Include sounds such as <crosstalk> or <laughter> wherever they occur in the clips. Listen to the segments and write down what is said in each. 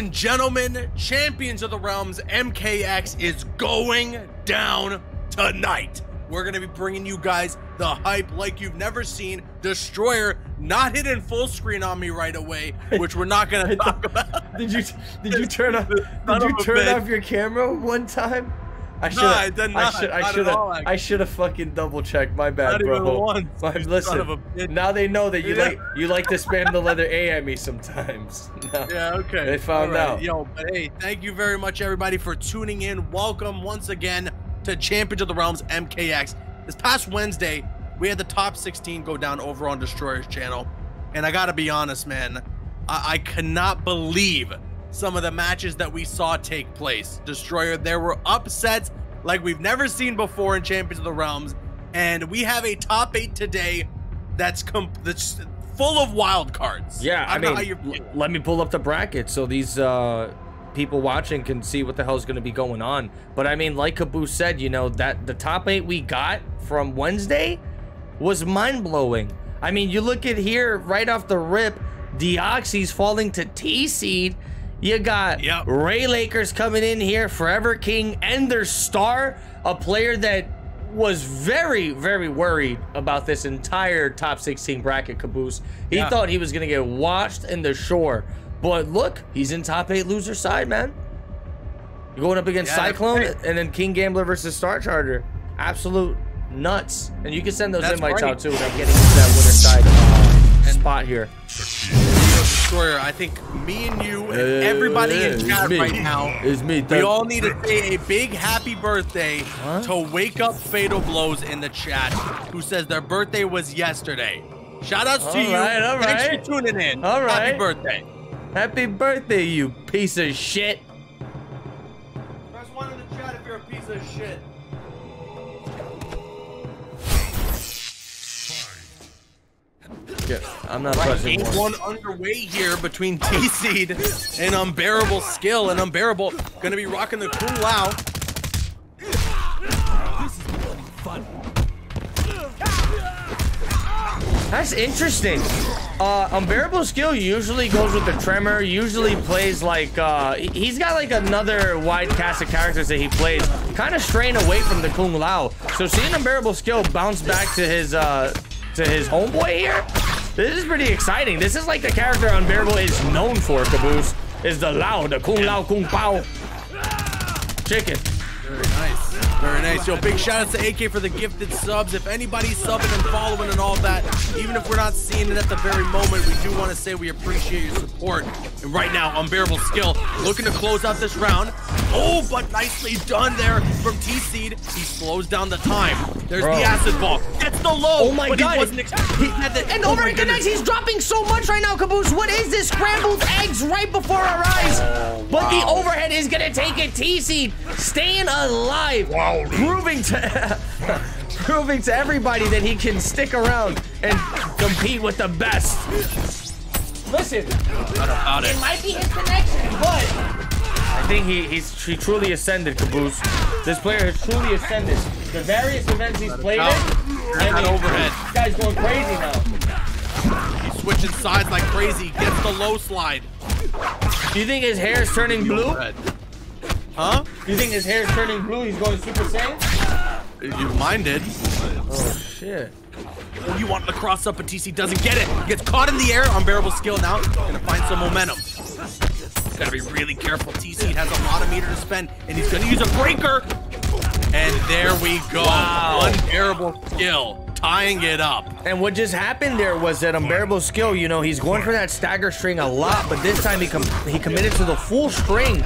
and gentlemen, champions of the realms, MKX is going down tonight. We're going to be bringing you guys the hype like you've never seen. Destroyer not hitting full screen on me right away, which we're not going <laughs> to talk about. Did you did you <laughs> turn off did you turn off your camera one time? I should. No, I did not. I should. I should have. I should have fucking double checked. My bad, not bro. Once, My, listen. Now they know that you yeah. like you like to spam the letter A at me sometimes. <laughs> Yeah. Okay. They found right. out. Yo, but hey, thank you very much, everybody, for tuning in. Welcome once again to Champions of the Realms MKX. This past Wednesday, we had the top 16 go down over on Destroyer's channel, and I gotta be honest, man, I, I cannot believe some of the matches that we saw take place. Destroyer, there were upsets like we've never seen before in Champions of the Realms, and we have a top eight today that's that's full of wild cards. Yeah, I, I mean, let me pull up the bracket so these uh, people watching can see what the hell is going to be going on. But I mean, like Caboose said, you know that the top eight we got from Wednesday was mind blowing. I mean, you look at here right off the rip, Deoxys falling to T seed you got yep. Ray Lakers coming in here, Forever King, Ender Star, a player that was very, very worried about this entire top 16 bracket caboose. He yeah. thought he was going to get washed in the shore. But look, he's in top eight loser side, man. You're going up against yeah, Cyclone and then King Gambler versus Star Charger. Absolute nuts. And you can send those that's invites out too without getting into that winner side uh, spot here. Destroyer, I think me and you and everybody in chat right now, it's me. we all need to say a big happy birthday huh? to Wake Up Fatal Blows in the chat, who says their birthday was yesterday. Shout outs all to right, you. All Thanks right. for tuning in. All right. Happy birthday. Happy birthday, you piece of shit. Press one in the chat if you're a piece of shit. Yeah, I'm not right, game one underway here between T-Seed and Unbearable Skill. And Unbearable gonna be rocking the Kung Lao. That's interesting. Uh, Unbearable Skill usually goes with the Tremor, usually plays like, uh, he's got like another wide cast of characters that he plays, kind of straying away from the Kung Lao. So seeing Unbearable Skill bounce back to his, uh, to his homeboy here, this is pretty exciting. This is like the character Unbearable is known for, Caboose. Is the Lao, the Kung Lao Kung Pao. Chicken. Very nice. Very nice. Yo, big shout out to AK for the gifted subs. If anybody's subbing and following and all that, even if we're not seeing it at the very moment, we do want to say we appreciate your support. And right now, Unbearable Skill looking to close out this round. Oh, but nicely done there from T-Seed. He slows down the time. There's Bro. the acid ball. Gets the low. Oh my god. He wasn't he had the, and oh, oh over connects. He's dropping so much right now, Caboose. What is this? Scrambled eggs right before our eyes. Oh, but the oh, overhead is going to take it. T-Seed staying alive. Wow proving to <laughs> proving to everybody that he can stick around and compete with the best. Listen, it might be his connection, but I think he he's he truly ascended, Caboose. This player has truly ascended. The various events he's played in, and the overhead. This guy's going crazy now. He's switching sides like crazy. Gets the low slide. Do you think his hair is turning blue? Huh? You think his hair is turning blue? He's going Super Saiyan? You minded. Oh, shit. Oh, you wanted to cross up, but TC doesn't get it. He Gets caught in the air. Unbearable skill now. Gonna find some momentum. Gotta be really careful. TC has a lot of meter to spend, and he's gonna use a breaker. And there we go. Wow. Unbearable skill tying it up. And what just happened there was that unbearable skill, you know, he's going for that stagger string a lot, but this time he com he committed to the full string.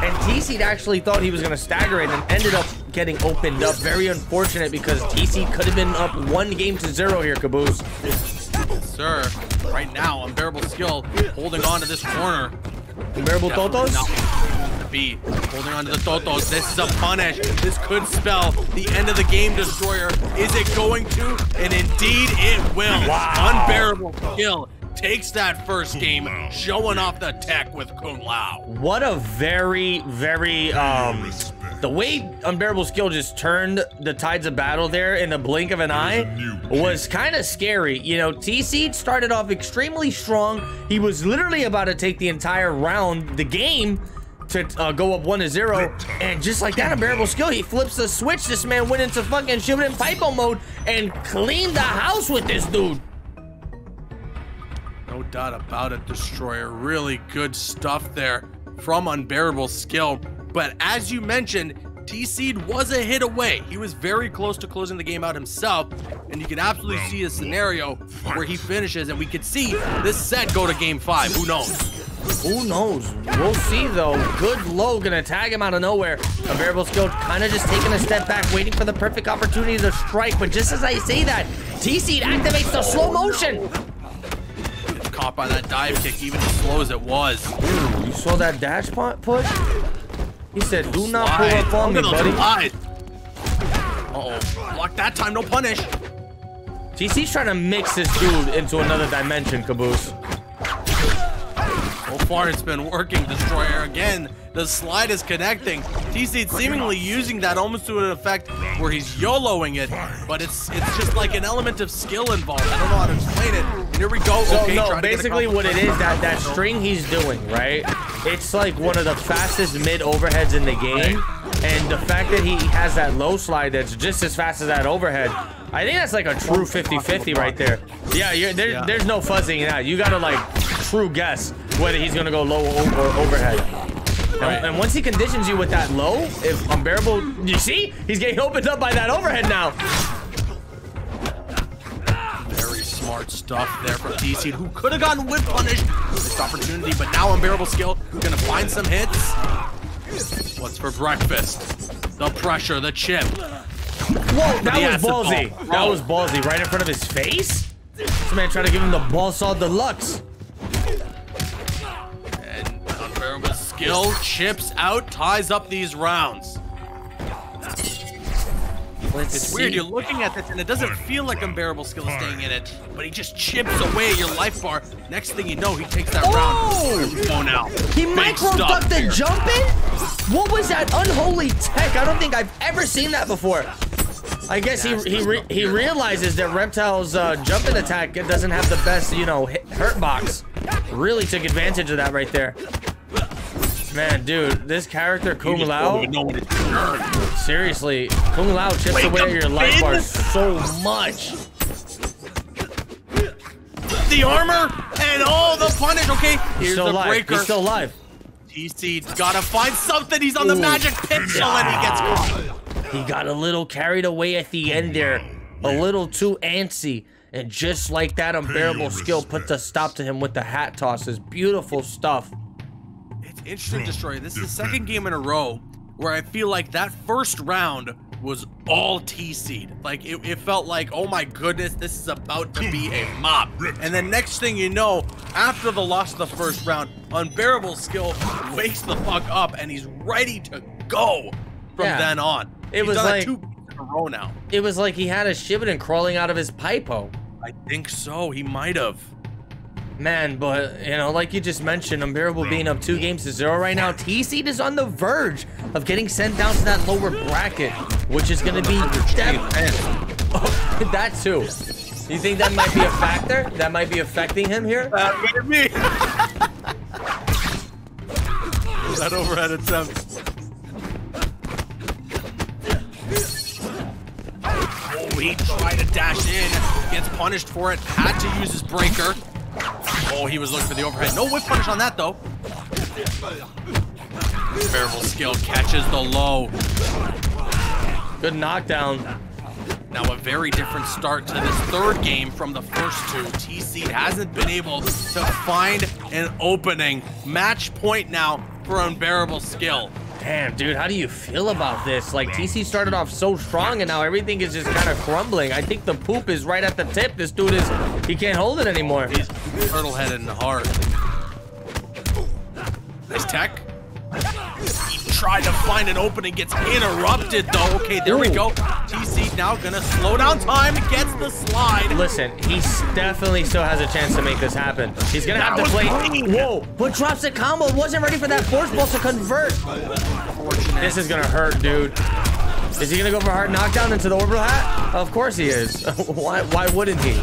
And TC actually thought he was going to stagger it and ended up getting opened up. Very unfortunate because TC could have been up one game to zero here, Caboose. Sir, right now, Unbearable Skill holding on to this corner. Unbearable Totos? Be holding on to the Totos. This is a punish. This could spell the end of the game, Destroyer. Is it going to? And indeed it will. Wow. Unbearable skill takes that first game, showing off the tech with Kung Lao. What a very, very, um, the way Unbearable Skill just turned the tides of battle there in the blink of an eye was kind of scary. You know, T-Seed started off extremely strong. He was literally about to take the entire round, the game, to uh, go up one to zero, and just like that, unbearable skill, he flips the switch. This man went into fucking shooting in Pipo mode and cleaned the house with this dude. No doubt about it, Destroyer. Really good stuff there from Unbearable Skill. But as you mentioned, T-Seed was a hit away. He was very close to closing the game out himself, and you can absolutely see a scenario where he finishes, and we could see this set go to game five. Who knows? Who knows? We'll see though. Good low gonna tag him out of nowhere. Unbearable skill kind of just taking a step back, waiting for the perfect opportunity to strike. But just as I say that, T-Seed activates the slow motion. Caught by that dive kick, even as slow as it was. Ooh, you saw that dash push? He said, do not pull up on me, buddy. Uh-oh. Block that time, no punish. TC's trying to mix this dude into another dimension, Caboose. So far, it's been working. Destroyer again. The slide is connecting. TC seemingly using that almost to an effect where he's YOLOing it, but it's it's just like an element of skill involved. I don't know how to explain it. Here we go. So, okay, no, basically what it is, that, that string he's doing, right? It's like one of the fastest mid overheads in the game. And the fact that he has that low slide that's just as fast as that overhead, I think that's like a true 50-50 right there. Yeah, there, yeah, there's no fuzzing that. You gotta like true guess whether he's gonna go low or overhead. Right. And, and, once he conditions you with that low, if unbearable, you see, he's getting opened up by that overhead now. Very smart stuff there from DC, who could have gotten whip punished. Missed opportunity, but now unbearable skill, who's gonna find some hits. What's for breakfast? The pressure, the chip. Whoa, that was ballsy. That was ballsy. Right in front of his face? This man trying to give him the ball saw deluxe. And unbearable skill chips out, ties up these rounds. Let's it's see. weird, you're looking at this and it doesn't feel like unbearable skill is staying in it, but he just chips away at your life bar. Next thing you know, he takes that oh! round. Oh, now. He micro ducked the jump in? What was that unholy tech? I don't think I've ever seen that before. I guess he he re he realizes that Reptile's uh, jumping attack doesn't have the best, you know, hit, hurt box. Really took advantage of that right there. Man, dude, this character Kung Lao. Seriously, Kung Lao chips Wake away at your life bar so much. The armor and all the punish. Okay, here's He's still the alive. breaker. He's still alive. TC gotta find something. He's on the Ooh. magic pixel and he gets caught. He got a little carried away at the end there. A little too antsy. And just like that, unbearable skill puts a stop to him with the hat tosses. Beautiful stuff interesting, Destroyer. This is the second game in a row where I feel like that first round was all T-seed. Like, it, it, felt like, oh my goodness, this is about to be a mop. And then next thing you know, after the loss of the first round, Unbearable Skill wakes the fuck up and he's ready to go from yeah. then on. It he's was like two in a row now. It was like he had a Shippuden crawling out of his pipo. I think so. He might have. Man, but, you know, like you just mentioned, Unbearable being up two games to zero right now, T-Seed is on the verge of getting sent down to that lower bracket, which is going to be... Oh, <laughs> that too. You think that might be a factor? That might be affecting him here? Uh, maybe. <laughs> that overhead attempt. Oh, he tried to dash in, gets punished for it, had to use his breaker. Oh, he was looking for the overhead. No whip punish on that, though. Unbearable skill catches the low. Good knockdown. Now a very different start to this third game from the first two. TC hasn't been able to find an opening. Match point now for unbearable skill. Damn, dude, how do you feel about this? Like, TC started off so strong, and now everything is just kind of crumbling. I think the poop is right at the tip. This dude is, he can't hold it anymore. He's turtle-headed and hard. Nice tech. He try to find an opening, gets interrupted though. Okay, there we go. TC now gonna slow down time, gets the slide. Listen, he definitely still has a chance to make this happen. He's gonna have to was play. clean. Whoa! But drops the combo. Wasn't ready for that force ball to convert. This is gonna hurt, dude. Is he gonna go for a hard knockdown into the orbital hat? Of course he is. <laughs> why? Why wouldn't he?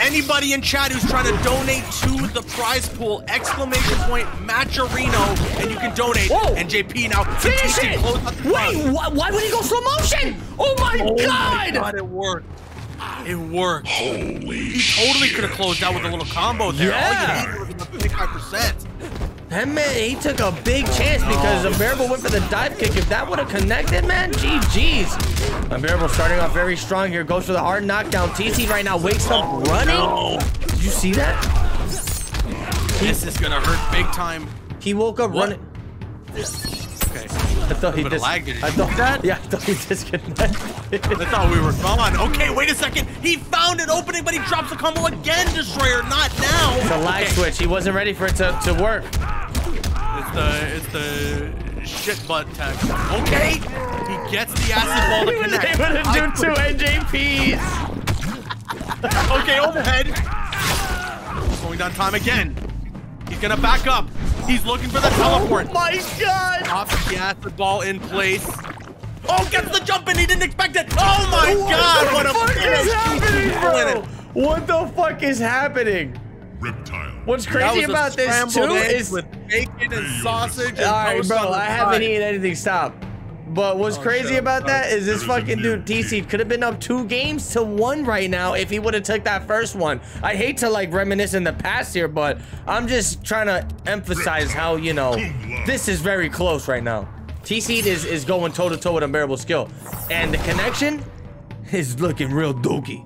Anybody in chat who's trying to donate to the prize pool, exclamation point Matcherino, and you can donate. Whoa. And JP now Finish it! close out the Wait, front. why, why would he go slow motion? Oh my Oh god! my god, it worked. It worked. Holy He totally could have closed out with a little combo there. Yeah. All you needed was 25%. That man, he took a big chance because Unbearable went for the dive kick. If that would have connected, man, GG's. Unbearable starting off very strong here. Goes for the hard knockdown. TC right now wakes up running. No. Did you see that? This is gonna hurt big time. He woke up What? running. Okay. I thought he just. of dis- did I thought that? <laughs> Yeah, I thought he disconnected. I thought we were gone. Okay, wait a second. He found an opening, but he drops the combo again, Destroyer. Not now. the lag Okay, switch. He wasn't ready for it to, to work. It's the it's the shit butt tech. Okay, he gets the acid ball to He was connect. able to I do two NJPs. <laughs> Okay, overhead. Slowing down time again. He's gonna back up. He's looking for the teleport. Oh my god! Pops the acid ball in place. Oh, gets the jump and he didn't expect it. Oh my god, what a What the fuck is happening, bro? What the fuck is happening? Reptile. What's crazy about this scrambled too egg is with bacon and sausage and All right, bro. I haven't eaten anything. Stop. But what's Oh, crazy shit, about sorry. that is this That is a fucking dude DC game. could have been up two games to one right now if he would have took that first one. I hate to like reminisce in the past here, but I'm just trying to emphasize how you know this is very close right now. TC is is going toe to toe with unbearable skill, and the connection is looking real dookie.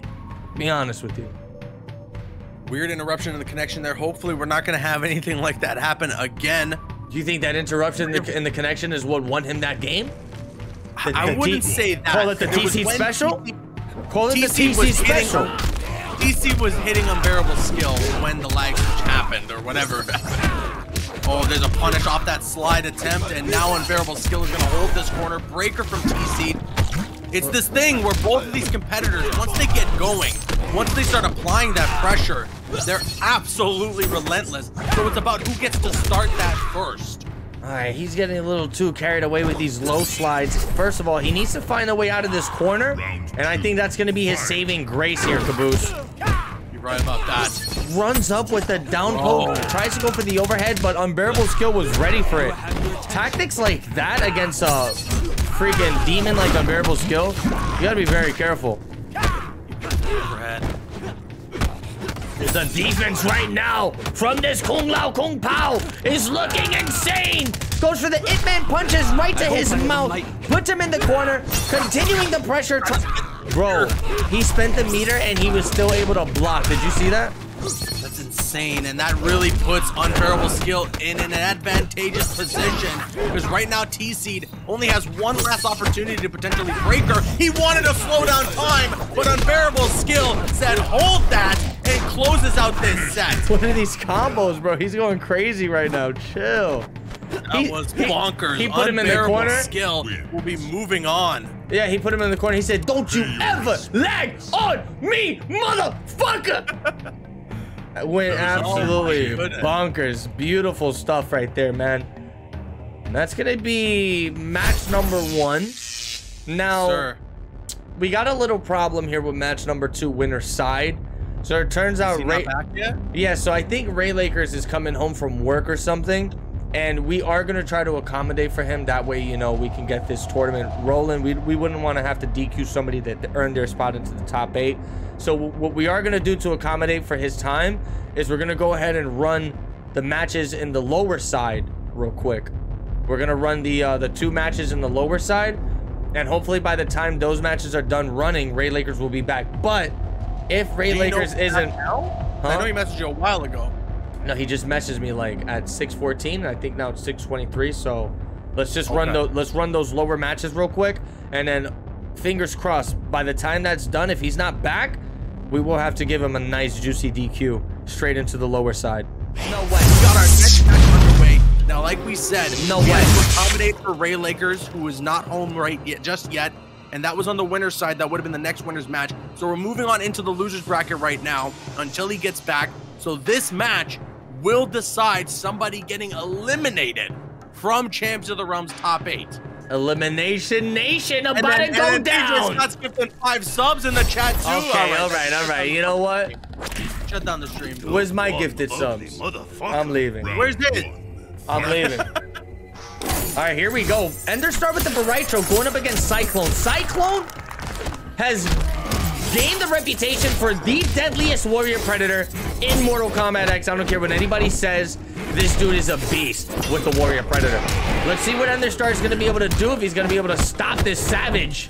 Be honest with you. Weird interruption in the connection there. Hopefully, we're not gonna have anything like that happen again. Do you think that interruption in the, in the connection is what won him that game? The- I wouldn't T- say that. Call it the DC It special? TC Call it the TC TC was hitting- special. DC was hitting unbearable skill when the lag happened or whatever. <laughs> oh, there's a punish off that slide attempt, and now unbearable skill is gonna hold this corner. Breaker from TC. It's this thing where both of these competitors, once they get going, once they start applying that pressure, they're absolutely relentless. So it's about who gets to start that first. All right, he's getting a little too carried away with these low slides. First of all, he needs to find a way out of this corner, and I think that's going to be his saving grace here, Caboose. You're right about that. Runs up with the down poke, Oh. tries to go for the overhead, but Unbearable Skill was ready for it. Tactics like that against a freaking demon like Unbearable Skill, you got to be very careful. Overhead. The defense right now from this Kung Lao Kung Pao is looking insane. Goes for the Ip Man punches right to his mouth. Puts him in the corner, continuing the pressure. Bro, he spent the meter and he was still able to block. Did you see that? That's insane, and that really puts unbearable skill in an advantageous position. Because right now, T Seed only has one last opportunity to potentially break her. He wanted to slow down time, but unbearable skill said, "Hold that," and closes out this set. <laughs> What are these combos, bro? He's going crazy right now. Chill. That was bonkers. He put him in the corner. Skill will be moving on. Yeah, he put him in the corner. He said, "Don't you ever lag on me, motherfucker!" <laughs> Went absolutely Oh bonkers. Beautiful stuff right there, man. That's gonna be match number one. Now Sir, we got a little problem here with match number two, winner side. So it turns out Ray. not back yet? Yeah, so I think Ray Lakers is coming home from work or something. And we are going to try to accommodate for him. That way, you know, we can get this tournament rolling. We, we wouldn't want to have to DQ somebody that earned their spot into the top eight. So, what we are going to do to accommodate for his time is we're going to go ahead and run the matches in the lower side real quick. We're going to run the uh, the two matches in the lower side. And hopefully, by the time those matches are done running, Ray Lakers will be back. But if Ray you Lakers isn't? Huh? I know he messaged you a while ago. No, he just messaged me like at 6:14. and I think now it's 6:23. So let's just run Okay. those. Let's run those lower matches real quick, and then fingers crossed. By the time that's done, if he's not back, we will have to give him a nice juicy DQ straight into the lower side. No way. We got our next match underway. Now, like we said, No we way. to accommodate for Ray Lakers, who is not home right yet, just yet, and that was on the winner's side. That would have been the next winner's match. So we're moving on into the losers bracket right now until he gets back. So this match will decide somebody getting eliminated from Champs of the Realms top eight. Elimination Nation And about then- to go and down. Scott's gifting five subs in the chat too. Okay, all right, all right. You know what? Shut down the stream. Where's my gifted subs? I'm leaving. Where's it? I'm leaving. <laughs> All right, here we go. Ender start with the Bo' Rai Cho going up against Cyclone. Cyclone has gained the reputation for the deadliest warrior predator in Mortal Kombat X. I don't care what anybody says. This dude is a beast with the warrior predator. Let's see what Ender Star is going to be able to do if he's going to be able to stop this savage.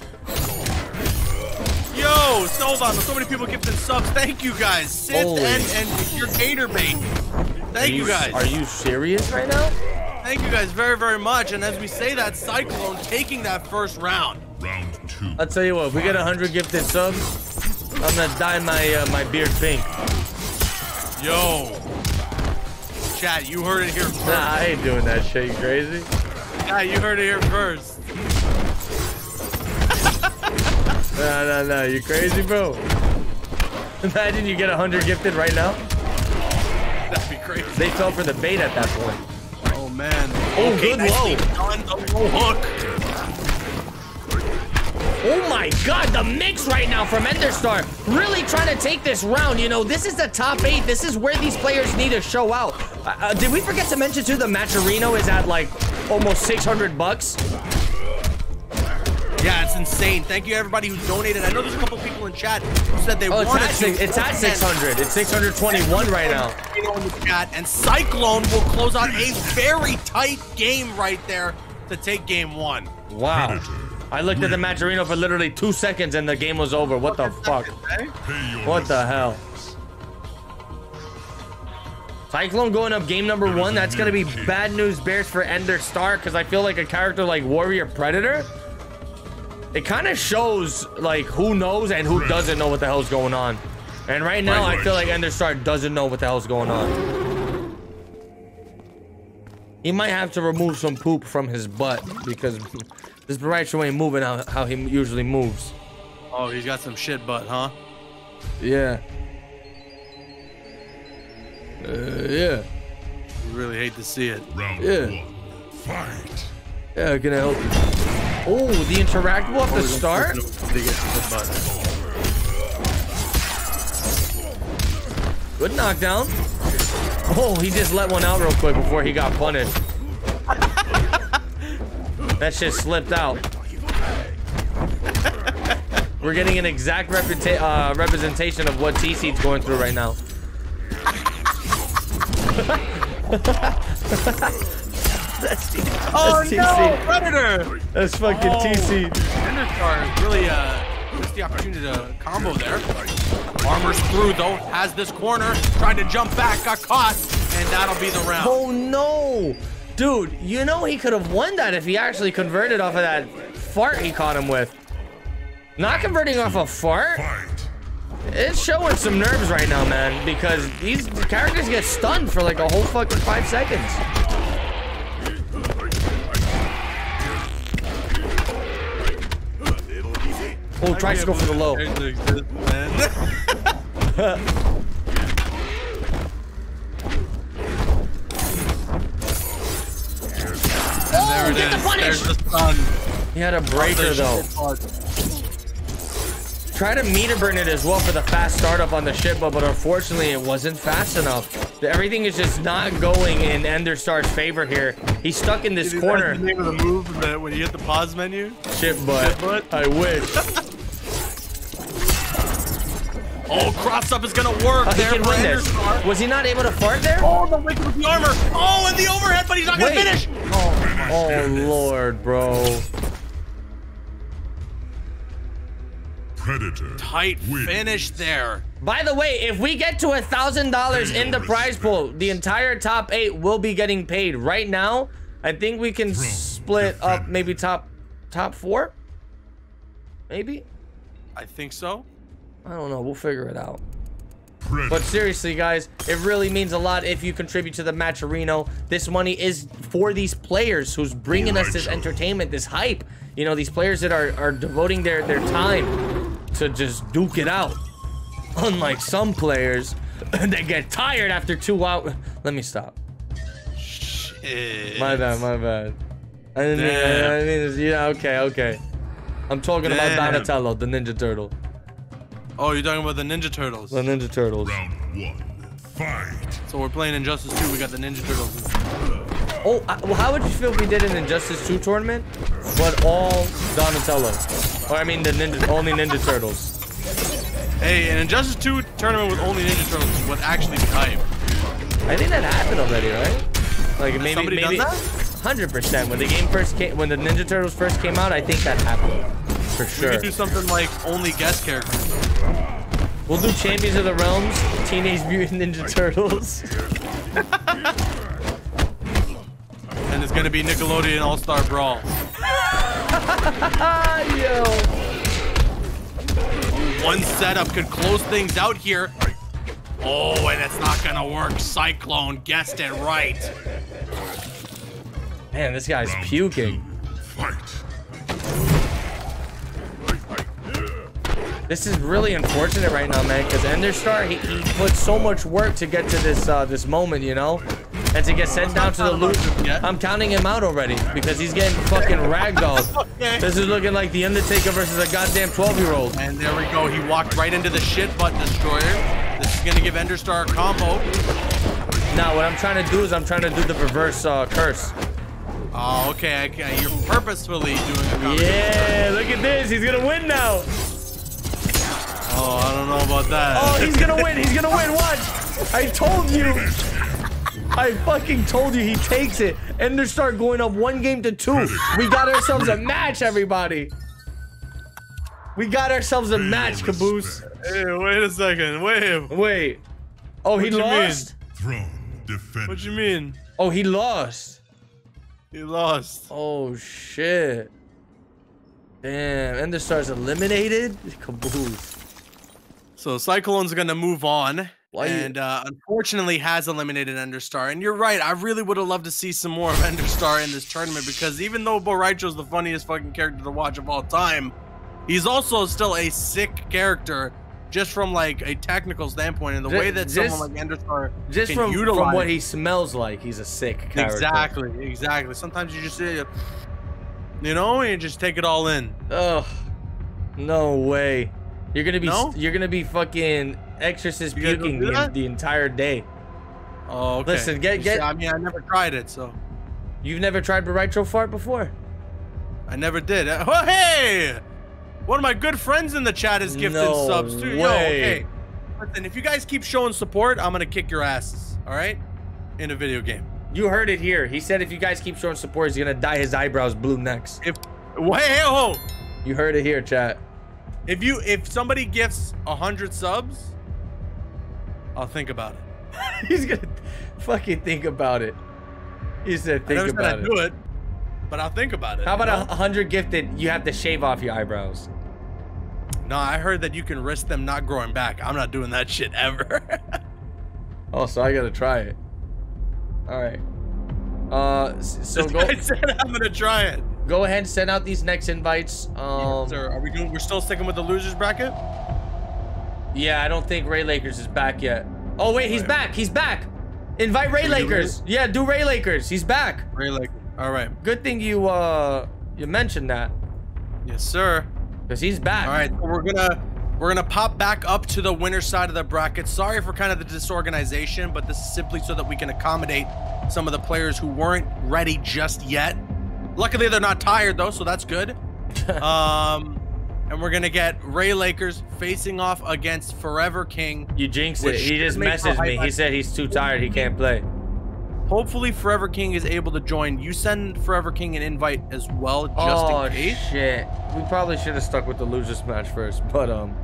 Yo, so hold. So many people gifting subs. Thank you guys. Sith Holy. and, and your gator bait. Thank Are you, guys. Are you serious right now? Thank you guys very, very much. And as we say that, Cyclone taking that first round. Round two. I'll tell you what, if we get 100 gifted subs, I'm to dye my, uh, my beard pink. Yo. Chat, you heard it here first. Nah, I ain't doing that shit. You crazy? Yeah, you heard it here first. No, no, no. You crazy, bro? <laughs> Imagine you get 100 gifted right now. That'd be crazy. They fell for the bait at that point. Oh, man. Oh, good nicely low. done. The low hook. Oh my god, the mix right now from Enderstar. Really trying to take this round. You know, this is the top eight. This is where these players need to show out. Uh, uh, did we forget to mention too the Matcherino is at like almost 600 bucks? Yeah, it's insane. Thank you, everybody who donated. I know there's a couple people in chat who said they Oh, it's wanted at, to. six, it's at 600. It's 621 right now. You know, in the chat, and Cyclone will close out a very tight game right there to take game one. Wow. I looked at the Matcherino for literally two seconds and the game was over. What the fuck? Okay? Pay your What the hell? Cyclone going up game number one. That's gonna be bad news bears for Ender Star because I feel like a character like Warrior Predator. It kind of shows like who knows and who doesn't know what the hell's going on. And right now, I feel like Ender Star doesn't know what the hell's going on. He might have to remove some poop from his butt because this Bo' Rai Cho ain't moving how, how he usually moves. Oh, he's got some shit butt, huh? Yeah. Uh, yeah. You really hate to see it. Round Yeah. one. Fight. Yeah, can I help you? Oh, the interactable off the start? They get shit butt. Good knockdown. Oh, he just let one out real quick before he got punished. <laughs> that shit slipped out. <laughs> We're getting an exact reputa- uh, representation of what TC's going through right now. that's, <laughs> Oh that's no, TC. Predator! That's fucking Oh. TC. Enderstar really uh missed the opportunity to combo there. Armor's through though, has this corner, tried to jump back, got caught, and that'll be the round. Oh no! Dude, you know he could have won that if he actually converted off of that fart he caught him with. Not converting off a fart? It's showing some nerves right now, man, because these characters get stunned for like a whole fucking five seconds. Oh, tries to go for the low. <laughs> Oh, there it get the punish! There's the sun. He had a breaker though. Try to meter burn it as well for the fast startup on the ship, but, but unfortunately it wasn't fast enough. Everything is just not going in Ender Star's favor here. He's stuck in this That's corner. the name of the move that when you hit the pause menu. Ship butt. Ship butt? I wish. <laughs> Oh, cross up is gonna work Oh, he there can win this. Was he not able to fart there? Oh, the wicked with the armor. Oh, and the overhead, but he's not gonna Wait. finish. Oh, oh Lord, bro. Predator. Tight wins. finish there. By the way, if we get to a thousand dollars in the prize pool, the entire top eight will be getting paid. Right now, I think we can split up maybe top top four. Maybe. I think so. I don't know. We'll figure it out. But seriously, guys, it really means a lot if you contribute to the Matcherino. This money is for these players who's bringing us this entertainment, this hype. You know, these players that are, are devoting their, their time to just duke it out. Unlike some players <laughs> that get tired after two hours. Let me stop. Shit. My bad, my bad. I didn't mean. I mean, yeah, okay, okay. I'm talking Damn. about Donatello, the Ninja Turtle. Oh, you're talking about the Ninja Turtles. The Ninja Turtles. Round one. Fight. So we're playing Injustice 2. We got the Ninja Turtles. Oh, well, how would you feel if we did an Injustice 2 tournament, but all Donatello? Or, I mean, the Ninja, only Ninja Turtles. Hey, an Injustice 2 tournament with only Ninja Turtles would actually be hype. I think that happened already, right? Like maybe, somebody done maybe, that? hundred percent. When the game first came, when the Ninja Turtles first came out, I think that happened for We could do something like only guest characters. We'll do Champions of the Realms, Teenage Mutant Ninja Turtles. <laughs> And it's gonna be Nickelodeon All Star Brawl. <laughs> yo. One setup could close things out here. Oh, and it's not gonna work. Cyclone guessed it right. Man, this guy's Round puking. two. Fight. This is really unfortunate right now, man, because Enderstar, he, he put so much work to get to this uh, this moment, you know? And to get sent down to the loot. I'm counting him out already because he's getting fucking ragdolled. <laughs> Okay. This is looking like the Undertaker versus a goddamn 12-year-old. And there we go. He walked right into the shit butt destroyer. This is gonna give Enderstar a combo. Now, what I'm trying to do is I'm trying to do the reverse uh, curse. Oh, okay. okay. You're purposefully doing combo. Yeah, look at this. He's gonna win now. Oh, I don't know about that. Oh, he's gonna win. He's gonna win. Watch. I told you. I fucking told you he takes it. And they start going up one game to two. We got ourselves a match, everybody. We got ourselves a match, Caboose. Hey, wait a second. Wait. Wait. Oh, he What you mean? Throne. Defend. What you mean? Oh, he lost. He lost. Oh, shit. Damn. And the stars eliminated? Caboose. So Cyclone's gonna move on. Why and uh, unfortunately has eliminated Enderstar. And you're right, I really would have loved to see some more of <laughs> Enderstar in this tournament because even though Bo' Rai Cho's the funniest fucking character to watch of all time, he's also still a sick character just from like a technical standpoint and the Ju- way that just- someone like Enderstar Just can from, from what he smells like, he's a sick character. Exactly, exactly. Sometimes you just you know, and you just take it all in. Ugh. No way. You're gonna be No? you're gonna be fucking exorcist You puking the, the entire day. Oh, okay. Listen, get- get- I mean, I never tried it, so You've never tried Bo' Rai Cho fart before? I never did. Oh, hey! One of my good friends in the chat is gifted No subs too. Yo, way. okay. Listen, if you guys keep showing support, I'm gonna kick your asses. All right? In a video game. You heard it here. He said if you guys keep showing support, he's gonna dye his eyebrows blue next. If wait, hey, oh, You heard it here, chat. If you if somebody gifts a hundred subs, I'll think about it. <laughs> he's gonna fucking think about it. He said I think said about it. do it, but I'll think about it. How about a hundred gifted? You have to shave off your eyebrows. No, I heard that you can risk them not growing back. I'm not doing that shit ever. <laughs> Oh, so I gotta try it. All right. Uh, so go I <laughs> said I'm gonna try it. Go ahead and send out these next invites. Um, Sir, are we doing? We're still sticking with the losers bracket. Yeah, I don't think Ray Lakers is back yet. Oh wait, he's Right. back. He's back. Invite Ray we do Lakers. Yeah, do Ray Lakers. He's back. Ray like, all right. Good thing you uh you mentioned that Yes, sir. because he's back. All right, so we're gonna we're gonna pop back up to the winner side of the bracket. Sorry for kind of the disorganization, but this is simply so that we can accommodate some of the players who weren't ready just yet. Luckily, they're not tired though, so that's good. <laughs> um, and we're gonna get Ray Lakers facing off against Forever King. You jinxed it. He just should make for messaged me. He said he's too tired. He can't play. Hopefully, Forever King is able to join. You send Forever King an invite as well, just oh in case. shit. We probably should have stuck with the losers match first, but um,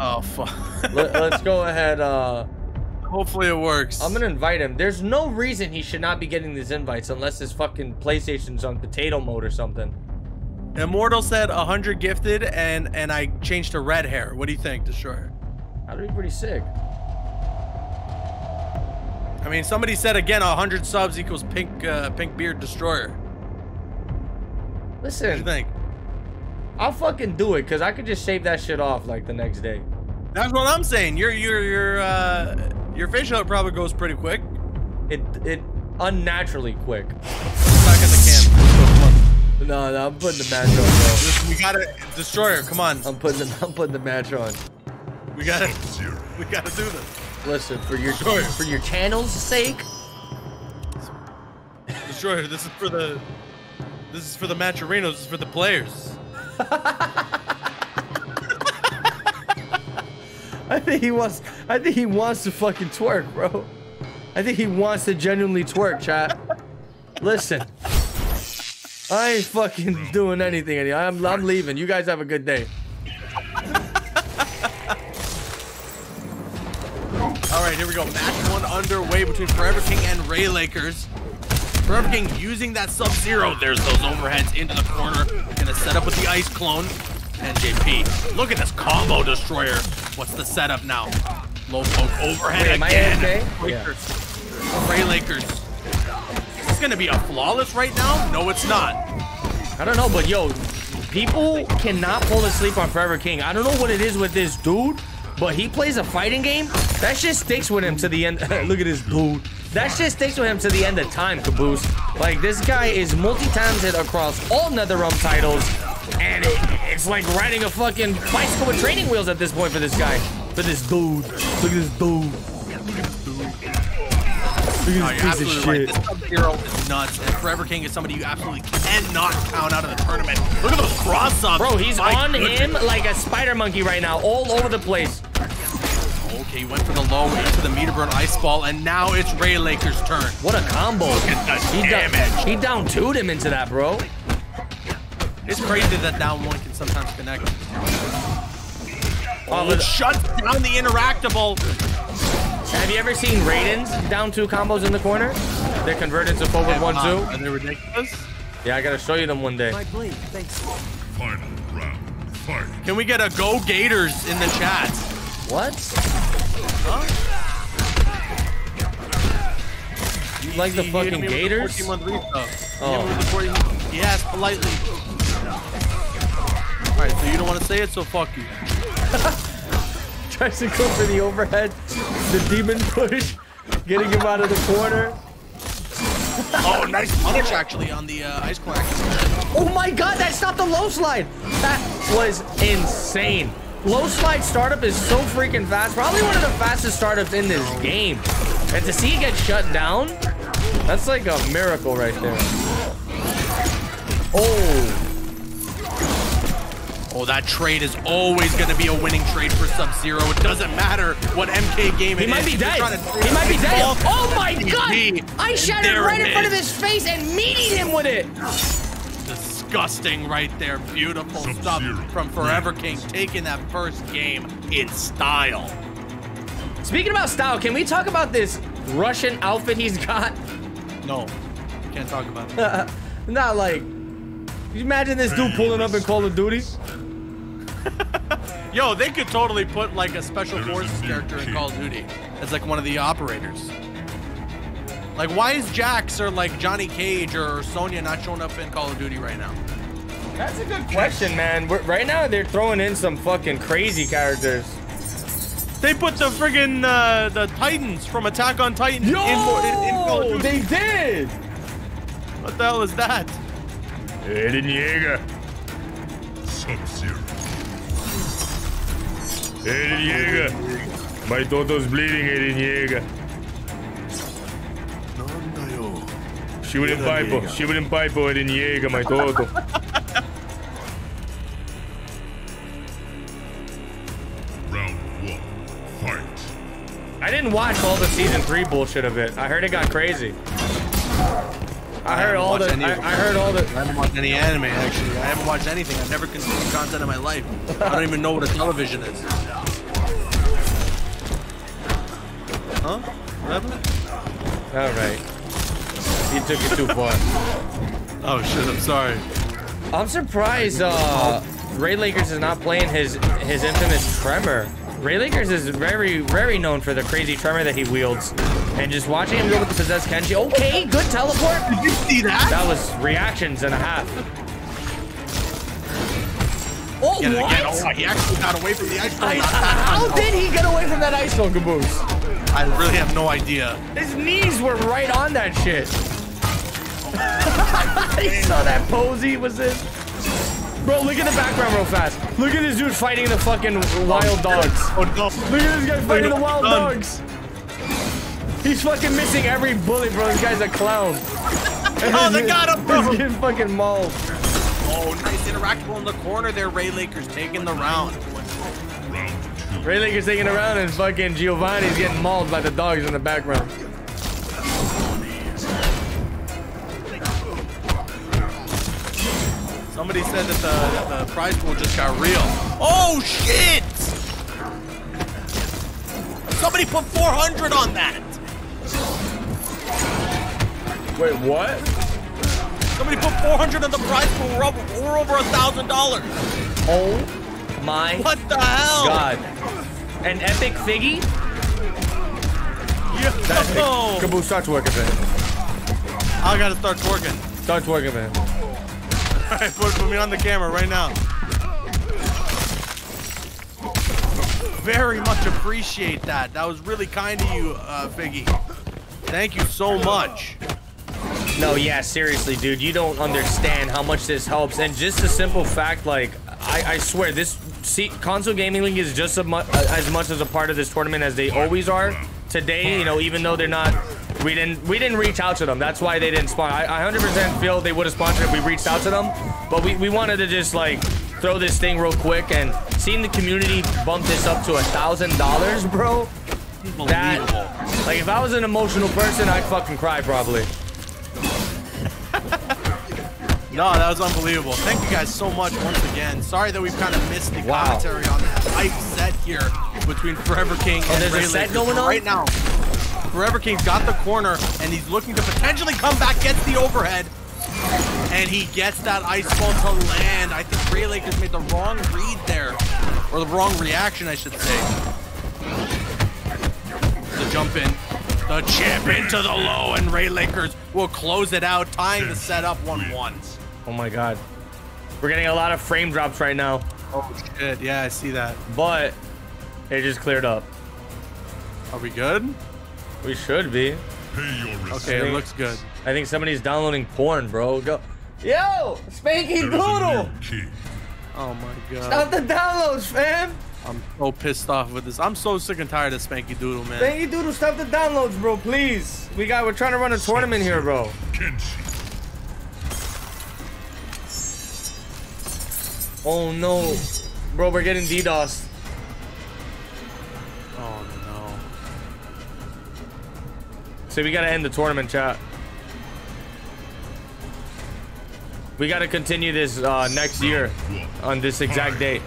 Oh fuck. let, us go <laughs> ahead. Uh, Hopefully, it works. I'm gonna invite him. There's no reason he should not be getting these invites unless his fucking PlayStation's on potato mode or something. Immortal said 100 gifted, and and I changed to red hair. What do you think, Destroyer? That'd be pretty sick. I mean, somebody said again, 100 subs equals pink uh, pink beard destroyer. Listen. What do you think? I'll fucking do it because I could just shave that shit off like the next day. That's what I'm saying. Your your your uh your facial hair probably goes pretty quick. It it unnaturally quick. Back in the on. No, no, I'm putting the match on, bro. Listen, we gotta destroyer. Come on. I'm putting the, <laughs> I'm putting the match on. We gotta we gotta do this. Listen, for your for your channel's sake, Destroyer. This is for the this is for the matcherinos. This is for the players. <laughs> I think he wants I think he wants to fucking twerk, bro. I think he wants to genuinely twerk, chat. Listen. I ain't fucking doing anything anymore. I'm I'm leaving. You guys have a good day. All right, here we go. Match one underway between Forever King and Ray Lakers. Forever King using that Sub-Zero. There's those overheads into the corner. Gonna set up with the Ice Clone. And JP, look at this combo destroyer. What's the setup now? Low poke overhead Wait, am I again. AFK? Lakers. Ray Lakers. Is this gonna be a flawless right now? No, it's not. I don't know, but yo, people cannot fall asleep on Forever King. I don't know what it is with this dude, but he plays a fighting game. That shit sticks with him to the end. <laughs> Look at this dude. That shit sticks with him to the end of time, Caboose. Like, this guy is multi-talented across all NetherRealm titles, and it, it's like riding a fucking bicycle with training wheels at this point for this guy. For this dude. Look at this dude. Look No, at you're this piece of right. shit. This Sub-Zero is nuts, and Forever King is somebody you absolutely cannot count out of the tournament. Look at those cross subs. Bro, he's My on goodness. him like a spider monkey right now, all over the place. Okay, he went for the low into the meter burn ice ball, and now it's Ray Lakers' turn. What a combo. at the he down, damage. he down two'd him into that, bro. It's crazy that down one can sometimes connect. Oh, it look- shuts down the interactable. have you ever seen Raiden's down two combos in the corner? They're converted to forward one, two. Are they ridiculous? Yeah, I gotta show you them one day. Final round. Fight. Can we get a go Gators in the chat? What? You like the fucking me with the Gators? He Oh. hit me oh. with the 14 Yes, politely. All right, so you don't want to say it, so fuck you. <laughs> Tries to go for the overhead, the demon push, getting him out of the corner. Oh, nice punish actually on the uh, ice clone. Oh my god, that stopped the low slide. That was insane. Low slide startup is so freaking fast. Probably one of the fastest startups in this game. And to see it get shut down, that's like a miracle right there. Oh, Oh, that trade is always going to be a winning trade for Sub-Zero. It doesn't matter what MK game it he is. be dead. trying to trade He might be dead. Oh, oh my god! I And shattered right it in front of his face and meeting him with it. Disgusting right there. Beautiful stuff from Forever King taking that first game in style. Speaking about style, can we talk about this Russian outfit he's got? <laughs> No, can't talk about it. <laughs> Not like. Can you imagine this dude pulling up in Call of Duty? <laughs> Yo, they could totally put like a special There is a forces new character in. Call of Duty as like one of the operators. Like, why is Jax or like Johnny Cage or Sonya not showing up in Call of Duty right now? That's a good question, man. We're, right now, they're throwing in some fucking crazy characters. They put the friggin' uh, the Titans from Attack on Titan in, in, in Call of Duty. they did. What the hell is that? Eren Yeager. Sub-Zero. Eren Yeager. My Toto's bleeding, Eren Yeager. Shooting pipe, shooting pipe, Eren Yeager, my Toto. <laughs> Round one. Fight. I didn't watch all the season three bullshit of it. I heard it got crazy. I heard all the. any I. I heard all the. I haven't watched any anime actually. I haven't watched anything. I've never consumed content in my life. I don't even know what a television is. Huh? What happened? All right. He took it too far. Oh shit! I'm sorry. I'm surprised uh, Ray Lakers is not playing his his infamous tremor. Ray Lakers is very very known for the crazy tremor that he wields. And just watching him go with the possessed Kenshi. Okay, good teleport. Did you see that? That was reactions and a half. Oh, Get what? again. Oh, he actually got away from the ice I- cream. <laughs> How time. did he get away from that ice stone caboose? I really have no idea. His knees were right on that shit. <laughs> <laughs> he saw that pose he was in. Bro, look at the background real fast. Look at this dude fighting the fucking wild dogs. Oh no. Look at this guy fighting the wild dogs. He's fucking missing every bullet, bro. This guy's a clown. <laughs> Oh, they got him, bro. <laughs> He's getting fucking mauled. Oh, nice interactable in the corner there. Ray Lakers taking the round. Round. Ray Lakers taking the round, and fucking Giovanni's getting mauled by the dogs in the background. Somebody said that the, that the prize pool just got real. Oh shit! Somebody put 400 on that. Wait, what? Somebody put 400 on the prize pool. We're over, we're over a thousand dollars. Oh my What the hell? god. An epic figgy? Yo! Caboose starts working for him. I gotta start twerking. Starts working for him. All right, put, put me on the camera right now. Very much appreciate that. That was really kind of you, uh, Figgy. Thank you so much. No, yeah, seriously, dude, you don't understand how much this helps. And just the simple fact, like, I, I swear, this see, console gaming league is just mu- as much as a part of this tournament as they always are. Today, you know, even though they're not, we didn't we didn't reach out to them. That's why they didn't sponsor. I, I 100% feel they would have sponsored if we reached out to them, but we, we wanted to just like throw this thing real quick and seeing the community bump this up to a thousand dollars, bro. That like if I was an emotional person, I'd fucking cry probably. <laughs> No, that was unbelievable. Thank you guys so much once again. Sorry that we've kind of missed the Wow. commentary on that hype set here between Forever King oh, and Oh, there's a Ray set going on? right now. Forever King's got the corner and he's looking to potentially come back, gets the overhead, and he gets that ice ball to land. I think Ray Lakers made the wrong read there, or the wrong reaction, I should say. The jump in, the chip into the low, and Ray Lakers will close it out, tying the set up 1-1. Oh my god. We're getting a lot of frame drops right now, Oh shit, yeah, I see that. but it just cleared up. Are we good? We should be. Pay your. Okay, it looks good. I think somebody's downloading porn, bro. Go. Yo, Spanky There is Doodle! Oh my god. Stop the downloads, fam! I'm so pissed off with this. I'm so sick and tired of Spanky Doodle, man. Spanky Doodle, stop the downloads, bro, please. We got, we're trying to run a tournament here, bro. Kenshi. Oh no. Bro, we're getting DDoS. So we gotta end the tournament, chat. We gotta continue this uh, next year on this exact date.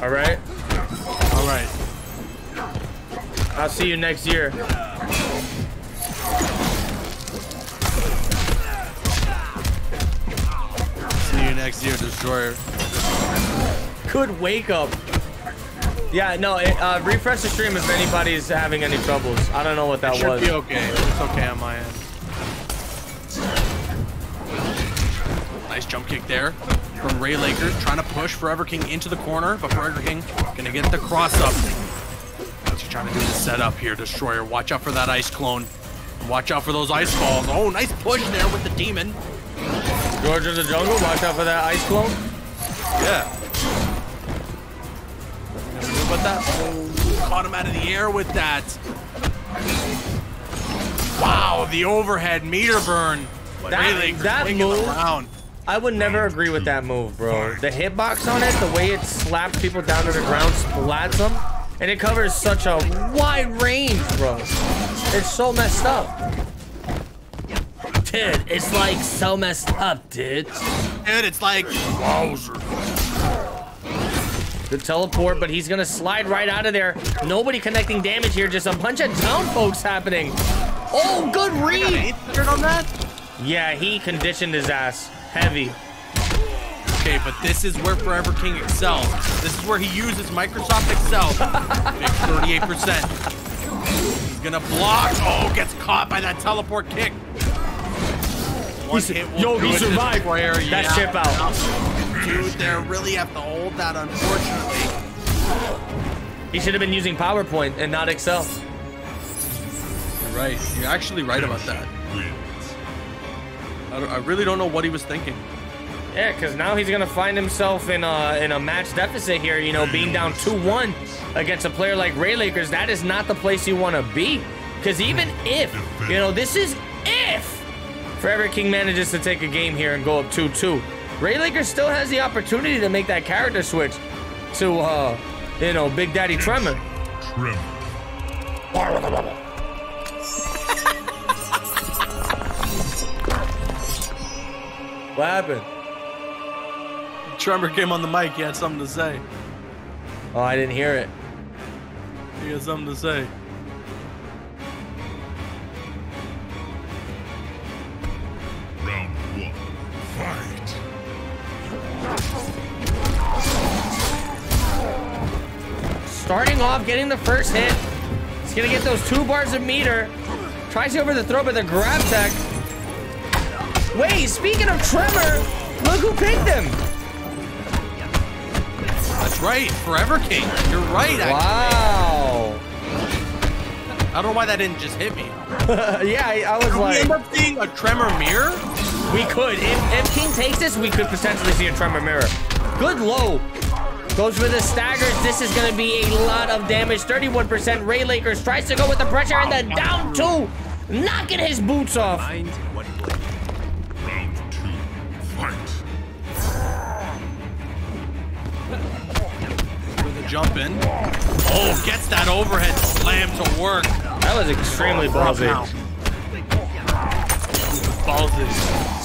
All right. All right. I'll see you next year. See you next year, Destroyer. Good wake up. Yeah, no, it, uh, refresh the stream if anybody's having any troubles. I don't know what that Should was. be okay. It's okay on my end. Nice jump kick there from Ray Lakers, trying to push Forever King into the corner, but Forever King gonna get the cross up. What's he trying to do the setup here, Destroyer? Watch out for that ice clone. Watch out for those ice balls. Oh, nice push there with the demon. George of the Jungle, watch out for that ice clone. Yeah. But that oh, caught him out of the air with that. Wow, the overhead meter burn. That- really that move- around. I would never agree with that move, bro. The hitbox on it, the way it slaps people down to the ground, splats them, and it covers such a wide range, bro. It's so messed up. Dude, it's like so messed up, dude. Dude, it's like wowzer. The teleport, but he's gonna slide right out of there. Nobody connecting damage here, just a bunch of town folks happening. Oh, good read. 800 on that? Yeah, he conditioned his ass. Heavy. Okay, Okay, but this is where Forever King excels. This is where he uses Microsoft Excel. <laughs> Big 38%. He's gonna block. Oh, gets caught by that teleport kick. One He- hit will yo, do he it to survived. Destroyer. That Yeah. chip out. Dude, they really have to hold that, unfortunately. He should have been using PowerPoint and not Excel. You're right. You're actually right about that. I, don't- I really don't know what he was thinking. Yeah, because now he's gonna find himself in a in a match deficit here. You know, being down two one against a player like Ray Lakers. That is not the place you want to be. Because even if you know, this is if Forever King manages to take a game here and go up two two. Ray Lakers still has the opportunity to make that character switch to uh, you know, Big Daddy Tremor. Tremor. What happened? Tremor came on the mic. He had something to say. Oh, I didn't hear it. He had something to say. Starting off, getting the first hit. He's gonna get those two bars of meter. Tries to over the throw, but the grab tech. Wait, speaking of Tremor, look who picked him. That's right. Forever King. You're right, actually. Wow. I don't know why that didn't just hit me. <laughs> yeah, I, I was Could we like, end up seeing a Tremor mirror? we could. If, if King takes this, we could potentially see a Tremor mirror. Good low. Goes for the staggers. This is going to be a lot of damage. 31%. Ray Lakers tries to go with the pressure and then down two. Knocking his boots off. Round two. Fight. With a jump in. Oh, gets that overhead slam to work. That was extremely ballsy. Ballsy.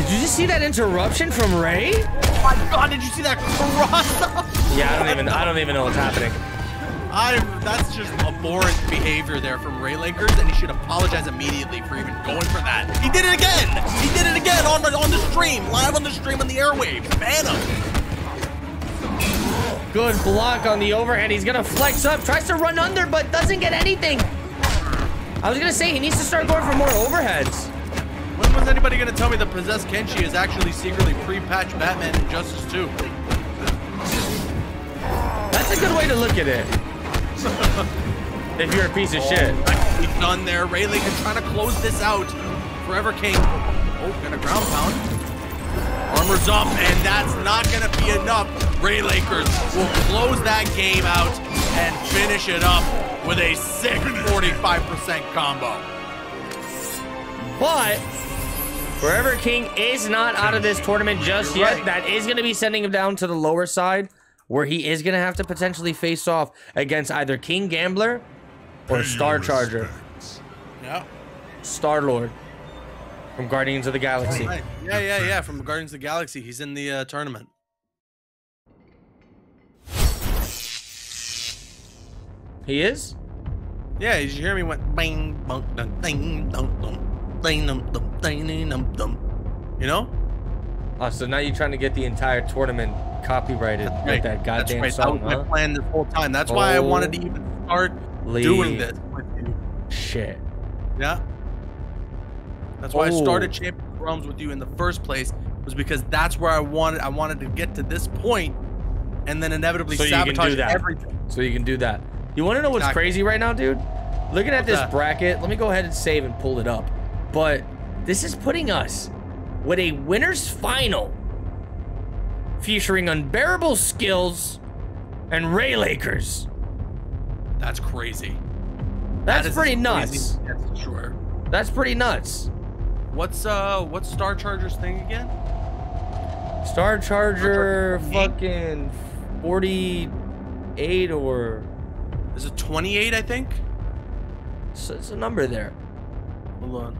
Did you just see that interruption from Ray? Oh my god, did you see that cross up? <laughs> Yeah, I don't even I don't even know what's happening. I that's just abhorrent behavior there from Ray Lakers, and he should apologize immediately for even going for that. He did it again. He did it again on the on the stream, live on the stream on the airwaves. Ban him. Good block on the overhead. He's gonna flex up, tries to run under, but doesn't get anything. I was gonna say he needs to start going for more overheads. When was anybody gonna tell me that possessed Kenshi is actually secretly pre-patched Batman Injustice 2? That's a good way to look at it. <laughs> if you're a piece of shit. Oh, Nicely done there. Ray Lakers trying to close this out. Forever King. Oh, got a ground pound. Armor's up, and that's not gonna be enough. Ray Lakers will close that game out and finish it up with a sick 45% combo. But Forever King is not out of this tournament just You're yet. right. That is gonna be sending him down to the lower side, where he is gonna have to potentially face off against either King Gambler or Pay Star Charger. respects. Yeah. Star Lord from Guardians of the Galaxy. Right. Yeah, yeah, yeah. From Guardians of the Galaxy. He's in the uh, tournament. He is? Yeah, did you hear me? Went bang, bunk, dun, ding, dun, dun, ding, dum, dum, ding, ding, dum, dum. You know? Oh, so now you're trying to get the entire tournament copyrighted with that That's goddamn right. song, that was huh? my plan this whole time. That's why I wanted to even start Holy doing this with you. Shit. Yeah. That's why I started Oh. Champions of Realms with you in the first place, was because that's where I wanted I wanted to get to this point and then inevitably So you can do sabotage that. everything. So you can do that. You want to know what's Exactly. crazy right now, dude? Looking at What's this that? bracket, let me go ahead and save and pull it up. But this is putting us with a winner's final featuring unbearable skills and Ray Lakers. That's crazy. That's That pretty crazy. nuts. That's sure. That's pretty nuts. What's uh what's Star Charger's thing again? Star Charger Eight? fucking 48 or Is it 28, I think? it's, it's a number there. Hold on.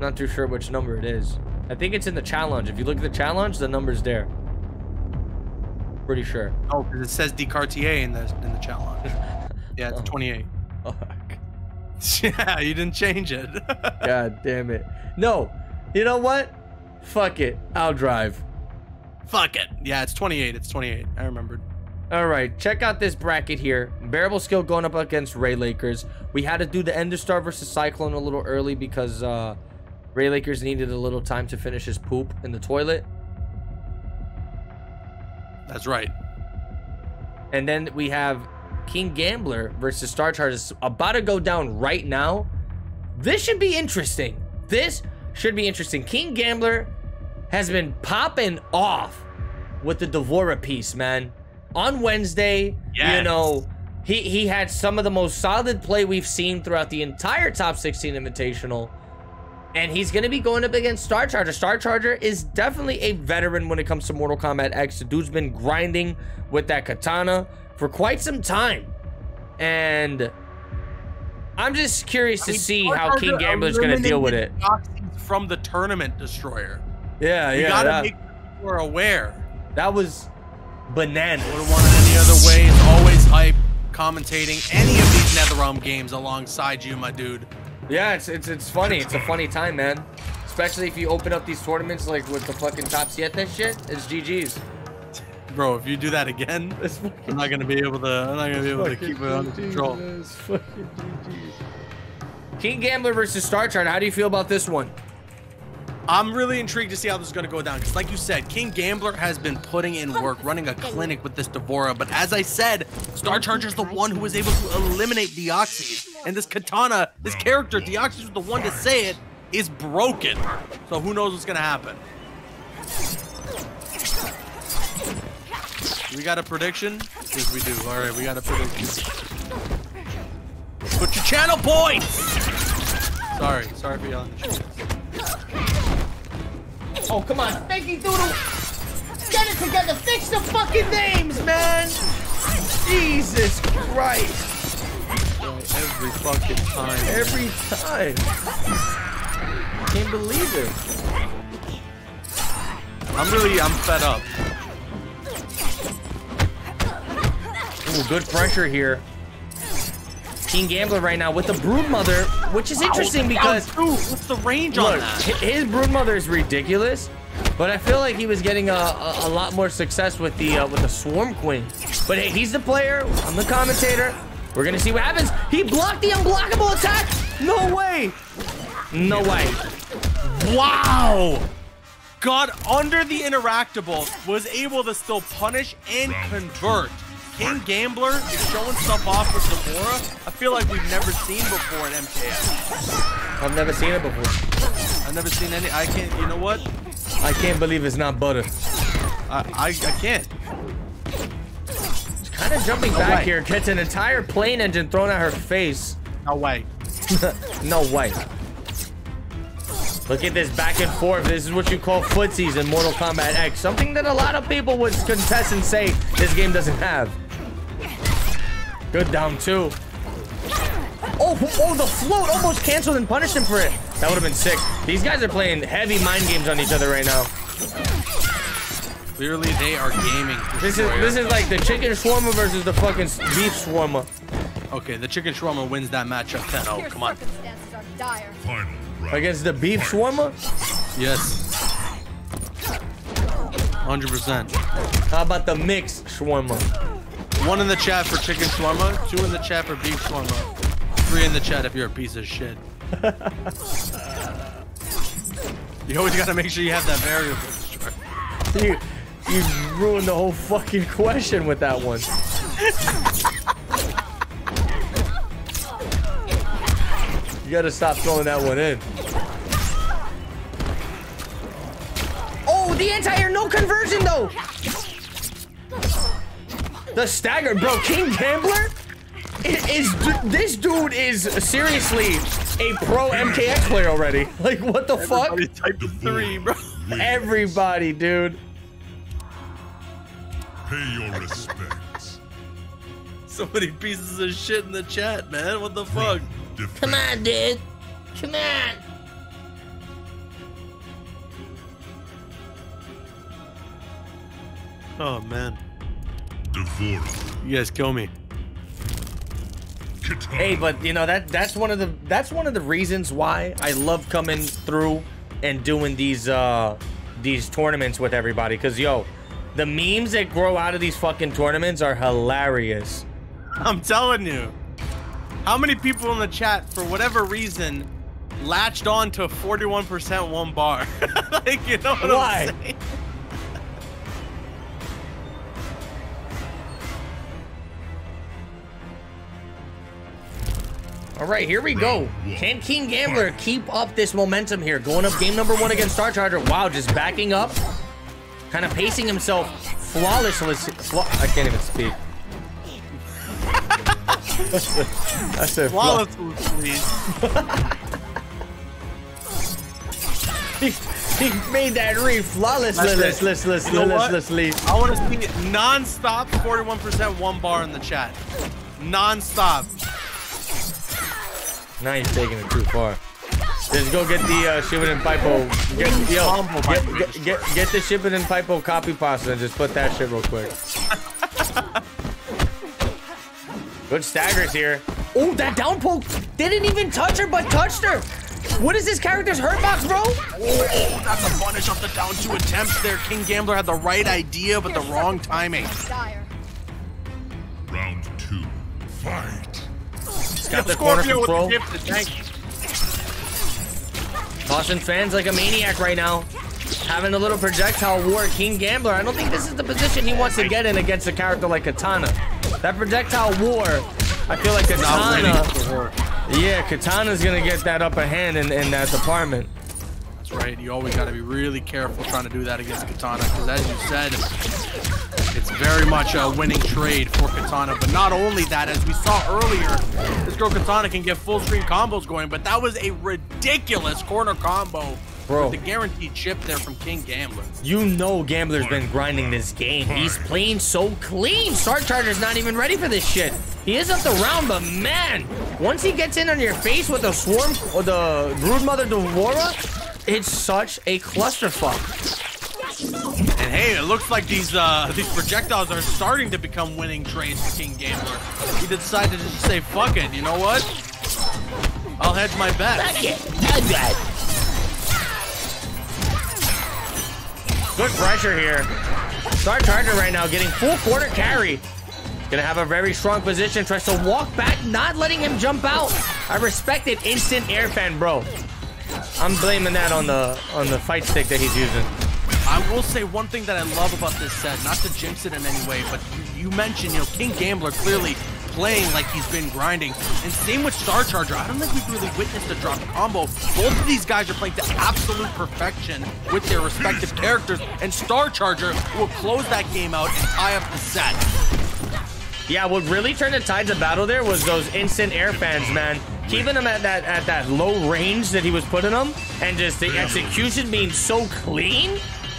Not too sure which number it is. I think it's in the challenge. If you look at the challenge, the number's there. Pretty sure. Oh, because it says Descartier in the in the challenge. <laughs> Yeah, it's 28. <laughs> Fuck. <laughs> yeah, you didn't change it. God damn it. No. You know what? Fuck it. I'll drive. Fuck it. Yeah, it's 28. It's 28. I remembered. All right, check out this bracket here. Bearable skill going up against Ray Lakers. We had to do the Ender Star versus Cyclone a little early because uh, Ray Lakers needed a little time to finish his poop in the toilet. That's right. And then we have King Gambler versus Star Chargers about to go down right now. This should be interesting. This should be interesting. King Gambler has been popping off with the D'Vorah piece, man. On Wednesday, you know, he, he had some of the most solid play we've seen throughout the entire top 16 invitational. And he's going to be going up against Star Charger. Star Charger is definitely a veteran when it comes to Mortal Kombat X. The dude's been grinding with that katana for quite some time. And I'm just curious to I mean, see Star how Charger King Gambler's going to deal with it. From the tournament destroyer. Yeah, You yeah. You gotta That, make sure aware. that was bananas. Would have won it any other way. It's always hype commentating any of these NetherRealm games alongside you, my dude. Yeah, it's, it's it's funny. It's a funny time, man. Especially if you open up these tournaments like with the fucking top siete shit. It's GG's. Bro, if you do that again, <laughs> I'm not gonna be able to. I'm not gonna be able to keep it under control. King Gambler versus Star Chart. How do you feel about this one? I'm really intrigued to see how this is going to go down because, like you said, King Gambler has been putting in work, running a clinic with this D'Vorah. But as I said, Star Charger's the one who was able to eliminate Deoxys. And this Katana, this character, Deoxys was the one to say it, is broken. So who knows what's going to happen? We got a prediction? Yes, we do. All right, we got a prediction. Put your channel points! Sorry, sorry for yelling. Oh, come on. Thinking through the... Get it together. Fix the fucking names, man. Jesus Christ. Every fucking time. Every time. Can't believe it. I'm really, I'm fed up. Ooh, good pressure here. King Gambler right now with the Brood Mother, which is interesting because... What's the range on Look, that? his brood mother is ridiculous, but I feel like he was getting a, a, a lot more success with the uh, with the Swarm Queen. But hey, he's the player. I'm the commentator. We're gonna see what happens. He blocked the unblockable attack. No way. No way. Wow! Got under the interactable, was able to still punish and convert. King Gambler is showing stuff off with D'Vorah. I feel like we've never seen before in MKX. I've never seen it before. I've never seen any. I can't. You know what? I can't believe it's not butter. I I, I can't. Kind of jumping No back way. here, gets an entire plane engine thrown at her face. No way. <laughs> no way. Look at this back and forth. This is what you call footsies in Mortal Kombat X. Something that a lot of people would contest and say this game doesn't have. Good down two. Oh, oh, the float almost canceled and punished him for it. That would have been sick. These guys are playing heavy mind games on each other right now. Clearly, they are gaming. This is this is like the chicken shawarma versus the fucking beef shawarma. Okay, the chicken shawarma wins that matchup 10-0. Come on. circumstances are dire. Final. Against the beef shawarma? Yes. 100%. How about the mixed shawarma? One in the chat for chicken shawarma, two in the chat for beef shawarma, three in the chat if you're a piece of shit. <laughs> you always gotta make sure you have that variable. You, you ruined the whole fucking question with that one. you gotta stop throwing that one in. Oh, the anti-air, no conversion though! The stagger, bro, King Gambler? Is, is this dude is seriously a pro MKX player already? Like, what the fuck? Everybody type three, bro. Everybody, dude. Pay your respects. So many pieces of shit in the chat, man. What the fuck? Defend. Come on, dude. Come on. Oh man, D'Vorah. you guys kill me. Katana. Hey, but you know that that's one of the that's one of the reasons why I love coming through and doing these uh these tournaments with everybody. Cause yo, the memes that grow out of these fucking tournaments are hilarious. I'm telling you. How many people in the chat, for whatever reason, latched on to 41% one bar? <laughs> like, you know what Why? I'm saying? All right, here we go. Can King Gambler keep up this momentum here? Going up game number one against Star Charger. Wow, just backing up. Kind of pacing himself flawlessly. Fla I can't even speak. I said flaw- Flawlessly, please. <laughs> he, he made that read flawless. That's Let's, it. let's, let's, You know let's, what? let's leave. I want to see non-stop 41% one bar in the chat. Non-stop. Now you're taking it too far. Just go get the uh, Shippin' and Pipo. Get, yo, get, get, get, get the Shippin' and Pipo copy pasta and just put that shit real quick. <laughs> Good staggers here. Oh, that down poke didn't even touch her, but touched her. What is this character's hurt box, bro? Oh, that's a punish off the down two attempts there. King Gambler had the right idea, but the wrong timing. Round two. Fight. He's got the corner Scorpio control. the gifted, thank you. Tossing fans like a maniac right now. Having a little projectile war. King Gambler. I don't think this is the position he wants to get in against a character like Katana. That projectile war, I feel like Katana. Yeah, Katana's gonna get that upper hand in, in that department. Right. You always got to be really careful trying to do that against Katana, because as you said, it's very much a winning trade for Katana. But not only that, as we saw earlier, this girl Katana can get full screen combos going, but that was a ridiculous corner combo. Bro. With the guaranteed chip there from King Gambler. You know Gambler's been grinding this game. He's playing so clean. Star Charger's not even ready for this shit. He is up the round, but man, once he gets in on your face with the swarm or the Brood Mother D'Vorah, it's such a clusterfuck. And hey, it looks like these uh, these projectiles are starting to become winning trades for King Gambler. He decided to just say, fuck it, you know what? I'll hedge my bet. Good pressure here. Star Charger right now getting full quarter carry. Gonna have a very strong position. Tries to walk back, not letting him jump out. I respect it. Instant air fan, bro. I'm blaming that on the on the fight stick that he's using. I will say one thing that I love about this set, not to jinx it in any way, but you, you mentioned, you know, King Gambler clearly playing like he's been grinding. And same with Star Charger. I don't think we've really witnessed a drop combo. Both of these guys are playing to absolute perfection with their respective characters, and Star Charger will close that game out and tie up the set. Yeah, what really turned the tides of battle there was those instant air fans, man. Keeping him at that at that low range that he was putting him, and just the execution being so clean.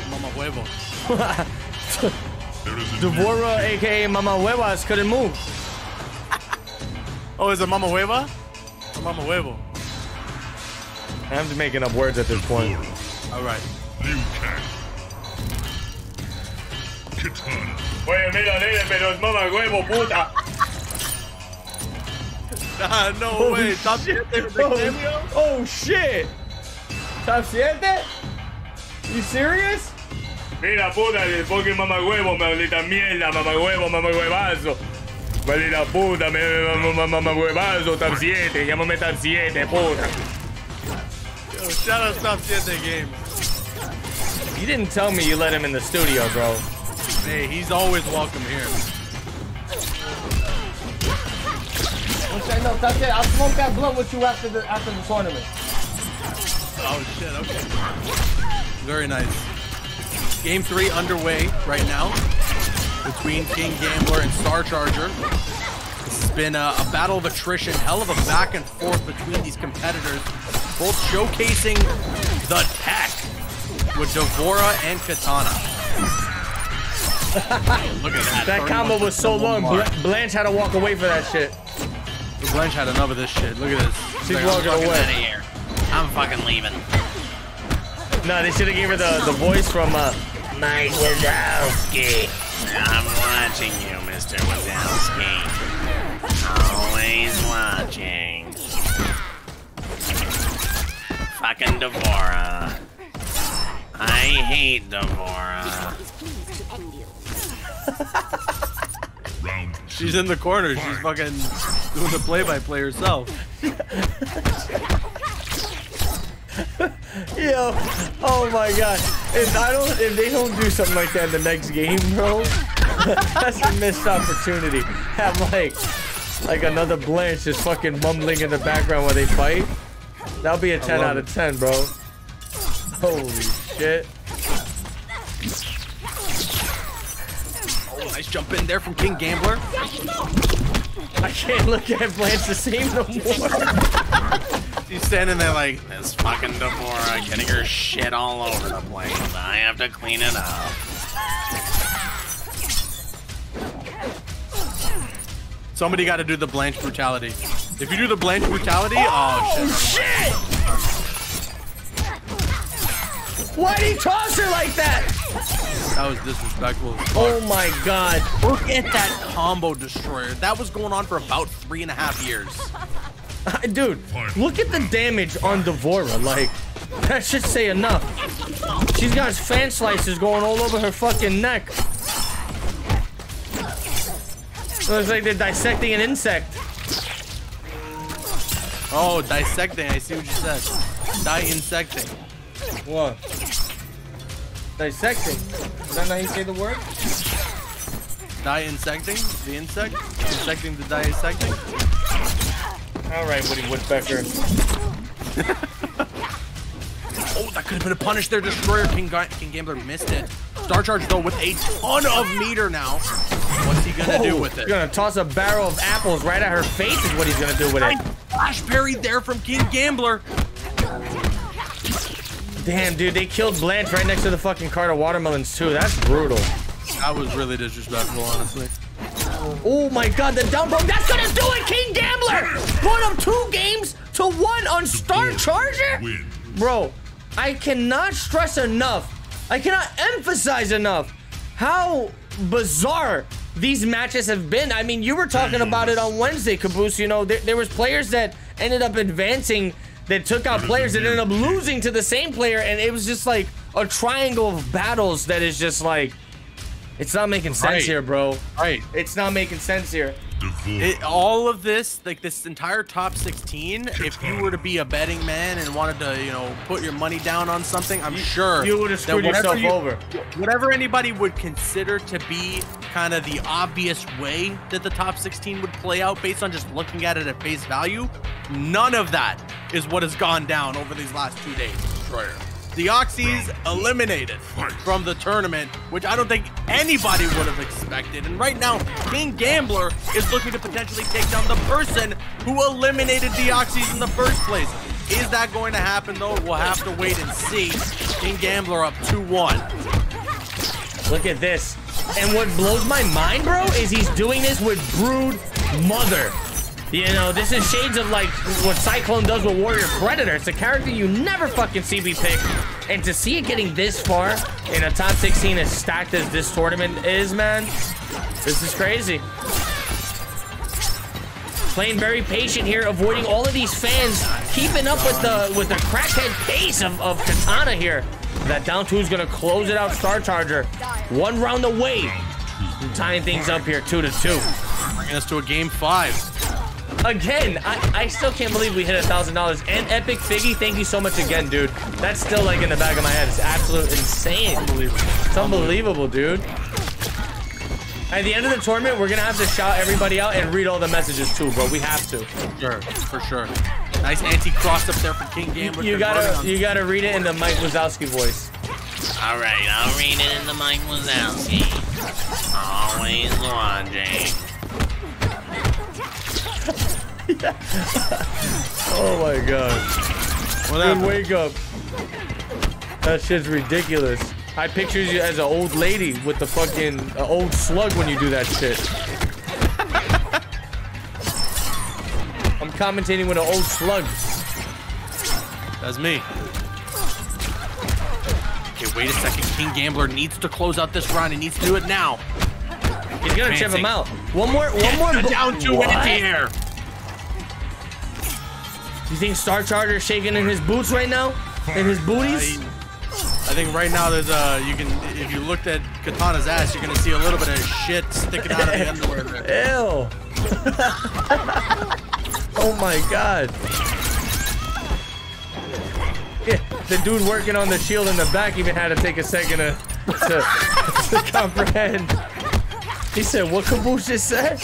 Mama huevo. <laughs> D'Vorah, aka Mama Huevas, couldn't move. Oh, is it Mama Hueva? Or Mama Huevo? I'm just making up words at this point. All right. Liu Kang. Katana. Oye, mira, nene, pero es Mama Huevo, puta. <laughs> Nah, no way. Top shit there with the cameo? Oh shit! ¿Top 7? You serious? Mira puta, el fucking mamahuevo, maldita mierda, mamahuevo, mamahuevazo. Maldita puta, me mamahuevazo, top 7, llámame top 7, puta. Yo, shout out Top 7 Games. You didn't tell me you let him in the studio, bro. Hey, he's always welcome here. No, top 10, I'll smoke that blunt with you after the after the tournament. Oh shit, okay. Very nice. Game three underway right now between King Gambler and Star Charger. This has been a, a battle of attrition, hell of a back and forth between these competitors, both showcasing the tech with D'Vorah and Katana. <laughs> Look at that. That combo was so long, Bl- Blanche had to walk away for that shit. Blanche had enough of this shit. Look at this. She's Like, I'm walking fucking away. here. I'm fucking leaving. No, they should have gave her the, the voice from uh, Mike Wazowski. I'm watching you, Mr. Wazowski. Always watching. Fucking D'Vorah. I hate D'Vorah. <laughs> She's in the corner. She's fucking doing the play-by-play herself. <laughs> Yo, oh my god. If I don't if they don't do something like that in the next game, bro, <laughs> that's a missed opportunity. Have like like another Blanche just fucking mumbling in the background while they fight. That'll be a 10 out of 10, bro. Holy shit. Oh, nice jump in there from King Gambler. I can't look at Blanche the same no more. She's standing there like, This fucking D'Vorah getting her shit all over the place. I have to clean it up. somebody got to do the Blanche brutality. If you do the Blanche brutality, oh, shit. Oh, shit! Why'd he toss her like that? That was disrespectful. Oh my god. Look at that combo destroyer. That was going on for about three and a half years. Dude, look at the damage on D'Vorah. Like, that should say enough. She's got fan slices going all over her fucking neck. Looks like they're dissecting an insect. Oh, dissecting. I see what you said. Die-insecting. What? Dissecting. Is that how you say the word? Die-insecting? The insect? Insecting the dissecting? All right, Woody Woodpecker. <laughs> Oh, that could have been a punish there. Destroyer King, Ga- King Gambler missed it. Star Charge, though, with a ton of meter now. What's he going to do oh, with it? He's gonna toss a barrel of apples right at her face is what he's gonna do with it. Flash parry there from King Gambler. Damn, dude, they killed Blanche right next to the fucking cart of watermelons too. That's brutal. That was really disrespectful, honestly. Oh my god, the down bro, that's gonna do it, King Gambler! Going up two games to one on Star Charger? Win. Bro, I cannot stress enough, I cannot emphasize enough how bizarre these matches have been. I mean, you were talking about it on Wednesday, Caboose. You know, there, there was players that ended up advancing that took out players that ended up losing to the same player, and it was just like a triangle of battles that is just like, it's not making sense Right. here, bro. Right. It's not making sense here. D'Vorah. It, all of this, like this entire top 16, if you were to be a betting man and wanted to, you know, put your money down on something, I'm sure you would've screwed yourself you- over. Whatever anybody would consider to be kind of the obvious way that the top 16 would play out based on just looking at it at face value, none of that is what has gone down over these last two days, Destroyer. Deoxys eliminated from the tournament, which I don't think anybody would have expected. And right now, King Gambler is looking to potentially take down the person who eliminated Deoxys in the first place. Is that going to happen though? We'll have to wait and see. King Gambler up 2-1. Look at this. And what blows my mind, bro, is he's doing this with Brood Mother. You know, this is shades of like what Cyclone does with Warrior Predator. It's a character you never fucking see me pick. And to see it getting this far in a top 16 as stacked as this tournament is, man, this is crazy. Playing very patient here, avoiding all of these fans, keeping up with the with the crackhead pace of, of Katana here. That down two is gonna close it out, Star Charger. One round away. Tying things up here, two to two. Bringing us to a game five. Again, I, I still can't believe we hit a thousand dollars. And Epic Figgy, thank you so much again, dude. That's still like in the back of my head. It's absolute insane. Unbelievable. It's unbelievable, dude. At the end of the tournament, we're gonna have to shout everybody out and read all the messages too, bro. We have to. Sure, for sure. Nice anti-cross up there from King Gambler. You converting gotta you gotta read it in the Mike Wazowski voice. All right, I'll read it in the Mike Wazowski. Always watching. <laughs> Oh my god. What Dude, happened? wake up. That shit's ridiculous. I picture you as an old lady with the fucking uh, old slug when you do that shit. <laughs> I'm commentating with an old slug. That's me. Okay, wait a second. King Gambler needs to close out this round. He needs to do it now. He's gonna chip Fancy. him out. One more, one more. Down two What? in the air. You think Star Charger shaking in his boots right now? In his booties? I think right now there's a you can if you looked at Katana's ass, you're gonna see a little bit of shit sticking out of the underwear there. <laughs> Ew. <laughs> oh my god. Yeah, the dude working on the shield in the back even had to take a second to, to, <laughs> to comprehend. He said, what Caboose just said?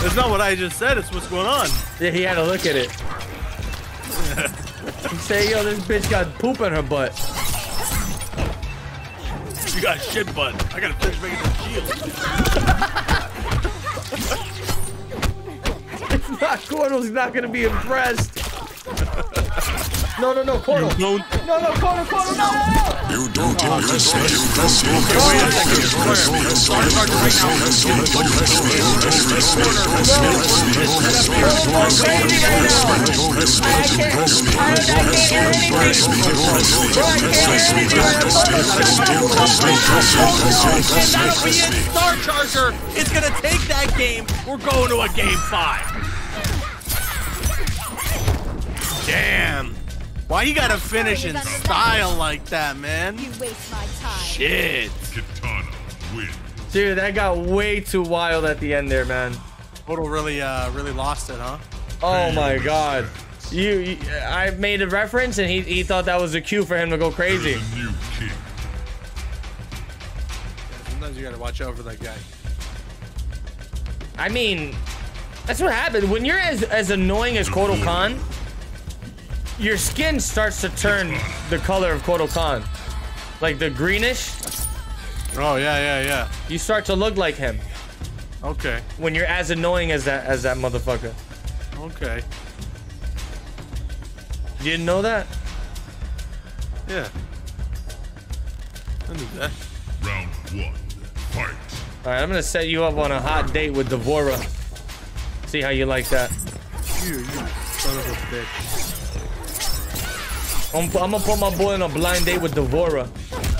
It's not what I just said. It's what's going on. Yeah, he had to look at it. <laughs> he said, yo, this bitch got poop in her butt. You got shit butt. I gotta finish making some shields. <laughs> If not, Kotal's not gonna be impressed. No, no, no, Kotal. Don't. No, no, Kotal, Kotal, no, no, no. You don't impress me. You don't impress me. Wait a second. Destroyer. Star Charger right now. Impress me. Impress me. Impress me. Impress me. That'll be it. Star Charger is gonna take that game. We're going to a game five. Damn. Why you gotta finish in style like that, man? You waste my time. Shit. Katana win. Dude, that got way too wild at the end there, man. Total really, uh, really lost it, huh? Oh my god. You, you I made a reference and he, he thought that was a cue for him to go crazy. The new king. Sometimes you gotta watch out for that guy. I mean, that's what happened. When you're as, as annoying as Kotal Khan, your skin starts to turn the color of Kotal Khan. Like the greenish, Oh yeah, yeah, yeah. you start to look like him. Okay, when you're as annoying as that as that motherfucker. okay. You didn't know that? Yeah. I knew that. Round one. Fight. All right, I'm gonna set you up on a hot date with D'Vorah. See how you like that. You, you son of a bitch. I'm, I'm gonna put my boy on a blind date with D'Vorah.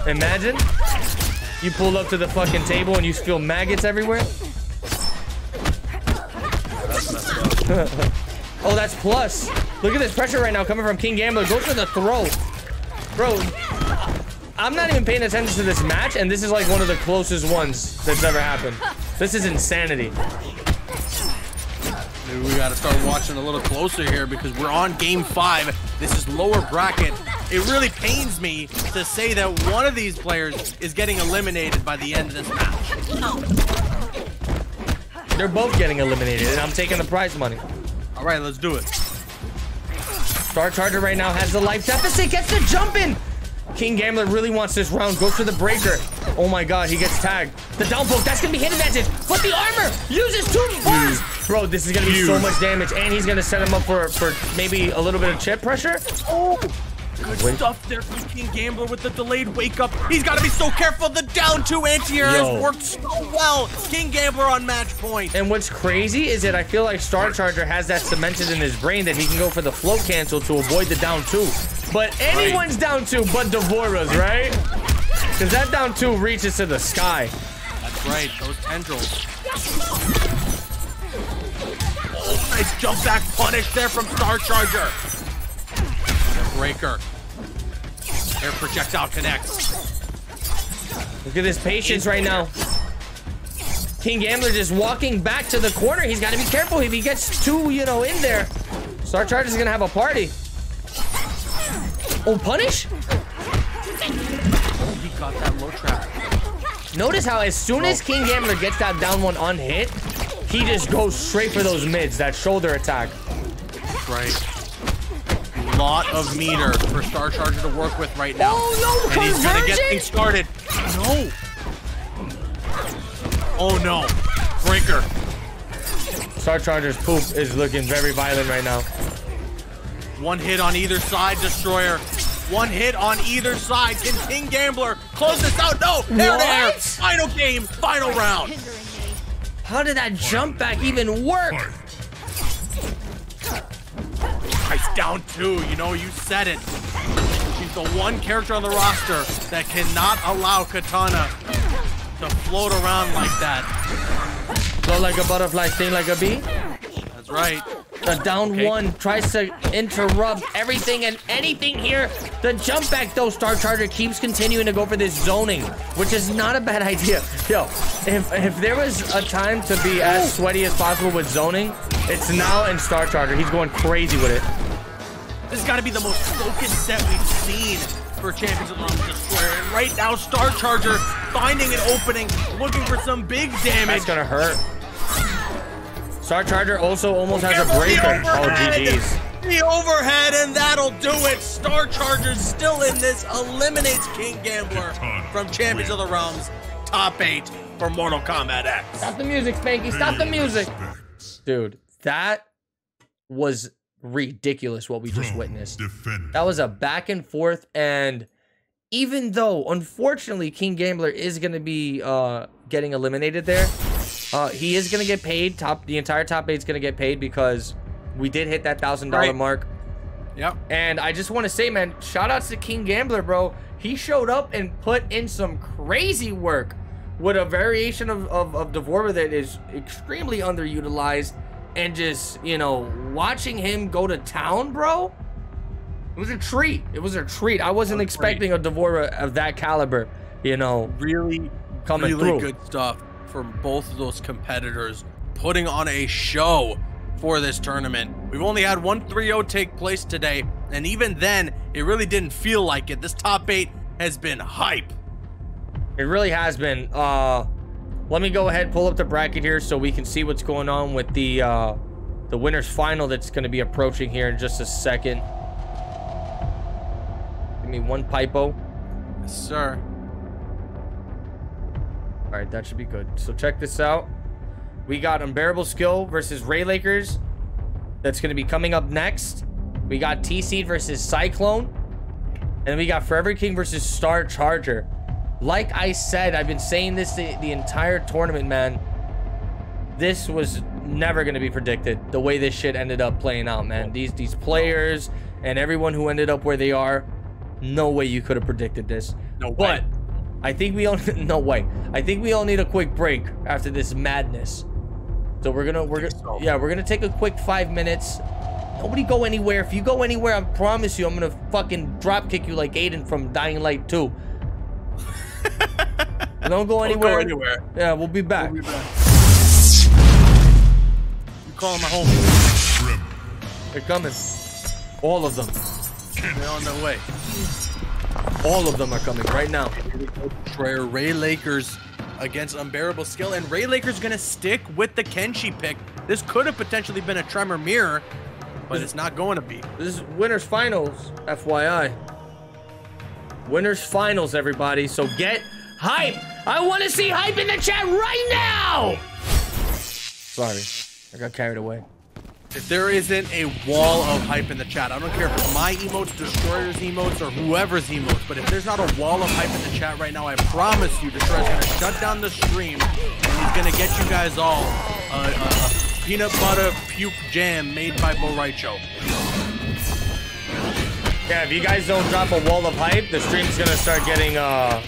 Imagine you pull up to the fucking table and you spill maggots everywhere. <laughs> oh, that's plus. Look at this pressure right now coming from King Gambler. Go for the throw. Bro, I'm not even paying attention to this match, and this is like one of the closest ones that's ever happened. This is insanity. Maybe we gotta start watching a little closer here because we're on game five. This is lower bracket. It really pains me to say that one of these players is getting eliminated by the end of this match. They're both getting eliminated, and I'm taking the prize money. All right, let's do it. Star Charger right now has the life deficit, gets the jump in. King Gambler really wants this round, goes for the breaker. Oh my god, he gets tagged. The down poke, that's gonna be hit advantage. But the armor uses two bars. Bro, this is gonna be so much damage, and he's gonna set him up for, for maybe a little bit of chip pressure. Oh, good stuff there from King Gambler with the delayed wake up. He's got to be so careful. The down two anti-air Yo. has worked so well. King Gambler on match point. And what's crazy is that I feel like Star Charger has that cemented in his brain that he can go for the float cancel to avoid the down two. But anyone's down two but D'Vorah's, right? Because that down two reaches to the sky. That's right, those tendrils. Oh, nice jump back punish there from Star Charger. Air Breaker. Air projectile connects. Look at his patience right now. King Gambler just walking back to the corner. He's got to be careful if he gets too, you know, in there. Star Charger's gonna have a party. Oh, punish? He got that low trap. Notice how as soon as King Gambler gets that down one unhit, he just goes straight for those mids, that shoulder attack. Right. Lot of meter for Star Charger to work with right now. Oh, no, and he's gonna get things started. No. Oh no. Breaker. Star Charger's poop is looking very violent right now. One hit on either side, Destroyer. One hit on either side. Can King Gambler close this out? No, there, there. What? Final game, final round. How did that jump back even work? Nice down two. You know, you said it. He's the one character on the roster that cannot allow Katana to float around like that. Float like a butterfly, sting like a bee. That's right. The down Okay. one tries to interrupt everything and anything here. The jump back though, Star Charger keeps continuing to go for this zoning, which is not a bad <laughs> idea. Yo, if if there was a time to be as sweaty as possible with zoning, it's now in Star Charger. He's going crazy with it. This has got to be the most focused set we've seen for Champions of the Destroyer. And right now, Star Charger finding an opening, looking for some big damage. That's gonna hurt. Star Charger also almost has a the breaker. Oh, overhead! GG's. The overhead, and that'll do it. Star Charger's still in this, eliminates King Gambler from Champions of the Realms, top eight for Mortal Kombat X. Stop the music, Spanky. Stop the music. Dude, that was ridiculous what we just witnessed. That was a back and forth, and even though unfortunately King Gambler is gonna be uh getting eliminated there, uh he is gonna get paid. Top the entire top eight is gonna get paid because we did hit that thousand dollar Right. mark. Yep. And I just want to say, man, shout outs to King Gambler, bro. He showed up and put in some crazy work with a variation of, of, of D'Vorah that is extremely underutilized. And just, you know, watching him go to town, bro, it was a treat. It was a treat. I wasn't A expecting a D'Vorah of that caliber, you know, Really, coming really through. good stuff from both of those competitors putting on a show for this tournament. We've only had one 3-0 take place today, and even then, it really didn't feel like it. This top eight has been hype. It really has been. Uh, let me go ahead pull up the bracket here so we can see what's going on with the uh, the winners final that's going to be approaching here in just a second. Give me one pipo. Yes, sir. All right, that should be good. So check this out. We got Unbearable Skill versus Ray Lakers. That's going to be coming up next. We got T Seed versus Cyclone. And we got Forever King versus Star Charger. Like I said, I've been saying this the, the entire tournament, man. This was never going to be predicted. The way this shit ended up playing out, man. These these players and everyone who ended up where they are, no way you could have predicted this. No way. But I think we all <laughs> no way. I think we all need a quick break after this madness. So we're gonna we're gonna so. yeah we're gonna take a quick five minutes. Nobody go anywhere. If you go anywhere, I promise you, I'm gonna fucking drop kick you like Aiden from Dying Light 2. <laughs> Don't go Don't anywhere. go anywhere. Yeah, we'll be back. We'll be back. You calling my homie? Trim. They're coming. All of them. They're on their way. All of them are coming right now. Destroyer Ray Lakers against Unbearable Skill, and Ray Lakers gonna stick with the Kenshi pick. This could have potentially been a Tremor Mirror, but it's not going to be. This is winners finals, FYI. Winners finals, everybody. So get hype. I want to see hype in the chat right now. Sorry, I got carried away. If there isn't a wall of hype in the chat, I don't care if it's my emotes, Destroyer's emotes, or whoever's emotes, but if there's not a wall of hype in the chat right now, I promise you, Destroyer's gonna shut down the stream, and he's gonna get you guys all a, a, a peanut butter puke jam made by Bo' Rai Cho. Yeah, if you guys don't drop a wall of hype, the stream's gonna start getting uh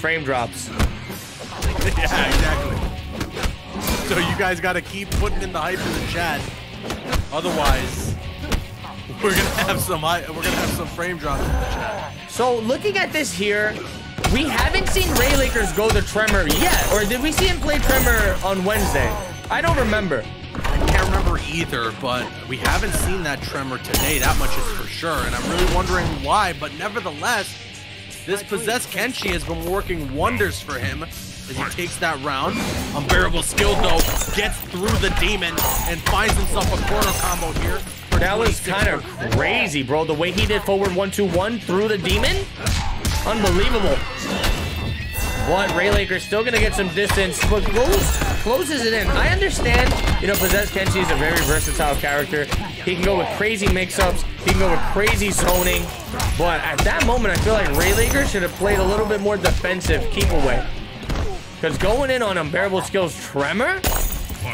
frame drops. <laughs> yeah, exactly. So you guys gotta keep putting in the hype in the chat. Otherwise, we're gonna have some we're gonna have some frame drops in the chat. So looking at this here, we haven't seen Ray Lakers go the Tremor yet, or did we see him play Tremor on Wednesday? I don't remember. I can't remember either, but we haven't seen that tremor today. That much is for sure, and I'm really wondering why. But nevertheless, this possessed Kenshi has been working wonders for him as he takes that round. Unbearable skill though gets through the demon and finds himself a corner combo here. That was kind of crazy, bro. The way he did forward one two one through the demon, unbelievable. But Ray Laker's still gonna get some distance, but goes closes it in. I understand, you know, possessed Kenshi is a very versatile character. He can go with crazy mix-ups. He can go with crazy zoning. But at that moment, I feel like Ray Laker should have played a little bit more defensive, keep away. Because going in on unbearable skills tremor,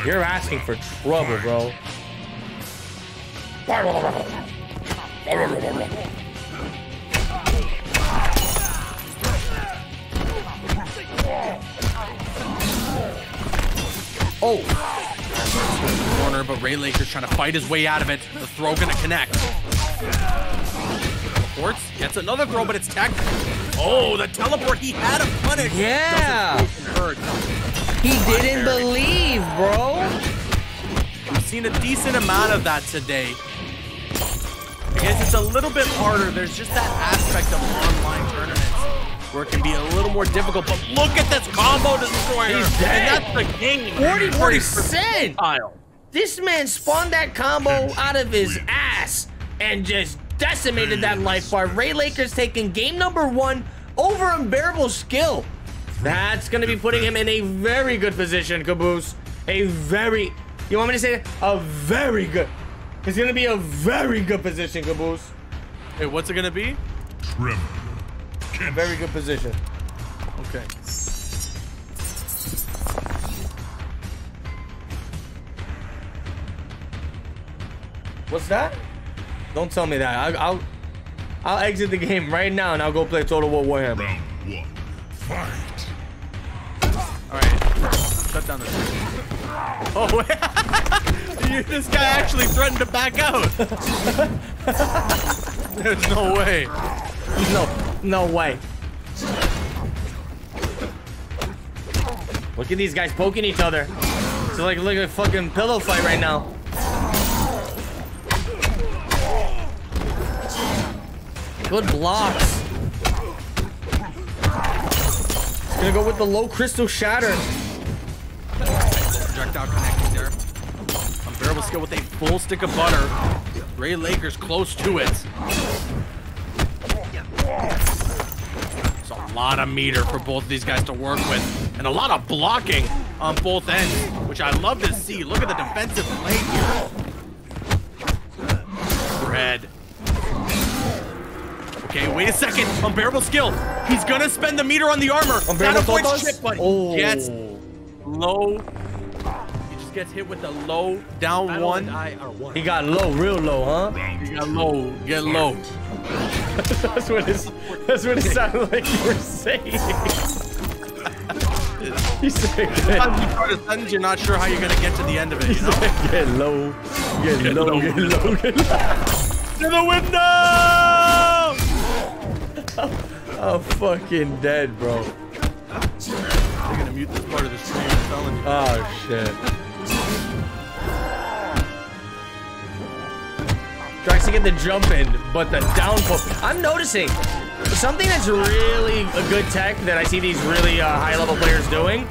you're asking for trouble, bro. Oh, Corner, but Ray Lakers trying to fight his way out of it. The throw gonna connect. Ports gets another throw, but it's tech. Oh, the teleport he had a punish. Yeah. He didn't believe, bro. We've seen a decent amount of that today. I guess it's a little bit harder. There's just that aspect of online tournaments where it can be a little more difficult. But look at this combo destroyer. He's dead. And that's the game. 40%. Tile. This man spawned that combo out of his ass and just decimated that life bar. Ray Lakers taking game number one over unbearable skill. That's gonna be putting him in a very good position, Caboose. A very, you want me to say it? A very good. It's gonna be a very good position, Caboose. Hey, what's it gonna be? Tremor. A very good position. Okay. What's that? Don't tell me that. I, I'll, I'll exit the game right now and I'll go play Total War Warhammer. Round one. Fight. All right. Shut down the. <laughs> Oh, <laughs> you- this guy actually threatened to back out. <laughs> There's no way. No, no way. Look at these guys poking each other. It's like look at a fucking pillow fight right now. Good blocks. Gonna go with the low crystal shatter. Projectile connecting there. Unbearable skill with a full stick of butter. Ray Lakers close to it. It's a lot of meter for both of these guys to work with. And a lot of blocking on both ends, which I love to see. Look at the defensive play here. Red. Okay, wait a second. Unbearable skill. He's gonna spend the meter on the armor. That Unbearable avoids shit, Oh. gets low. He just gets hit with the low down one. He got low, real low, huh? He got low. Get low. <laughs> That's what it's. <laughs> That's what it sounded like you were saying. <laughs> he said, Sometimes you start a sentence, you're not sure how you're gonna get to the end of it. You know? Get low, get, low, low. get low, get low. to the window. <laughs> I'm fucking dead, bro. They're gonna mute this part of the stream. I'm telling you. Oh shit. Tries to get the jump in, but the down poke. I'm noticing something that's really a good tech that I see these really uh, high level players doing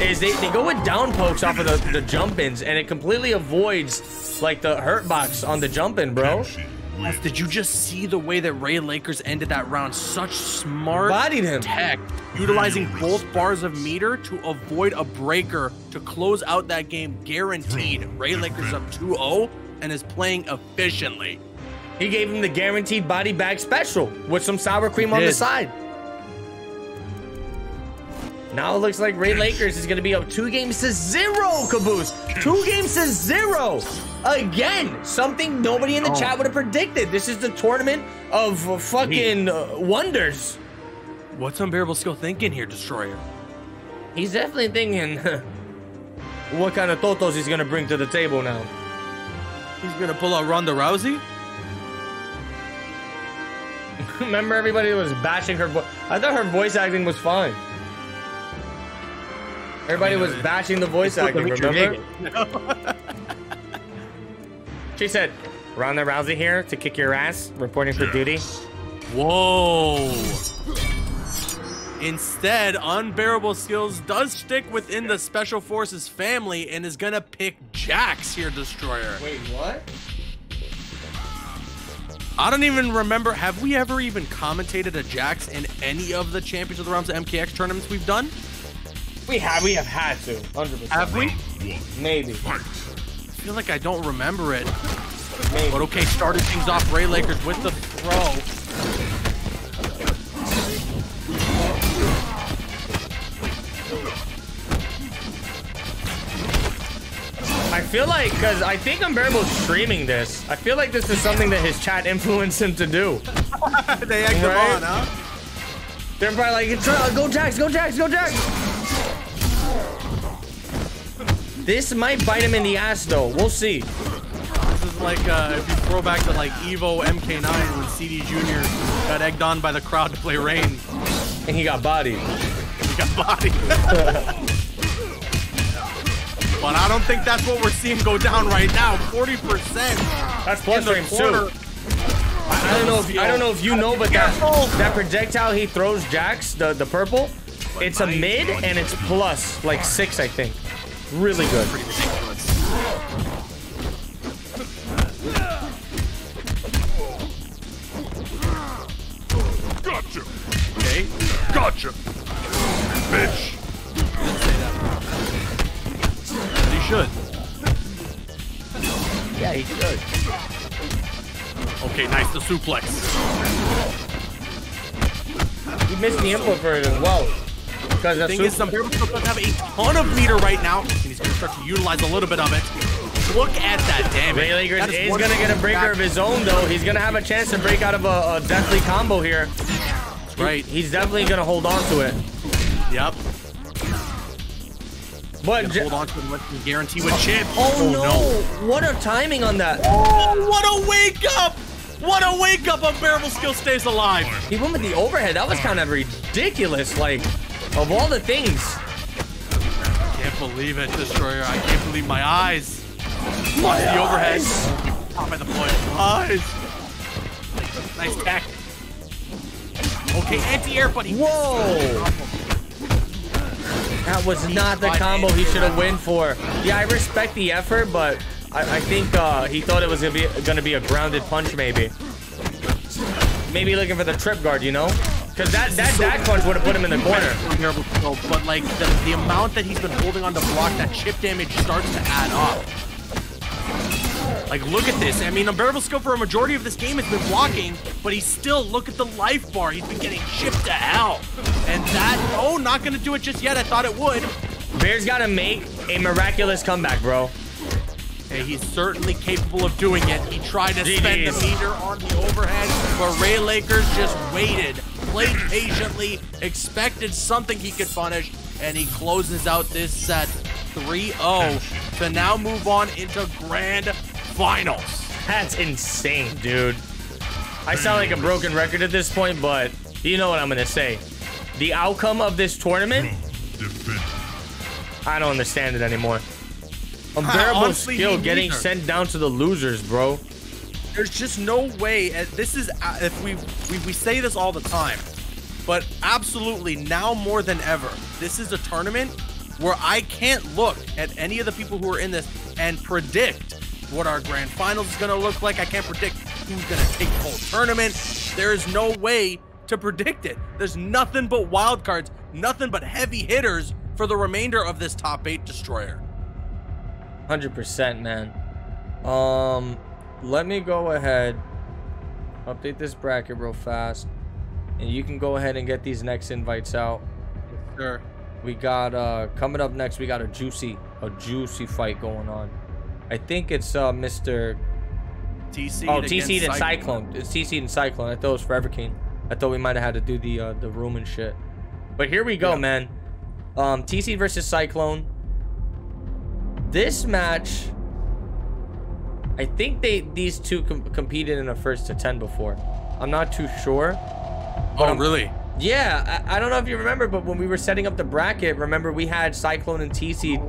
is they, they go with down pokes off of the, the jump ins and it completely avoids like the hurt box on the jump in, bro. Yes, Did you just see the way that Ray Lakers ended that round? Such smart Bodied him. tech, utilizing both bars of meter to avoid a breaker to close out that game guaranteed. Ray Lakers up 2-0 and is playing efficiently. He gave him the guaranteed body bag special with some sour cream on the side. Now it looks like Ray Lakers is going to be up two games to zero, Caboose. Two games to zero. Again, something nobody in the Oh. chat would have predicted. This is the tournament of fucking uh, wonders. What's Unbearable Skill thinking here, Destroyer? He's definitely thinking <laughs> what kind of totos he's going to bring to the table now. He's gonna pull out Ronda Rousey? <laughs> Remember everybody was bashing her voice. I thought her voice acting was fine. Everybody I mean, was it- bashing the voice acting, remember? Hagen. <laughs> <laughs> She said, Ronda Rousey here to kick your ass, reporting for duty. Whoa. Instead, Unbearable Skills does stick within the Special Forces family and is gonna pick Jax here, Destroyer. Wait, what? I don't even remember. Have we ever even commentated a Jax in any of the Champions of the Realms MKX tournaments we've done? We have we have had to. 100%. Have we? Maybe. I feel like I don't remember it. Maybe. But okay, started things off Ray Lakers with the throw. I feel like, because I think Unbearable's streaming this. I feel like this is something that his chat <laughs> influenced him to do. <laughs> they egged him Right. on, huh? They're probably like, go Jax, go Jax, go Jax. This might bite him in the ass, though. We'll see. This is like uh, if you throw back to like Evo MK9 when CD Jr. got egged on by the crowd to play Rain. And he got bodied. He got bodied. <laughs> but I don't think that's what we're seeing go down right now. 40%. That's plus frames, too. I don't know if I don't know if you know, but that that projectile he throws Jax, the the purple, it's a mid and it's plus like six, I think. Really good. Pretty ridiculous. Gotcha! Okay. Gotcha! Bitch! Didn't say that. But he should. Yeah, he should. Okay, nice the suplex. He missed the input for it as well. Because The thing is, Umberto doesn't have a ton of meter right now, and he's going to start to utilize a little bit of it. Look at that damage. That is one gonna get a breaker back- of his own though. He's gonna have a chance to break out of a, a deathly combo here. Right. He's definitely gonna hold on to it. Yep. But hold on to it and let him guarantee with chip. oh, oh no. what a timing on that. Oh, what a wake up! What a wake up! Unbearable skill stays alive. He went with the overhead. That was kind of ridiculous. Like, of all the things. I Can't believe it, Destroyer. I can't believe my eyes. My the overhead. Top by the point. Eyes. Nice tack. Okay, anti-air, buddy. Whoa. That was not the combo he should have went for. Yeah, I respect the effort, but I, I think uh, he thought it was gonna be gonna be a grounded punch, maybe. Maybe looking for the trip guard, you know? Because that that dash punch would have put him in the corner. But like the, the amount that he's been holding on to block, that chip damage starts to add up. Like, look at this. I mean, Unbearable Skill for a majority of this game has been blocking, but he's still, look at the life bar. He's been getting chipped to hell. And that, oh, not gonna do it just yet. I thought it would. Bear's gotta make a miraculous comeback, bro. Hey, he's certainly capable of doing it. He tried to spend the meter on the overhead, but Ray Lakers just waited, played patiently, expected something he could punish, and he closes out this set 3-0 to now move on into grand finals. That's insane, dude. I sound like a broken record at this point, but you know what I'm gonna say. The outcome of this tournament, I don't understand it anymore. Unbearable skill getting neither. sent down to the losers, bro. There's just no way. This is uh, if we, we we say this all the time, but absolutely now more than ever, this is a tournament where I can't look at any of the people who are in this and predict what our grand finals is going to look like. I can't predict who's going to take the whole tournament. There is no way to predict it. There's nothing but wild cards, nothing but heavy hitters for the remainder of this top eight destroyer. 100%, man. Um, let me go ahead, update this bracket real fast, and you can go ahead and get these next invites out. Sure. We got uh coming up next. We got a juicy, a juicy fight going on. I think it's uh Mr. TC. Oh, TC and Cyclone. It's TC and Cyclone. I thought it was Forever King. I thought we might have had to do the uh, the room and shit. But here we go, Yeah. man. Um, TC versus Cyclone. This match, I think they these two com- competed in a first to ten before. I'm not too sure. Oh, really? Yeah, I, I don't know if you remember, but when we were setting up the bracket, remember we had Cyclone and TC.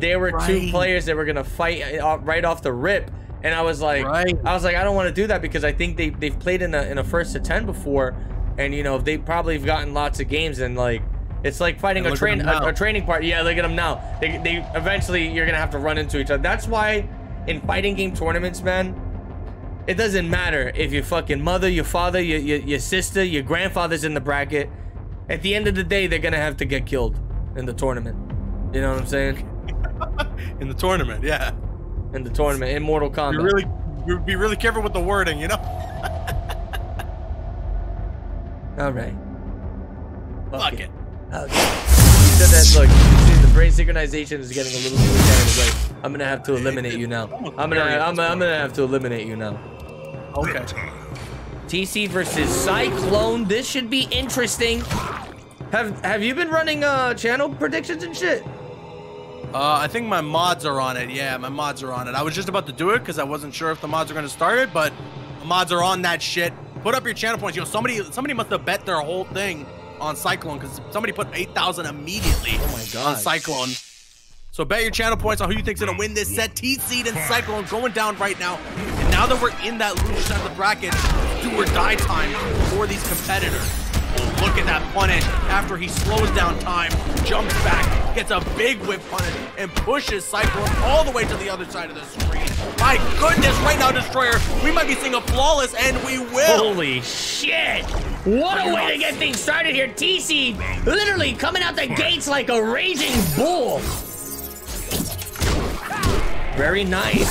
There were two players that were gonna fight uh, right off the rip, and I was like, Right. I was like, I don't want to do that because I think they they've played in a in a first to ten before, and you know they probably have gotten lots of games and like. It's like fighting And a train a, a training party. Yeah, look at them now. They, they eventually you're gonna have to run into each other. That's why in fighting game tournaments, man, it doesn't matter if your fucking mother, your father, your, your, your sister, your grandfather's in the bracket. At the end of the day, they're gonna have to get killed in the tournament. You know what I'm saying? <laughs> In the tournament, yeah. In the tournament, in Mortal Kombat. Be really, be- be really careful with the wording, you know. <laughs> All right. Fuck it. Okay. He said that. Look, you brain synchronization is getting a little too carried away. I'm gonna have to eliminate you now. I'm gonna, I'm, I'm gonna have to eliminate you now. Okay. TC versus Cyclone. This should be interesting. Have Have you been running uh channel predictions and shit? Uh, I think my mods are on it. Yeah, my mods are on it. I was just about to do it because I wasn't sure if the mods are going to start it, but the mods are on that shit. Put up your channel points. Yo, somebody somebody must have bet their whole thing on Cyclone because somebody put 8,000 immediately Oh my on. Cyclone. So bet your channel points on who you think's gonna win this set. T seed and Cyclone going down right now. And now that we're in that loser side of the bracket, do or die time for these competitors. Oh, look at that punish after he slows down time, jumps back, gets a big whip punish, and pushes Cyclone all the way to the other side of the screen. My goodness, right now, Destroyer, we might be seeing a flawless, and we will. Holy shit! What a way to get things started here. TC literally coming out the gates like a raging bull. Very nice.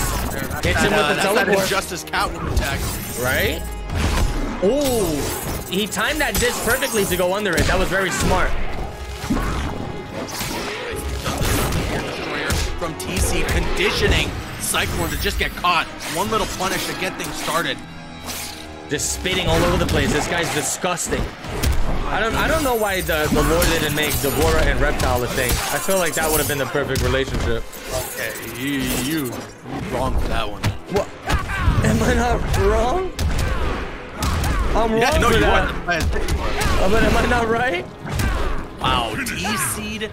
Hits him uh, with the that's that teleport. Injustice Catwoman attack. Right? Oh, he timed that disc perfectly to go under it. That was very smart. From TC conditioning Cyclone to just get caught. One little punish to get things started. Just spitting all over the place. This guy's disgusting. I don't I don't know why the, the lore didn't make D'Vorah and Reptile a thing. I feel like that would have been the perfect relationship. Okay, you, you, you wrong for that one. What? Am I not wrong? I'm wrong Yeah, no, for you that. Oh, but am I not right? Wow, T-Seed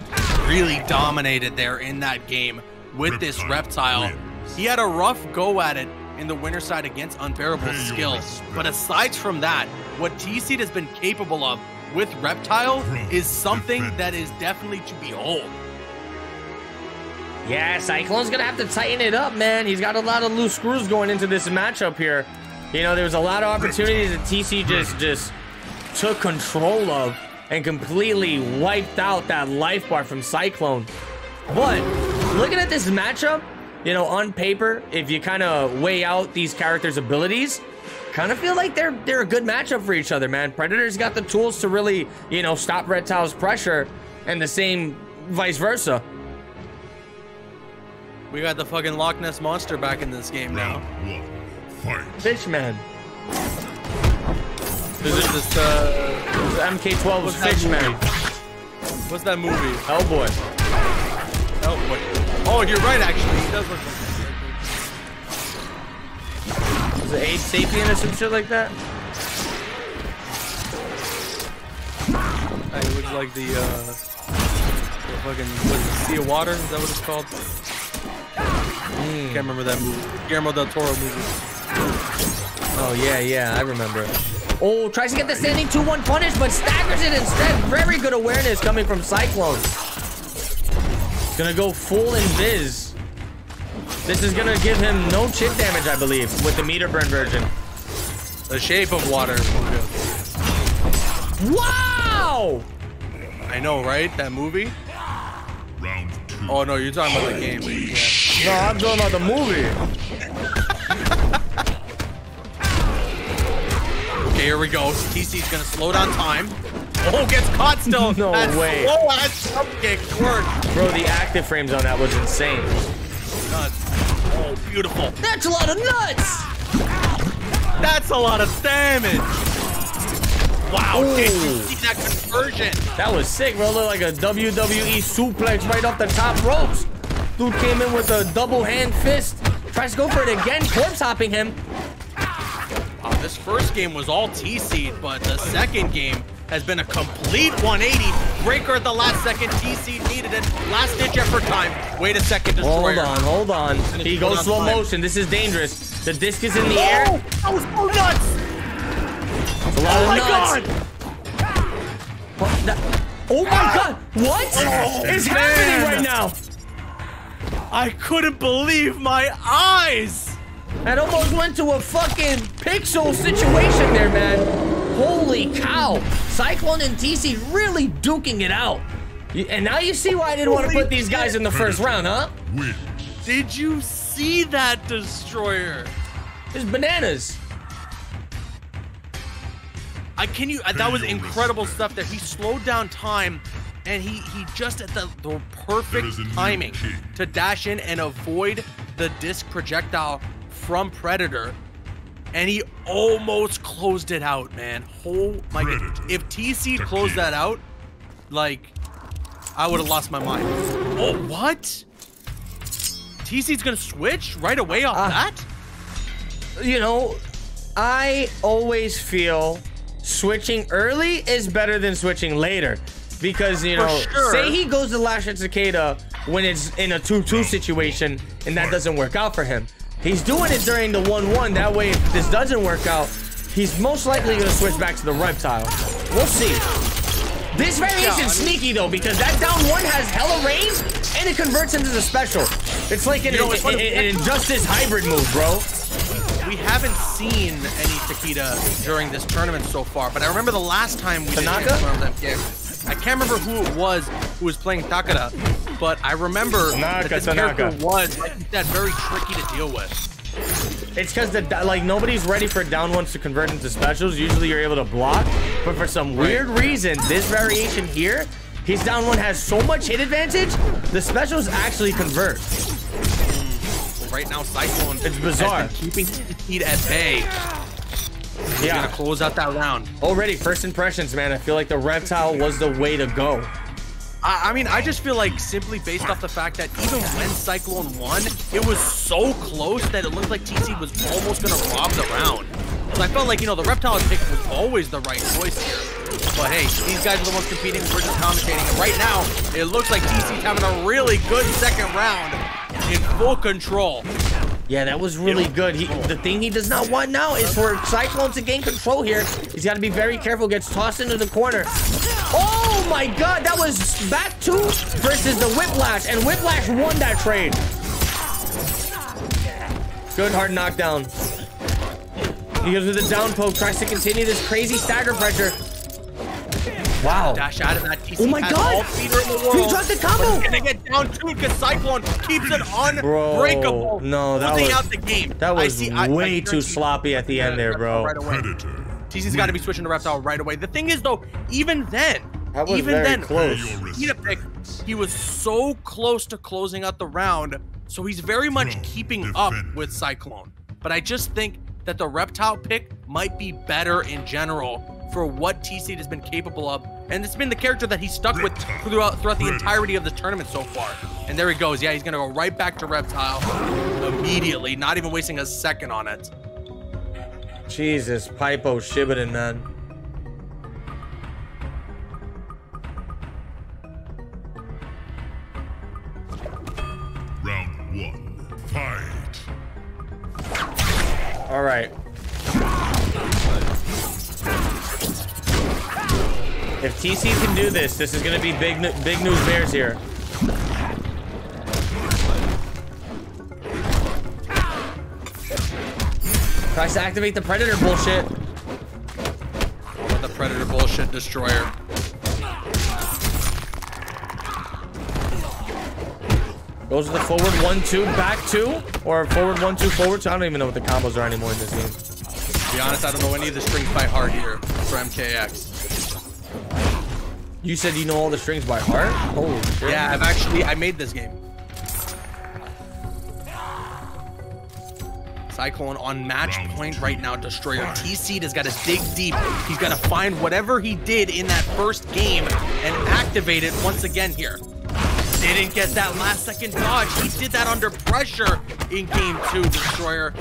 really dominated there in that game with this reptile. He had a rough go at it in the winner side against unbearable skill. But aside from that, what T-Seed has been capable of with reptile is something that is definitely to behold. Yeah, Cyclone's gonna have to tighten it up, man. He's got a lot of loose screws going into this matchup here. You know, there was a lot of opportunities that TC just just took control of and completely wiped out that life bar from Cyclone. But looking at this matchup, you know, on paper, if you kind of weigh out these characters' abilities, kind of feel like they're they're a good matchup for each other, man. Predator's got the tools to really, you know, stop Reptile's pressure, and the same vice versa. We got the fucking Loch Ness monster back in this game now. Round one. Fight. Fishman. This is this, uh, MK12's What's that Fishman. what's that movie? Hellboy. Oh, boy. Oh, you're right, actually. He does look like Is it Abe Sapien or some shit like that? He looks like the, uh, the fucking, what is it, Sea of Water? Is that what it's called? Can't remember that movie. Guillermo del Toro movie. Oh, yeah, yeah, I remember. Oh, tries to get the standing 2-1 punish, but staggers it instead. Very good awareness coming from Cyclone. Gonna go full invis. This is gonna give him no chip damage, I believe, with the meter burn version. The Shape of Water. Wow! I know, right? That movie? Round two. Oh, no, you're talking about the game. Yeah. No, I'm talking about the movie. <laughs> Okay, here we go. TC's gonna slow down time. Oh, gets caught still. No That way. Slow ass jump kick worked. Bro, the active frames on that was insane. Nuts. Oh, beautiful. That's a lot of nuts! That's a lot of damage. Wow, did you see that conversion? That was sick, bro. Looked like a WWE suplex right off the top ropes. Dude came in with a double hand fist. Tries to go for it again, corpse hopping him. Wow, this first game was all T-Seed, but the second game has been a complete 180. Breaker at the last second. T-Seed needed it. Last ditch effort time. Wait a second, Hold on, hold on. He goes slow time. motion. This is dangerous. The disc is in the Oh, air. that was so nuts. Oh my nuts. god. Oh my ah! god! What oh, is Oh, happening man. right now? I couldn't believe my eyes. That almost went to a fucking pixel situation there, man. Holy cow. Cyclone and TC really duking it out. And now you see why I didn't want to put these guys in the first round, huh? Did you see that, Destroyer? It's bananas. I can you. Uh, that was incredible stuff. There, he slowed down time, and he he just at the the perfect is a new timing to dash in and avoid the disc projectile from Predator, and he almost closed it out, man. Oh my god! If TC closed that out, like, I would have lost my mind. Oh what? TC's gonna switch right away off Uh, that? you know, I always feel switching early is better than switching later. Because, you know, sure. say he goes to Lasher Takeda when it's in a 2-2 situation and that doesn't work out for him. He's doing it during the 1-1. That way, if this doesn't work out, he's most likely going to switch back to the Reptile. We'll see. This variation's sneaky, though, because that down one has hella range and it converts into the special. It's like an, You know, it's an, an Injustice hybrid move, bro. We haven't seen any Takeda during this tournament so far, but I remember the last time we Tanaka? did one of them games. I can't remember who it was who was playing Takeda, but I remember Tanaka, that this Tanaka. character was, like you said, very tricky to deal with. It's because the like nobody's ready for down ones to convert into specials. Usually you're able to block, but for some weird reason, this variation here, his down one has so much hit advantage, the specials actually convert. Well, right now, Cyclone It's bizarre. keeping Heat at bay. He's Yeah. gonna close out that round. Already, first impressions, man. I feel like the reptile was the way to go. I, I mean, I just feel like simply based off the fact that even when Cyclone won, it was so close that it looked like TC was almost gonna rob the round. So I felt like, you know, the Reptile pick was always the right choice here. But hey, these guys are the ones competing, we're just commentating. And right now, it looks like TC's having a really good second round in full control. Yeah, that was really good. He, the thing he does not want now is for Cyclone to gain control here. He's got to be very careful. Gets tossed into the corner. Oh my God, that was back two versus the Whiplash, and Whiplash won that trade. Good hard knockdown. He goes with the down poke, tries to continue this crazy stagger pressure. Wow. Dash out of that. TC Oh my God. all feeder in the He world. dropped the combo. he's gonna get down two because Cyclone keeps it Bro, unbreakable. no, that closing was- out the game. That I was see- I- I way too guarantee- sloppy at the end there, bro. Right away. Predator. TC's got to be switching to Reptile right away. The thing is, though, even then, That was even then, close. He, pick, he was so close to closing out the round, so he's very much Pro keeping up with Cyclone. But I just think that the Reptile pick might be better in general for what TC has been capable of, and it's been the character that he's stuck with throughout throughout the entirety of the tournament so far. And there he goes. Yeah, he's gonna go right back to Reptile immediately, not even wasting a second on it. Jesus, Pipo Shibiden, man. Round one. Fight. All right. If TC can do this, this is gonna be big, big news bears here. Tries to activate the predator bullshit. The Predator bullshit destroyer. Goes to the forward one, two, back two, or forward one, two, forward two. I don't even know what the combos are anymore in this game. To be honest, I don't know any of the strings by heart here for MKX. You said you know all the strings by heart? Holy shit. Yeah, I've actually I made this game. Cyclone on match point right now. Destroyer TC has got to dig deep. He's got to find whatever he did in that first game and activate it once again here. Didn't get that last second dodge. He did that under pressure in game two. Destroyer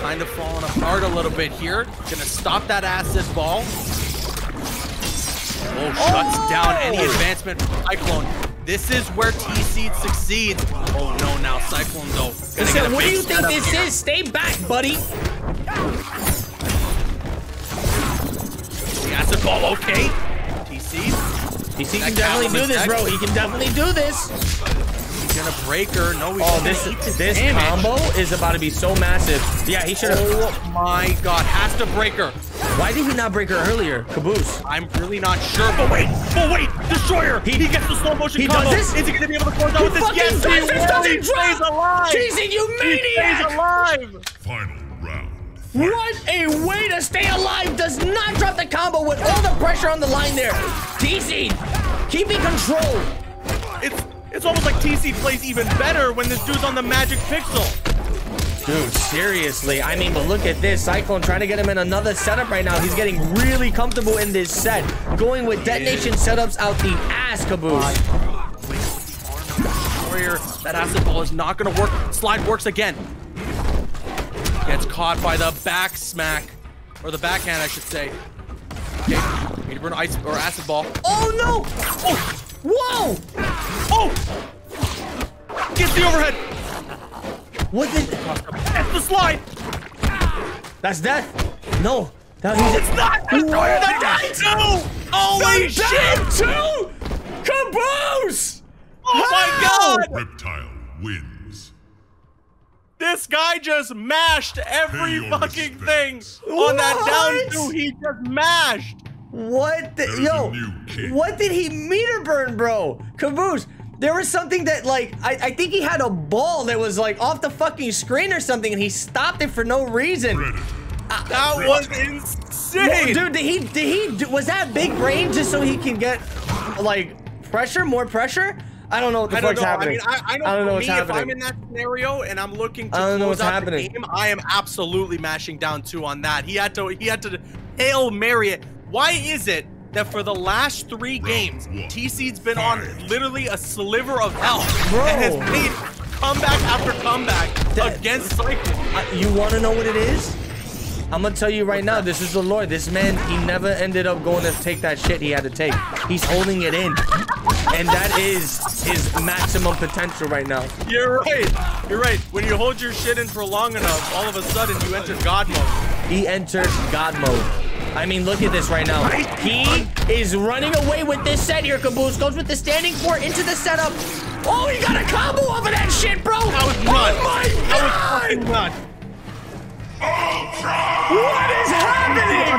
kind of falling apart a little bit here. Gonna stop that acid ball. Oh, shuts down any oh! advancement from Cyclone. This is where T-Seed succeeds. Oh no, now Cyclone though. Listen, what do you think this here. is? Stay back, buddy. The acid ball, okay. T-Seed, TC That can definitely do this, bro. He can definitely do this. He's gonna break her. No, he's Oh, gonna this eat the this damage. combo is about to be so massive. Yeah, he should have. Oh my god, has to break her. Why did he not break her earlier? Caboose. I'm really not sure, but wait, but wait, Destroyer! He, gets the slow motion he combo. does this? Is he gonna be able to close out with this? Yes, does he will. doesn't He drop! stays alive! TC, you He stays alive! Final round. What a way to stay alive! Does not drop the combo with all the pressure on the line there. TC, keeping control. It's it's almost like TC plays even better when this dude's on the magic pixel. Dude, seriously. I mean, but look at this. Cyclone trying to get him in another setup right now. He's getting really comfortable in this set. Going with detonation setups out the ass, Caboose. Destroyer. That acid ball is not gonna work. Slide works again. Gets caught by the back smack. Or the backhand, I should say. Okay, need to burn ice or acid ball. Oh no! Oh! Whoa! Oh! Get the overhead! What did? That's the slide! That's death. No, that he's. It's not! Destroyer the die too! Holy shit! Two! Caboose! Oh my god! Reptile wins. This guy just mashed every your fucking thing respects. on that What? down two. He just mashed. What the There's yo? a new king. What did he meter burn, bro? Caboose. There was something that like I, I think he had a ball that was like off the fucking screen or something, and he stopped it for no reason. Predator. That was Well, insane. dude, did he did he do- was that big brain just so he can get like pressure, more pressure? I don't know what the I don't fuck's know. happening. I mean, I, I know, I don't know for what's me, if I'm in that scenario and I'm looking to I don't know close what's out happening. the game, I am absolutely mashing down two on that. He had to he had to hail Mary it. Why is it that for the last three games, one. T Seed's been on literally a sliver of health Bro. and has made comeback after comeback That- against Cyclone? Uh, you want to know what it is? I'm gonna tell you right now. This is the Lord. This man, he never ended up going to take that shit he had to take. He's holding it in, and that is his maximum potential right now. You're right. You're right. When you hold your shit in for long enough, all of a sudden you enter God mode. He entered God mode. I mean, look at this right now. He is running away with this set here. Caboose goes with the standing four into the setup. Oh, he got a combo off of that shit, bro. That was nuts. oh my That was god! nuts. What is happening?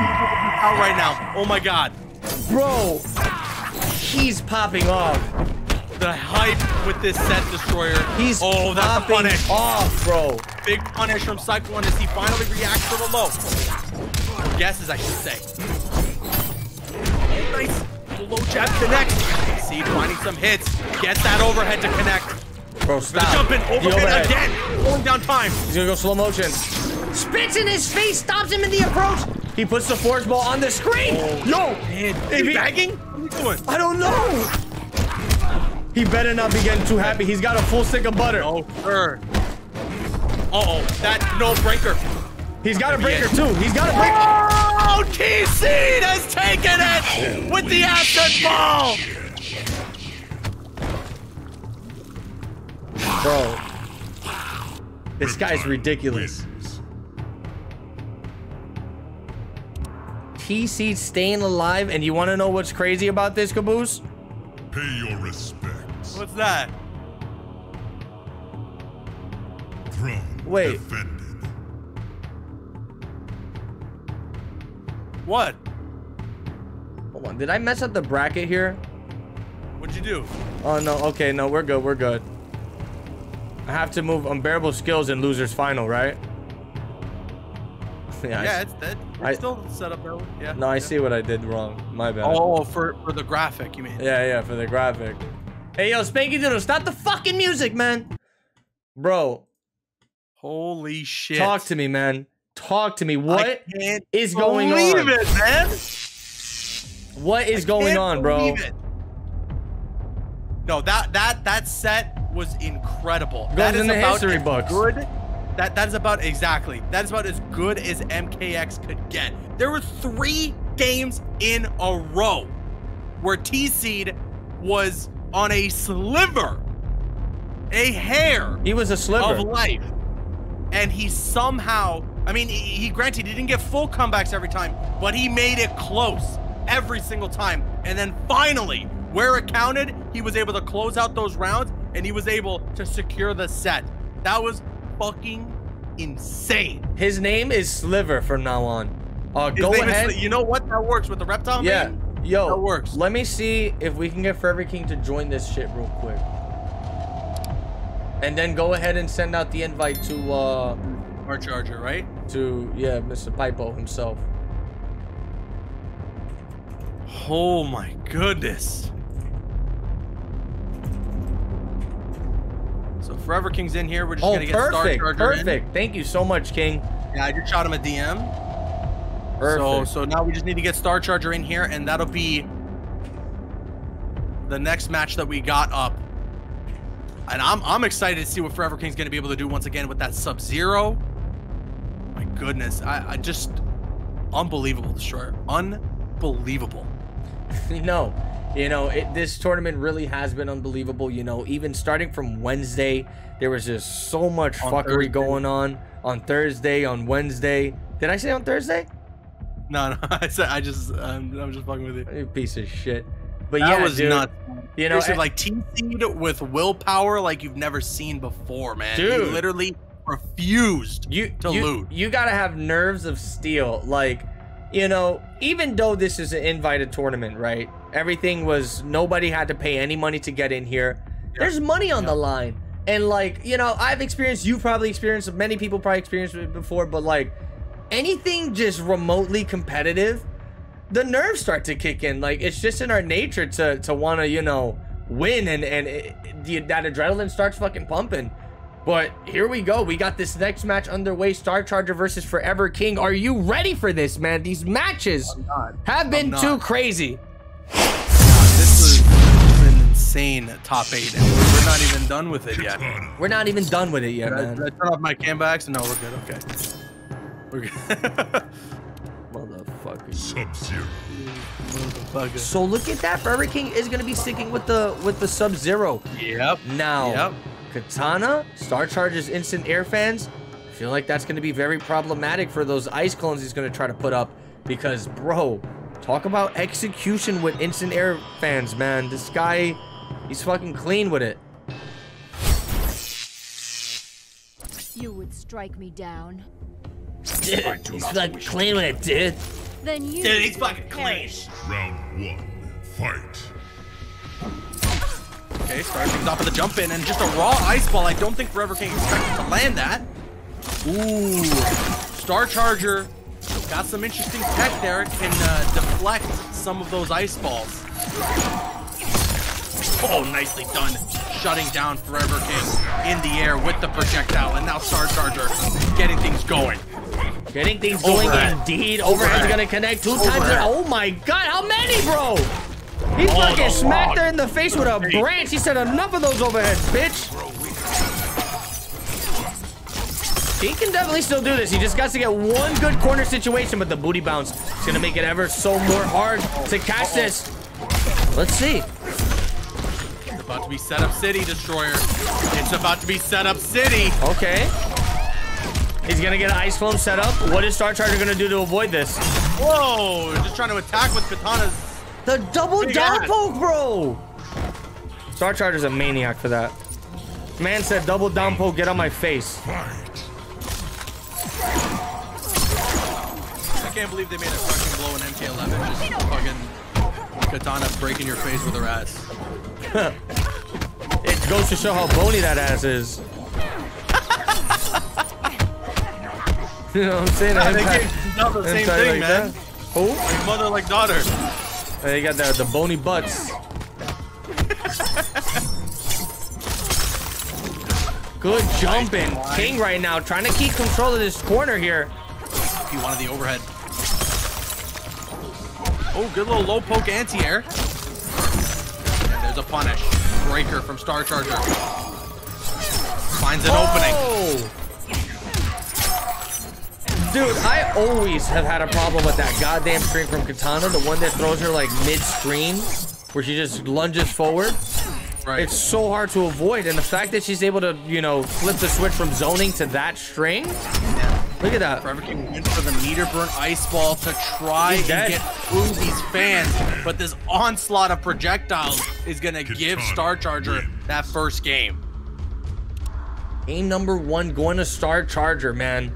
Out right now. Oh my god. Bro, he's popping off. The hype with this set destroyer. He's oh, that's popping off, bro. Big punish from Cyclone as he finally reacts to the low. Or guesses, I should say. Oh, nice. The low jab connect. See, finding some hits. Gets that overhead to connect. Bro, The stop. jump in, The overhead again. Pulling down time. He's gonna go slow motion. Spits in his face, stops him in the approach. He puts the force ball on the screen. Oh, Yo, Man, if is he he- bagging? What are you doing? I don't know. He better not be getting too happy. He's got a full stick of butter. Oh, sir. Uh-oh, that no breaker. He's got a breaker too. He's got a breaker. Oh, T-Seed has taken it with the acid ball. Bro, this guy's ridiculous. TC staying alive, and you want to know what's crazy about this, Caboose? Pay your respects. What's that? Throne Wait. defended. What? Hold on, did I mess up the bracket here? What'd you do? Oh no, okay, no, we're good, we're good. I have to move unbearable skills in losers final, right? <laughs> yeah, I yeah, s- it's dead. I- still set up early. Yeah. no, I yeah. see what I did wrong. My bad. Oh, for for the graphic, you mean? Yeah, yeah, for the graphic. Hey, yo, Spanky Doodle, stop the fucking music, man. Bro, Holy shit! talk to me, man. Talk to me. What is going believe on? it, man. What is I going on, bro? it. No, that that that set was incredible. Goes that is in the about history books. Good. That that is about exactly. That is about as good as MKX could get. There were three games in a row where T Seed was on a sliver, a hair He was a sliver. of life. And he somehow, I mean, he, granted he didn't get full comebacks every time, but he made it close every single time. And then finally, where it counted, he was able to close out those rounds and he was able to secure the set. That was fucking insane. His name is Sliver from now on. Uh, His go is- ahead. you know what? That works with the reptile yeah, main. yo, that works. let me see if we can get Forever King to join this shit real quick. And then go ahead and send out the invite to, uh, Charger, right? to, yeah, Mr. Pipo himself. Oh my goodness. So Forever King's in here. We're just Oh, gonna get Star perfect, Charger in. perfect. Thank you so much, King. Yeah, I just shot him a DM. Perfect. So so now we just need to get Star Charger in here, and that'll be the next match that we got up. And I'm I'm excited to see what Forever King's gonna be able to do once again with that Sub Zero. Goodness, I, I just unbelievable destroyer, unbelievable. <laughs> no, you know, it, this tournament really has been unbelievable. You know, even starting from Wednesday, there was just so much On fuckery Thursday. going on on Thursday, on Wednesday. Did I say on Thursday? No, no, <laughs> I said I just I'm, I'm just fucking with you. You piece of shit. But That yeah, was dude, nuts. You know, Seriously, eh and- like Team Seed with willpower like you've never seen before, man. He Dude. literally refused you to you, loot. You gotta have nerves of steel. Like, you know, even though this is an invited tournament, right? Everything was nobody had to pay any money to get in here. There's money on the line. And like, you know, I've experienced, you've probably experienced, many people probably experienced it before, but like anything just remotely competitive, the nerves start to kick in. Like it's just in our nature to to want to, you know, win and and it, the, that adrenaline starts fucking pumping. But here we go. We got this next match underway. Star Charger versus Forever King. Are you ready for this, man? These matches have been too not. crazy. This is an insane top eight, and we're not even done with it yet. We're not even done with it yet, Did I, man. did I turn off my cam by accident? No, we're good. Okay. We're good. <laughs> Motherfucker. Sub-Zero. Motherfucker. So look at that. Forever King is gonna be sticking with the with the Sub Zero. Yep. Now, Yep. Katana, Star Charge's instant air fans. I feel like that's going to be very problematic for those ice clones he's going to try to put up. Because, bro, talk about execution with instant air fans, man. This guy, he's fucking clean with it. You would strike me down. Dude, he's like clean with it, dude. Then you. Dude, he's will fucking clean. Round one. Fight. Okay, starting things off with a jump in and just a raw ice ball. I don't think Forever King expected to land that. Ooh. Star Charger got some interesting tech there. Can uh, deflect some of those ice balls. Oh, nicely done. Shutting down Forever King in the air with the projectile. And now Star Charger getting things going. Getting things going Overhead. indeed. Overhead's Overhead. gonna connect two times. Oh my god, how many, bro? He fucking smacked her in the face with a branch. He said, enough of those overheads, bitch. He can definitely still do this. He just got to get one good corner situation, but the booty bounce is gonna make it ever so more hard to catch this. Let's see. It's about to be set up City, Destroyer. It's about to be set up City. Okay. He's gonna get an ice clone set up. What is Star Charger gonna do to avoid this? Whoa, just trying to attack with katanas. The double Big down poke, bro. Star Charger's a maniac for that. Man said double down poke, get on my face. I can't believe they made a fucking blow in MK11. Just fucking katana breaking your face with her ass. <laughs> It goes to show how bony that ass is. <laughs> you know what I'm saying? Yeah, <laughs> they Impact- gave not the same thing, like man. that. Who? Like mother like daughter. They got the, the bony butts. Good jumping. King right now trying to keep control of this corner here. He wanted the overhead. Oh, good little low poke anti-air. And there's a punish. Breaker from Star Charger. Finds an opening. Oh! Dude, I always have had a problem with that goddamn string from Katana, the one that throws her like mid-screen, where she just lunges forward. Right. It's so hard to avoid, and the fact that she's able to, you know, flip the switch from zoning to that string. Yeah. Look at that. Forever King went for the meter burn ice ball to try He's and dead. get through these fans, but this onslaught of projectiles is gonna give Star Charger that first game. Game number one going to Star Charger, man.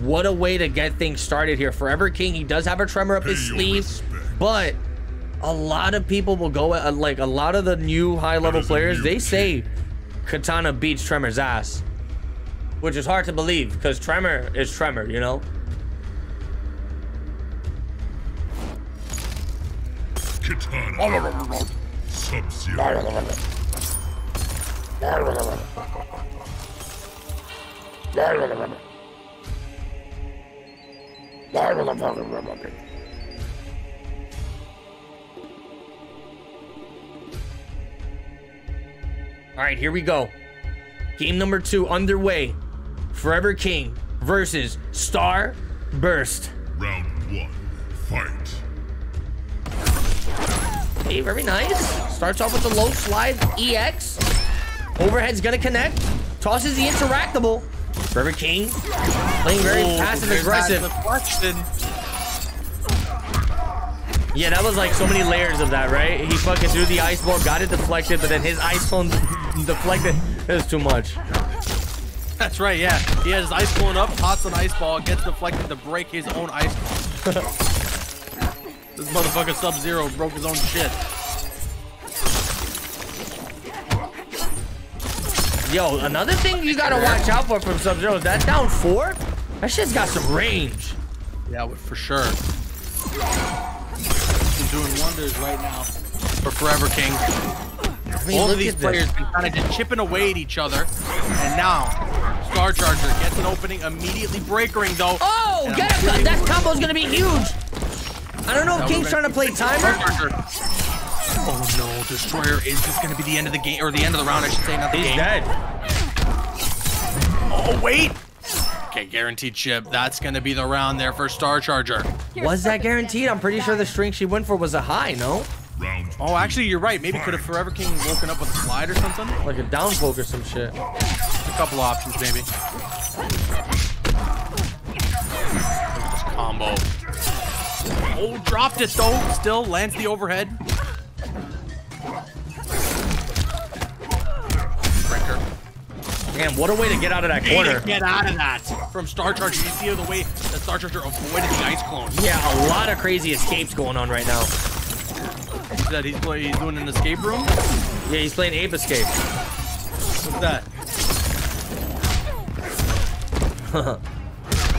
What a way to get things started here. Forever King, he does have a tremor up his Pay your sleeve, respects. but a lot of people will go uh, like a lot of the new high level players. They king. say Katana beats Tremor's ass, which is hard to believe because Tremor is Tremor, you know. Katana. Sub-Zero. <laughs> All right, here we go. Game number two underway. Forever King versus Star Burst. Round one. Fight. Hey, very nice. Starts off with the low slide EX. Overhead's gonna connect. Tosses the interactable. Forever King playing very Oh, passive aggressive. Yeah, that was like so many layers of that, right? He fucking threw the ice ball, got it deflected, but then his ice clone <laughs> deflected. It was too much. That's right, yeah. He has his ice clone up, pots an ice ball, gets deflected to break his own ice ball. <laughs> this motherfucker Sub-Zero broke his own shit. Yo, another thing you gotta watch out for from Sub-Zero is that down four, that shit's got some range. Yeah, for sure. He's doing wonders right now for Forever King. I mean, All of these players been kind of just chipping away at each other. And now, Star Charger gets an opening, immediately breakering though. Oh, get I'm him! pretty- That combo's gonna be huge. I don't know if Now King's trying to play Star timer. Charger. Oh no, Destroyer is this gonna be the end of the game, or the end of the round, I should say, not the He's game. dead. Oh, wait! Okay, guaranteed chip. That's gonna be the round there for Star Charger. Was that guaranteed? I'm pretty sure the string she went for was a high, no? Round Oh, actually, you're right. Maybe could have Forever King woken up with a slide or something? Like a down poke or some shit. A couple options, maybe. Combo. Oh, dropped it though. Still lands the overhead. Damn, what a way to get out of that corner. Get out of that from Star Charger. You see the way that Star Charger avoided the ice clone. Yeah, a lot of crazy escapes going on right now. He said he's, play, he's doing an escape room. Yeah, he's playing Ape Escape. What's that? <laughs>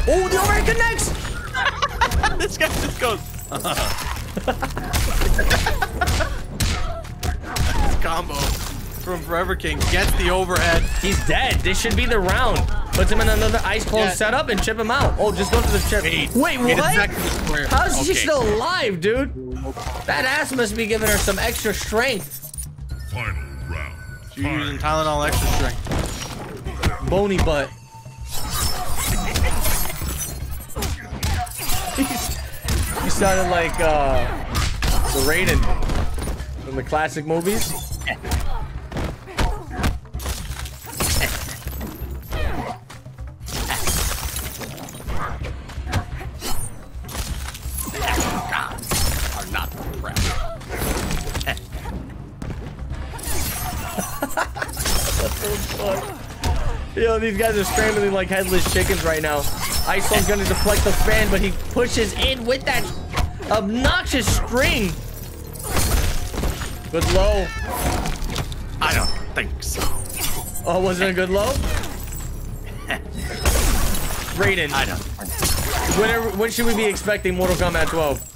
Oh, the overhead connects! <laughs> this guy just goes. <laughs> combo from Forever King gets the overhead. He's dead. This should be the round. Puts him in another ice clone Yeah. setup and chip him out. Oh, just go to the chip. Wait, Wait, wait what? second, Destroyer. How's she Okay. still alive, dude? That ass must be giving her some extra strength. final round. She's using Tylenol extra strength. Bony butt. <laughs> He's- you sounded like uh, the Raiden from the classic movies. These guys are scrambling like headless chickens right now. Ice clone's gonna deflect the fan, but he pushes in with that obnoxious string. Good low. I don't think so. Oh, wasn't a good low? <laughs> Raiden, I don't. when, are, when should we be expecting Mortal Kombat 12? <laughs>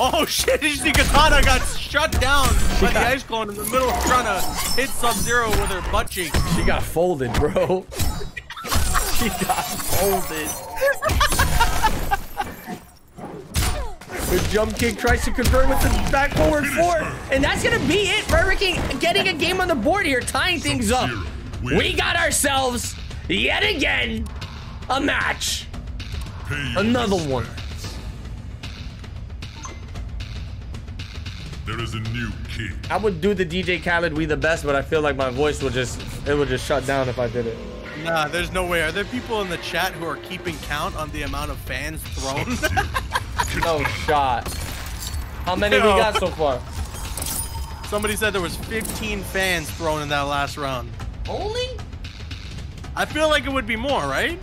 Oh shit! See Katana got shut down by the ice clone in the middle of trying to hit Sub-Zero with her butt cheek. She got folded, bro. <laughs> she got folded. The jump kick tries to convert with the back forward four, and that's gonna be it for Ricky getting a game on the board here, tying things up. We got ourselves yet again a match. Pay Another one. There is a new king. I would do the DJ Khaled "We the Best," but I feel like my voice would just it would just shut down if I did it. Nah, there's no way. Are there people in the chat who are keeping count on the amount of fans thrown? <laughs> No shot. How many we got so far? Somebody said there was 15 fans thrown in that last round. Only? I feel like it would be more, right?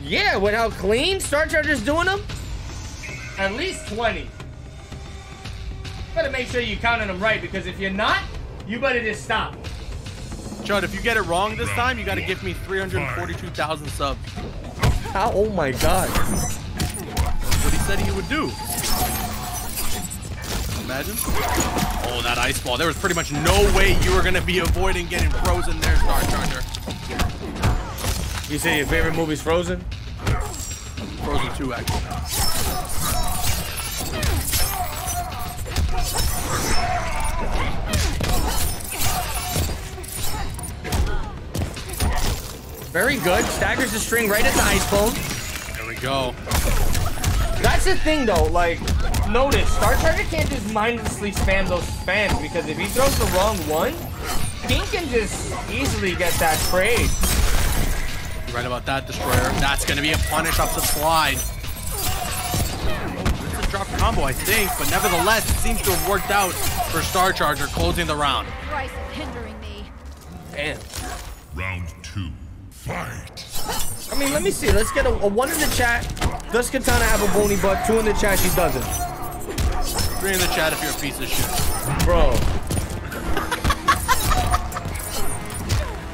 Yeah, with how clean Star Charger's doing them? At least 20. Better make sure you're counting them right because if you're not, you better just stop. Chud, if you get it wrong this time, you got to give me 342,000 subs. How? Oh my god. What he said he would do. Imagine. Oh, that ice ball. There was pretty much no way you were going to be avoiding getting frozen there, Star Charger. You say your favorite movie's Frozen? Frozen 2, actually. Very good. Staggers the string right at the ice clone. There we go. That's the thing though, like, notice, Star Charger can't just mindlessly spam those spams because if he throws the wrong one, King can just easily get that trade. You're right about that, Destroyer. That's going to be a punish off the slide. It's a drop combo, I think, but nevertheless, it seems to have worked out for Star Charger closing the round. Thrice hindering me. Damn. Round two. Fight. I mean, let me see. Let's get a, a one in the chat. Does Katana have a bony butt? Two in the chat, she doesn't. Three in the chat if you're a piece of shit. Bro.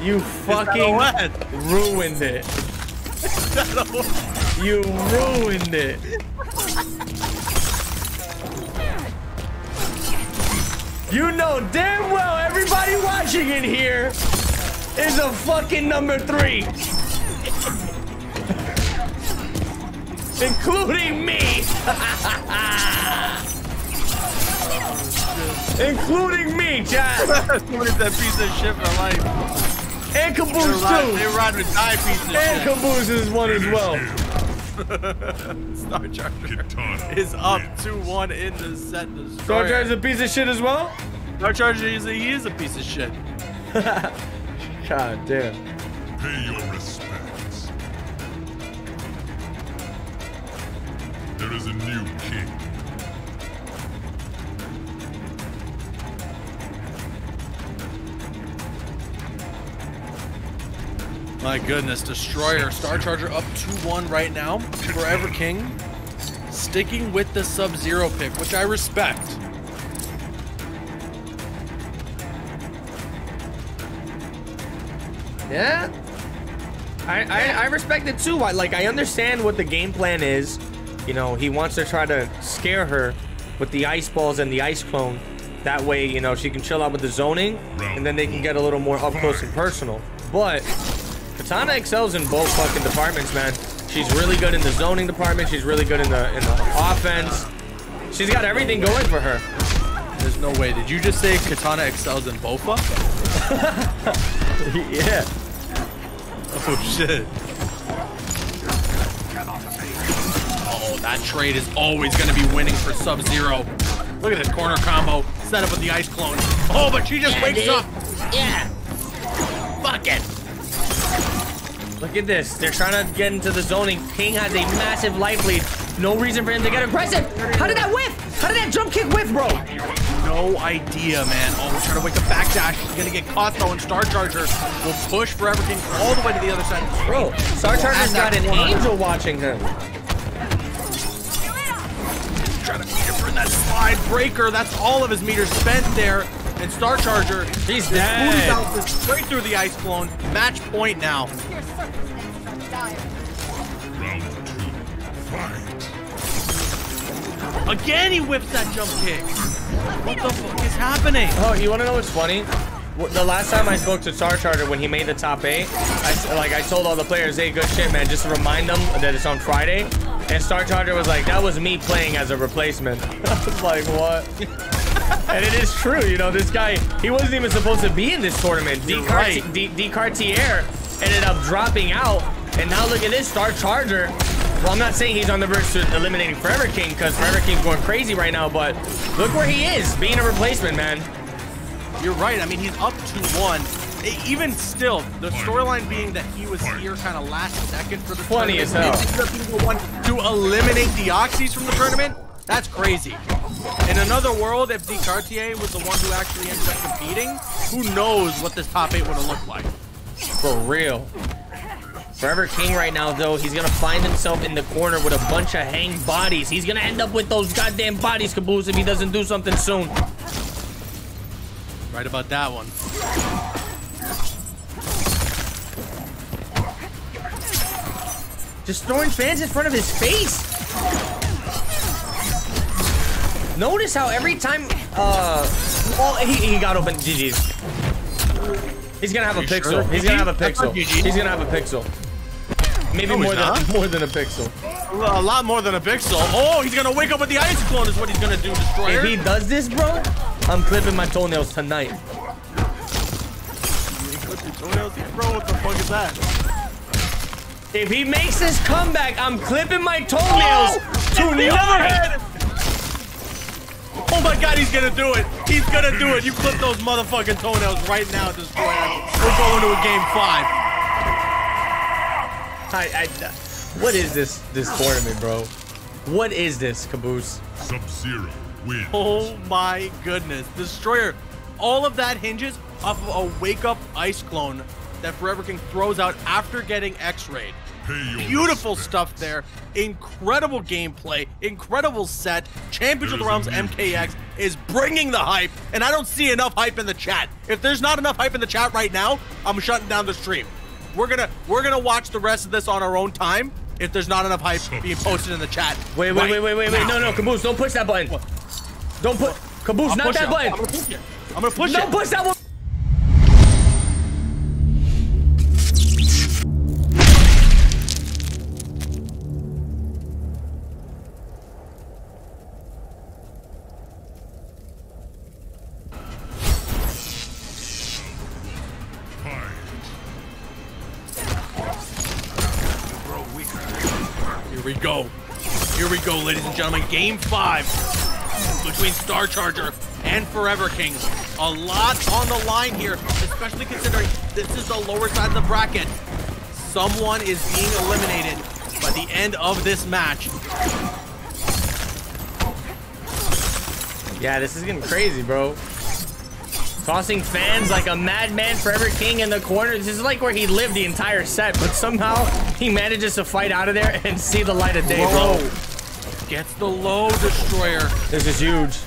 you fucking what? ruined it. You ruined it. You know damn well everybody watching in here is a fucking number three. <laughs> Including me. <laughs> Including me, Chad. <laughs> Somebody's that piece of shit for life. And Caboose ride, they ride or die piece of And shit. Caboose is one as well. <laughs> Star Charger Katana is up wins. 2-1 in the set. Star Destroyer. Charger's a piece of shit as well? Star Charger is a, he is a piece of shit. <laughs> God damn. Pay your respects. There is a new king. My goodness, Destroyer, Star Charger up 2-1 right now. Forever King sticking with the Sub-Zero pick, which I respect. Yeah. I, I, I respect it too. I, like, I understand what the game plan is. You know, he wants to try to scare her with the ice balls and the ice clone. That way, you know, she can chill out with the zoning, and then they can get a little more up close and personal. But Katana excels in both fucking departments, man. She's really good in the zoning department. She's really good in the in the offense. She's got everything going for her. There's no way. Did you just say Katana excels in Bofa? <laughs> yeah. Oh shit. Oh, that trade is always going to be winning for Sub-Zero. Look at this corner combo set up with the ice clone. Oh, but she just wakes up. Yeah. Fuck it. Look at this. They're trying to get into the zoning. King has a massive life lead. No reason for him to get aggressive. How did that whiff? How did that jump kick whiff, bro? No idea, man. Oh, we're trying to wake up backdash. He's going to get caught though, and Star Charger will push Forever King all the way to the other side. of the screen. Bro, Star Charger's got an corner. angel watching him. Trying to him for that slide breaker. That's all of his meters spent there. And Star Charger He's dead. straight through the ice clone. Match point now. Your circumstances are dire. Round two. Fight. Again, he whips that jump kick. What the fuck is happening? Oh, you want to know what's funny? The last time I spoke to Star Charger when he made the top eight, I like I told all the players, "Hey, good shit, man," just to remind them that it's on Friday. And Star Charger was like, "That was me playing as a replacement." <laughs> I was like, "What?" <laughs> <laughs> and it is true, you know. This guy, he wasn't even supposed to be in this tournament. D, You're right. D-, D Cartier ended up dropping out, and now look at this Star Charger. Well, I'm not saying he's on the verge of eliminating Forever King because Forever King's going crazy right now, but look where he is, being a replacement, man. You're right. I mean, he's up 2-1. E- Even still, the storyline being that he was here kind of last second for the Funny tournament. as hell. Maybe he's the one to eliminate Deoxys from the tournament. That's crazy. In another world, if Cartier was the one who actually ended up competing, who knows what this top eight would have looked like. For real. Forever King right now, though, he's gonna find himself in the corner with a bunch of hanged bodies. He's gonna end up with those goddamn bodies, Caboose, if he doesn't do something soon. Right about that one. Just throwing fans in front of his face. Notice how every time, uh, oh, he, he got open. GG's. He's gonna have a pixel. sure? He's gonna have a pixel. He's gonna have a pixel. Maybe No, more than not. more than a pixel. A lot more than a pixel. Oh, he's gonna wake up with the ice clone is what he's gonna do, Destroyer. If he does this, bro, I'm clipping my toenails tonight. You clip your toenails, bro. What the fuck is that? If he makes this comeback, I'm clipping my toenails the tonight. Oh my god, he's gonna do it. He's gonna do it. You clip those motherfucking toenails right now, at this point. We're going to a game five. I, I, what is this this tournament, bro? What is this, Caboose? Sub-Zero wins. Oh my goodness. Destroyer. All of that hinges off of a wake up ice clone that Forever King throws out after getting X-rayed. Pay your Beautiful stuff there. Incredible gameplay. Incredible set. Championship of the Realms MKX is bringing the hype, and I don't see enough hype in the chat. If there's not enough hype in the chat right now, I'm shutting down the stream. We're gonna we're gonna watch the rest of this on our own time. If there's not enough hype being posted in the chat. Wait, wait, right wait, wait, wait, wait. No, no, Caboose, don't push that button. Don't put Caboose, I'll not that it. button. I'm gonna push it. I'm gonna push Don't it. push that one. And gentlemen. Game five between Star Charger and Forever King. A lot on the line here, especially considering this is the lower side of the bracket. Someone is being eliminated by the end of this match. Yeah, this is getting crazy, bro. Tossing fans like a madman Forever King in the corner. This is like where he lived the entire set, but somehow he manages to fight out of there and see the light of day, bro. Gets the low destroyer. This is huge.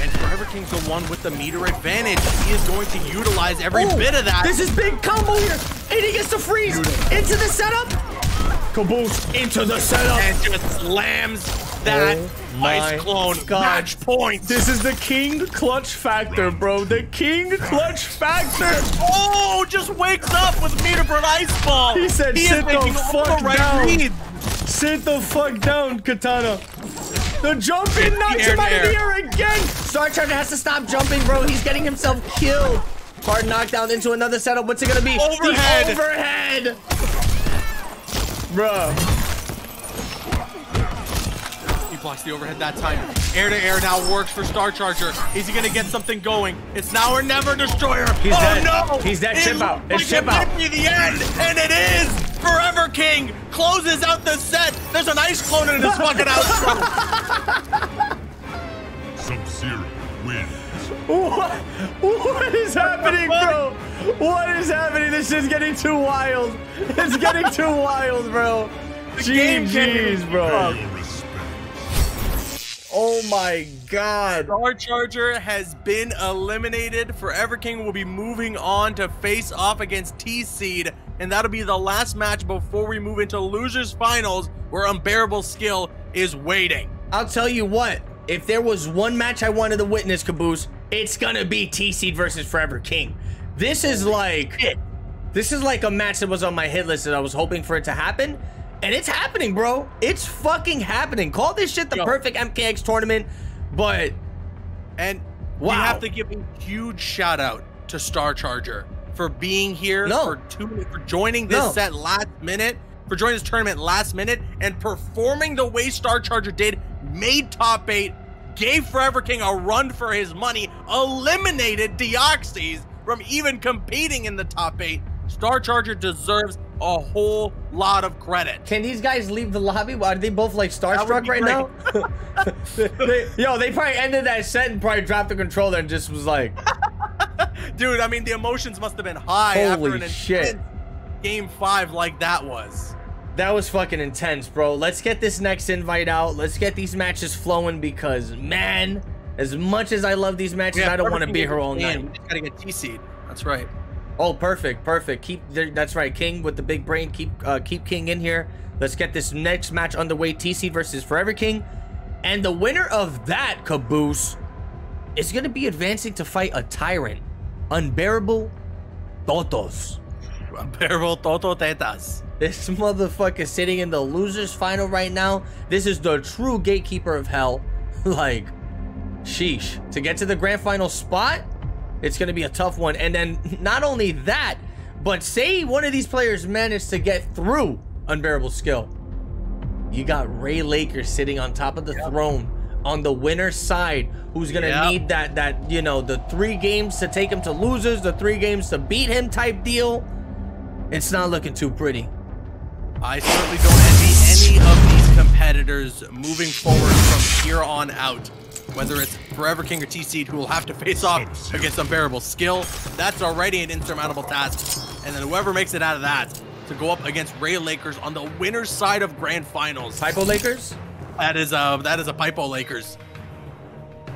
And Forever King's the one with the meter advantage. He is going to utilize every Oh, bit of that. This is big combo here. And he gets to freeze into the setup. Caboose into the setup. and just slams that Oh ice clone God. match point. This is the king clutch factor, bro. The king clutch factor. Oh, just wakes up with meter for an ice ball. He said, he "Sit the fuck the right down." Sit the fuck down, Katana. The jump in It's knocks the him out of air the air again. Star Charger has to stop jumping, bro. He's getting himself killed. Hard knockdown into another setup. What's it gonna be? Overhead. The overhead. Bro. He blocks the overhead that time. Air to air now works for Star Charger. Is he gonna get something going? It's now or never, Destroyer. He's oh dead. no! He's dead. Chip out. It's like chip it out. might be the end, and it is. Forever King closes out the set. There's an ice clone in his fucking outro. <laughs> Sub-Zero wins. What? What is happening, bro? What is happening? This is getting too wild. It's getting too wild, bro. game GG's, bro. Oh my god. Star Charger has been eliminated. Forever King will be moving on to face off against T Seed, and that'll be the last match before we move into losers finals, where Unbearable Skill is waiting. I'll tell you what. If there was one match I wanted to witness, Caboose, it's gonna be T Seed versus Forever King. This is like, this is like a match that was on my hit list that I was hoping for it to happen, and it's happening, bro. It's fucking happening. Call this shit the Yo. perfect MKX tournament, but And Wow. we have to give a huge shout out to Star Charger for being here No. for two for joining this No. set last minute, for joining this tournament last minute, and performing the way Star Charger did, made top eight, gave Forever King a run for his money, eliminated Deoxys from even competing in the top eight. Star Charger deserves a whole lot of credit. Can these guys leave the lobby? Why Are they both like starstruck right now? <laughs> They- yo, they probably ended that set and probably dropped the controller and just was like, <laughs> Dude, I mean, the emotions must have been high Holy after an shit. intense game five like that was. that was fucking intense, bro. Let's get this next invite out. Let's get these matches flowing because, man, as much as I love these matches, I don't want to be here all night. We just gotta get T seed. That's right. Oh, perfect, perfect. Keep that's right, King with the big brain. Keep uh, keep King in here. Let's get this next match underway. TC versus Forever King, and the winner of that caboose is gonna be advancing to fight a tyrant, unbearable Totos. Unbearable Toto Tetas. This motherfucker sitting in the losers final right now. This is the true gatekeeper of hell. <laughs> like, sheesh. To get to the grand final spot, it's going to be a tough one. And then not only that, but say one of these players managed to get through unbearable skill. You got Ray Laker sitting on top of the throne on the winner's side who's going to Yep. need that that you know the three games to take him to losers, the three games to beat him type deal. It's not looking too pretty. I certainly don't envy any of these competitors moving forward from here on out. Whether it's Forever King or T Seed, who will have to face off against unbearable skill, that's already an insurmountable task. And then whoever makes it out of that to go up against Ray Lakers on the winner's side of grand finals. Typo Lakers? That is a that is a Pipo Lakers.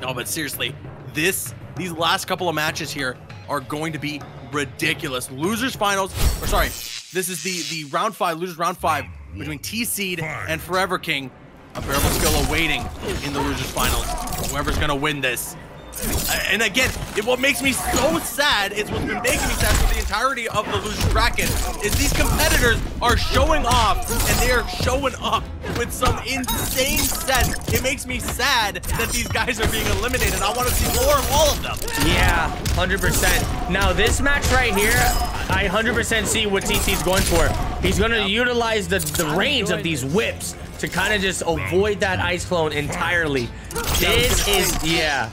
No, but seriously, this these last couple of matches here are going to be ridiculous. Losers finals, or sorry, this is the the round five, losers round five between T Seed and Forever King. A bearable skill awaiting in the losers finals. Whoever's gonna win this. And again, it, what makes me so sad is what's been making me sad for the entirety of the losers bracket is these competitors are showing off and they are showing up with some insane sets. It makes me sad that these guys are being eliminated. I want to see more of all of them. Yeah, 100%. Now, this match right here, I 100% see what TC's going for. He's going to utilize the, the range of these whips to kind of just avoid that ice clone entirely. This is, yeah,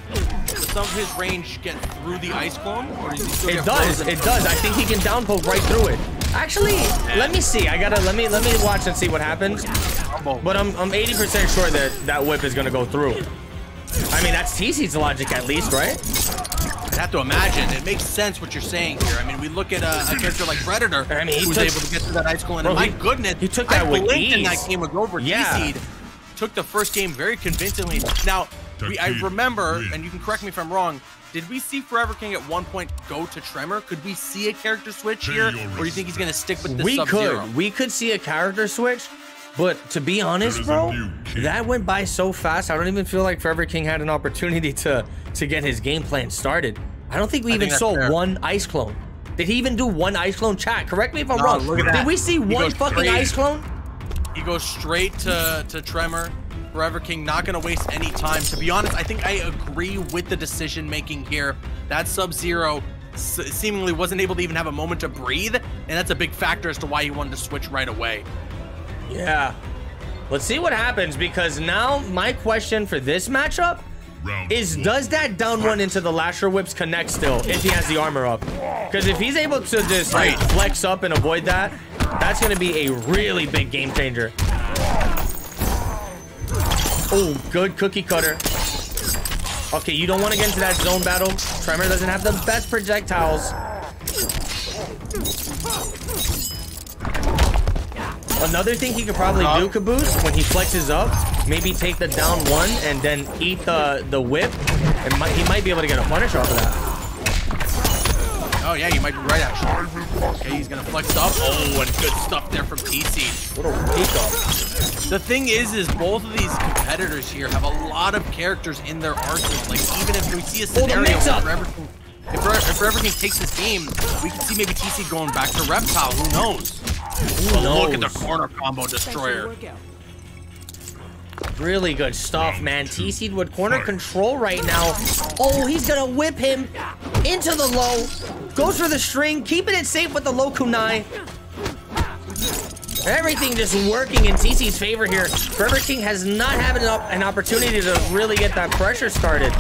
Does some of his range get through the ice clone? Or does he still it does. It does. I think he can down poke right through it. Actually, let me see. I gotta let me let me watch and see what happens. But I'm I'm 80% sure that that whip is gonna go through. I mean, that's TC's logic at least, right? I have to imagine. It makes sense what you're saying here. I mean, we look at a, a character like Predator, I mean, he who's took- able to get through that ice clone. Bro, And my he- goodness, he took I that with blinked and ease. that game was over. Yeah. T-Seed took the first game very convincingly. Now, we, I remember, and you can correct me if I'm wrong, did we see Forever King at one point go to Tremor? Could we see a character switch here? Or do you think he's going to stick with the we Sub-Zero? could we could see a character switch but to be honest bro a new king. that went by so fast i don't even feel like forever king had an opportunity to to get his game plan started i don't think we I even think saw fair. one ice clone did he even do one ice clone chat correct me if i'm No, wrong look at did that. we see He one fucking straight. ice clone He goes straight to, to Tremor. Forever King not going to waste any time. To be honest, I think I agree with the decision making here. That Sub Zero seemingly wasn't able to even have a moment to breathe, and that's a big factor as to why he wanted to switch right away. Yeah. Let's see what happens because now my question for this matchup Round is one. does that down one into the lasher whips connect still if he has the armor up? Oh. Because if he's able to just like flex up and avoid that that's going to be a really big game changer. Oh good cookie cutter. Okay you don't want to get into that zone battle. Tremor doesn't have the best projectiles Another thing he could probably uh-huh. do, Caboose, when he flexes up, maybe take the down one and then eat the the whip. And might, he might be able to get a punish off of that. Oh yeah, you might be right actually. Okay, he's gonna flex up. Oh, and good stuff there from TC. What a peek off. The thing is, is both of these competitors here have a lot of characters in their arsenal. Like even if we see a Oh, scenario mix-up. where everything, if, Forever- if Forever King takes this game, we can see maybe TC going back to Reptile. Who knows? But Look at the corner combo destroyer. Really good stuff, man. T-Seed with corner control right now. Oh, he's gonna whip him into the low. Goes for the string, keeping it safe with the low kunai. Everything just working in TC's favor here. Forever King has not had an, an opportunity to really get that pressure started.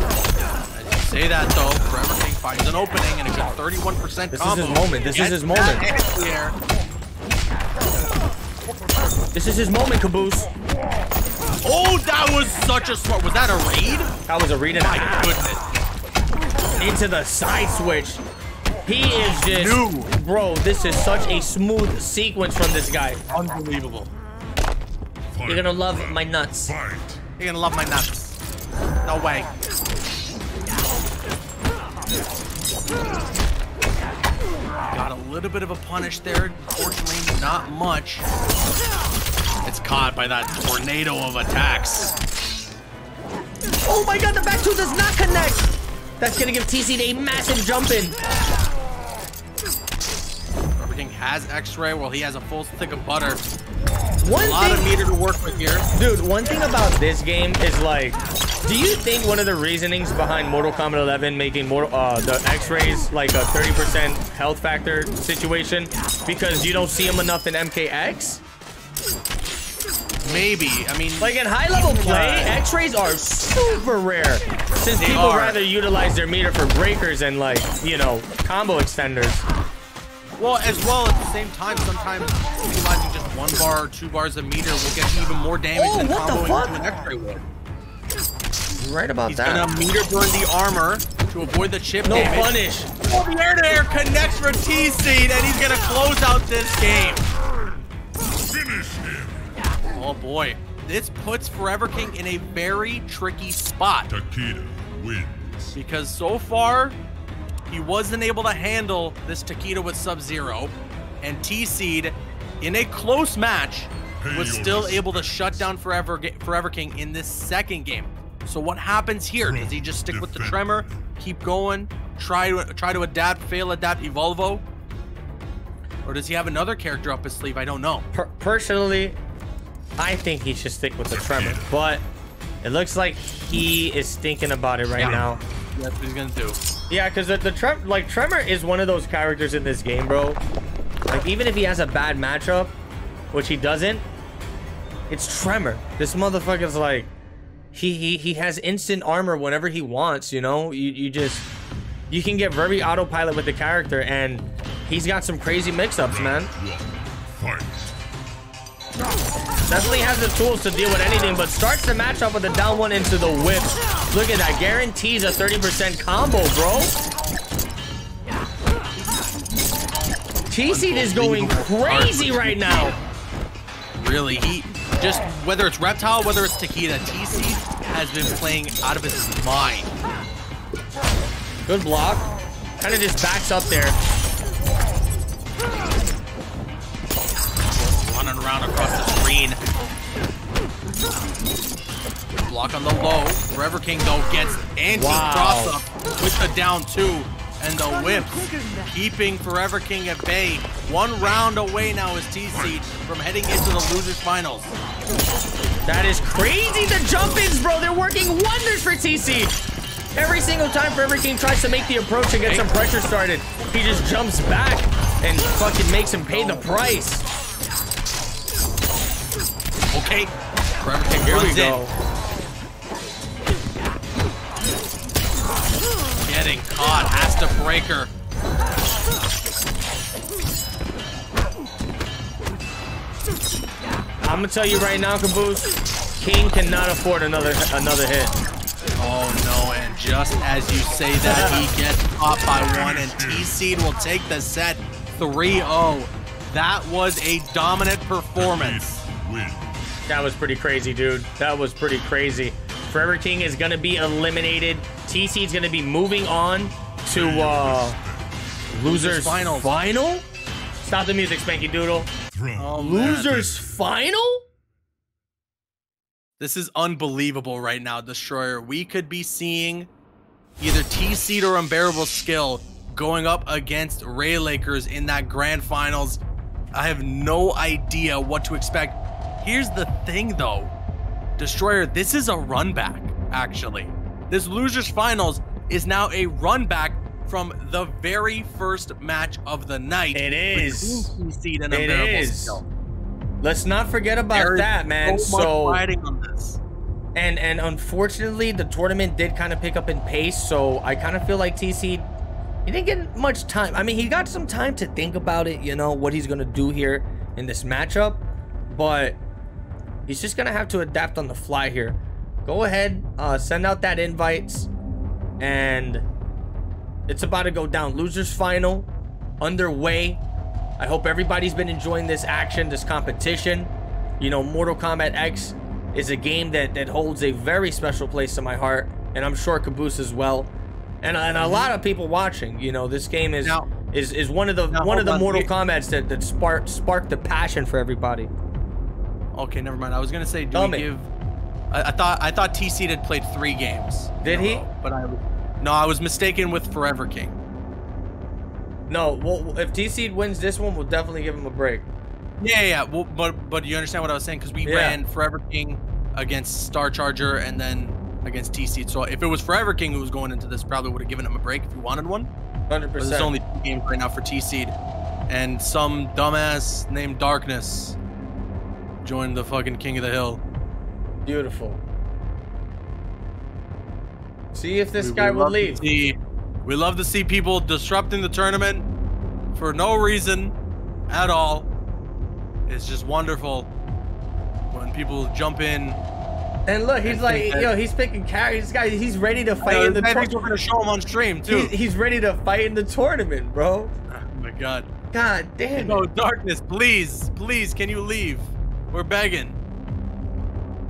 Say that though, Forever King finds an opening and a 31% This is his moment. This is his moment. This is his moment, Caboose. Oh, that was such a smart. Was that a raid? That was a read and a My half. goodness. Into the side switch. He is just, New. bro. This is such a smooth sequence from this guy. Unbelievable. You're gonna love my nuts. You're gonna love my nuts. No way. Got a little bit of a punish there. Fortunately, not much. It's caught by that tornado of attacks. Oh my god, the back two does not connect. That's gonna give TC a massive jump in. Rubber King has X-ray while he has a full stick of butter. One A lot of meter to work with here. dude. One thing about this game is like Do you think one of the reasonings behind Mortal Kombat 11 making Mortal, uh, the X-rays like a 30% health factor situation because you don't see them enough in MKX? Maybe. I mean, Like in high level play, X-rays are super rare since people are. rather utilize their meter for breakers and like you know combo extenders. well, as well at the same time, sometimes utilizing just one bar or two bars of meter will get you even more damage Oh, than comboing into an X-ray would. You're right about He's that. gonna meter burn the armor to avoid the chip no damage. punish. Oh, the air to air connects for T Seed, and he's gonna close out this game. Finish him. Oh boy, this puts Forever King in a very tricky spot Takeda wins. because so far he wasn't able to handle this Taquito with Sub Zero, and T Seed in a close match was still able to shut down Forever Forever King in this second game. So what happens here? Does he just stick with the Tremor, keep going, try to try to adapt, fail, adapt, Evolvo? Or does he have another character up his sleeve? I don't know. Per- personally, I think he should stick with the tremor, but it looks like he is thinking about it right Yeah. now. That's what he's gonna do. Yeah, because the, the trem like Tremor is one of those characters in this game, bro. Like even if he has a bad matchup, which he doesn't, it's Tremor. This motherfucker's like, he he he has instant armor whenever he wants. You know, you you just you can get very autopilot with the character, and he's got some crazy mix-ups, man. Definitely has the tools to deal with anything, but starts the matchup with a down one into the whip. Look at that, guarantees a 30% combo, bro. T-Seed is going crazy right now. Really, he just whether it's Reptile, whether it's Takeda, TC has been playing out of his mind. Good block. Kind of just backs up there. Running around across the screen. Block on the low. Forever King though gets anti Wow. cross up with the down two and the whip, keeping Forever King at bay. One round away now is T Seed from heading into the losers finals. That is crazy. The jump-ins, bro. They're working wonders for TC. Every single time Forever King tries to make the approach and get some pressure started, he just jumps back and fucking makes him pay the price. Okay, Forever King Here runs in. go. Getting has to break her. I'm gonna tell you right now, Caboose, King cannot afford another another hit. Oh no, and just as you say that, he <laughs> gets caught by one, and T Seed will take the set 3 0. That was a dominant performance. That was pretty crazy, dude. That was pretty crazy. Forever King is gonna be eliminated. TC is gonna be moving on to uh losers Finals. final. Stop the music, Spanky Doodle. Throne. Oh, man. Losers final. This is unbelievable right now, Destroyer. We could be seeing either T Seed or Unbearable Skill going up against Ray Lakers in that grand finals. I have no idea what to expect. Here's the thing though, Destroyer, this is a run back, actually. This losers finals is now a run back from the very first match of the night. It is. Seed and It is. Skill. Let's not forget about There that, man. So, So riding on this. and and unfortunately, the tournament did kind of pick up in pace. So I kind of feel like TC, he didn't get much time. I mean, he got some time to think about it. You know what he's gonna do here in this matchup, but he's just gonna have to adapt on the fly here. Go ahead, uh, send out that invites, and it's about to go down. Losers final underway. I hope everybody's been enjoying this action, this competition. You know, Mortal Kombat X is a game that that holds a very special place in my heart, and I'm sure Caboose as well, and and a lot of people watching. You know, this game is Now- is is one of the one of the on. Mortal Kombat's that that sparked sparked the passion for everybody. Okay, never mind. I was gonna say, do Tell we me. give? I, I thought I thought TC had played three games. Did he? row, But I, no, I was mistaken with Forever King. No, well, if T Seed wins this one, we'll definitely give him a break. Yeah, yeah. Well, but but you understand what I was saying because we Yeah. ran Forever King against Star Charger and then against TC. So if it was Forever King who was going into this, probably would have given him a break if he wanted one. Hundred But there's only two games right now for T Seed, and some dumbass named Darkness joined the fucking King of the Hill. Beautiful. See if this We- guy we will leave. see- we love to see people disrupting the tournament for no reason at all. It's just wonderful when people jump in. And look, he's I like, yo, he's picking carries. This guy, he's ready to fight Uh, in the tournament. we're gonna show him on stream too. He's, he's ready to fight in the tournament, bro. oh my god. God damn No, darkness, please, please, can you leave? We're begging.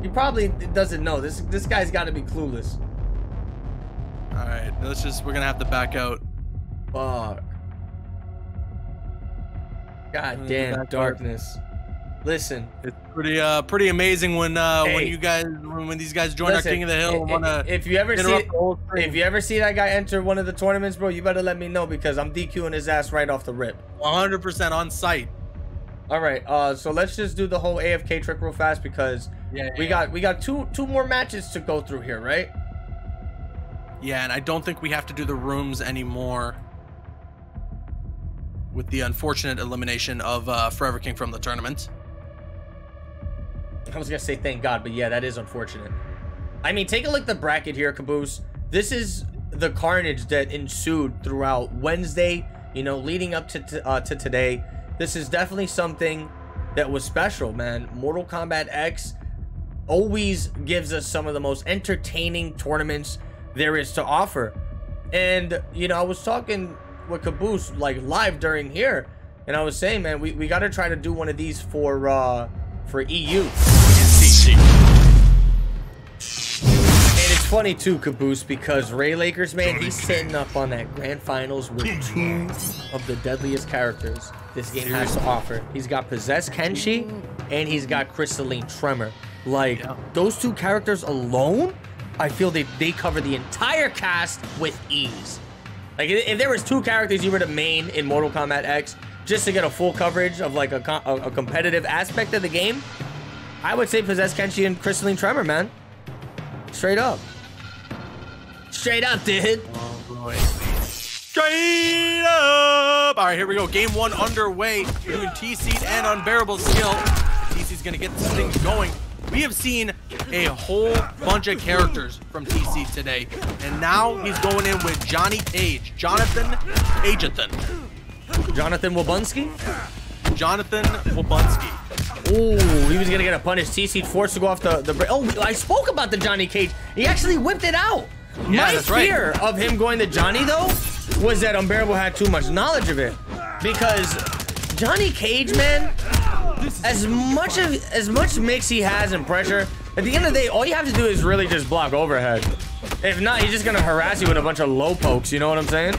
He probably doesn't know. This this guy's got to be clueless. All right, let's just. We're gonna have to back out. Fuck. God damn, darkness. Listen. It's pretty, uh, pretty amazing when, uh, when you guys, when, when these guys join listen, our King of the Hill, wanna if you ever see interrupt the whole stream. if you ever see that guy enter one of the tournaments, bro, you better let me know because I'm DQing his ass right off the rip. 100% on site. All right, uh, so let's just do the whole AFK trick real fast because Yeah, we yeah. got we got two two more matches to go through here, right? Yeah, and I don't think we have to do the rooms anymore. With the unfortunate elimination of uh, Forever King from the tournament. I was gonna say thank God, but yeah, that is unfortunate. I mean, take a look at the bracket here, Caboose. This is the carnage that ensued throughout Wednesday. You know, leading up to t- uh, to today. This is definitely something that was special, man. Mortal Kombat X always gives us some of the most entertaining tournaments there is to offer. And you know, I was talking with Caboose like live during here, and I was saying, man, we, we got to try to do one of these for uh for EU. And it's funny too, Caboose, because Ray Lakers, man, he's sitting up on that grand finals with two of the deadliest characters this game has to offer. He's got Possessed Kenshi and he's got Crystalline Tremor. Like, Yeah. those two characters alone, I feel they, they cover the entire cast with ease. Like, if if there was two characters you were to main in Mortal Kombat X, just to get a full coverage of like a, a, a competitive aspect of the game, I would say Possessed Kenshi and Crystalline Tremor, man. Straight up. Straight up, dude. Straight up! All right, here we go. Game one underway between T-Seed and Unbearable Skill. T-Seed's gonna get this thing going. We have seen a whole bunch of characters from T-Seed today, and now he's going in with Johnny Cage, Jonathan Cagethan, Jonathan Wabunski. Jonathan Wabunski. Ooh, he was gonna get a punish. TC forced to go off the the. Oh, I spoke about the Johnny Cage. He actually whipped it out. Yeah, My that's right. fear of him going to Johnny though was that Unbearable had too much knowledge of it, because Johnny Cage, man, as much of as much mix he has and pressure, at the end of the day, all you have to do is really just block overhead. If not, he's just gonna harass you with a bunch of low pokes. You know what I'm saying?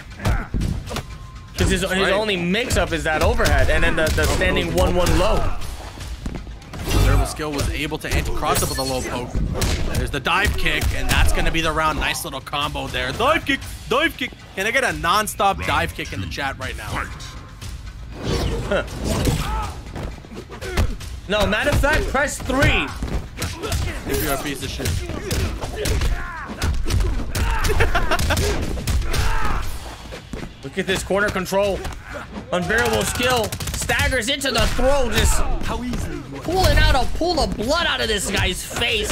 Because his, his right. only mix-up is that overhead, and then the, the standing one-one low. Unbearable Skill was able to anti-cross up with a low poke. There's the dive kick, and that's gonna be the round. Nice little combo there. Dive kick, dive kick. Can I get a non-stop dive kick in the chat right now? No, matter of fact, press three. If you're a piece of shit. <laughs> Look at this corner control. Unbearable skill. Staggers into the throw, just How easily pulling out a pool of blood out of this guy's face.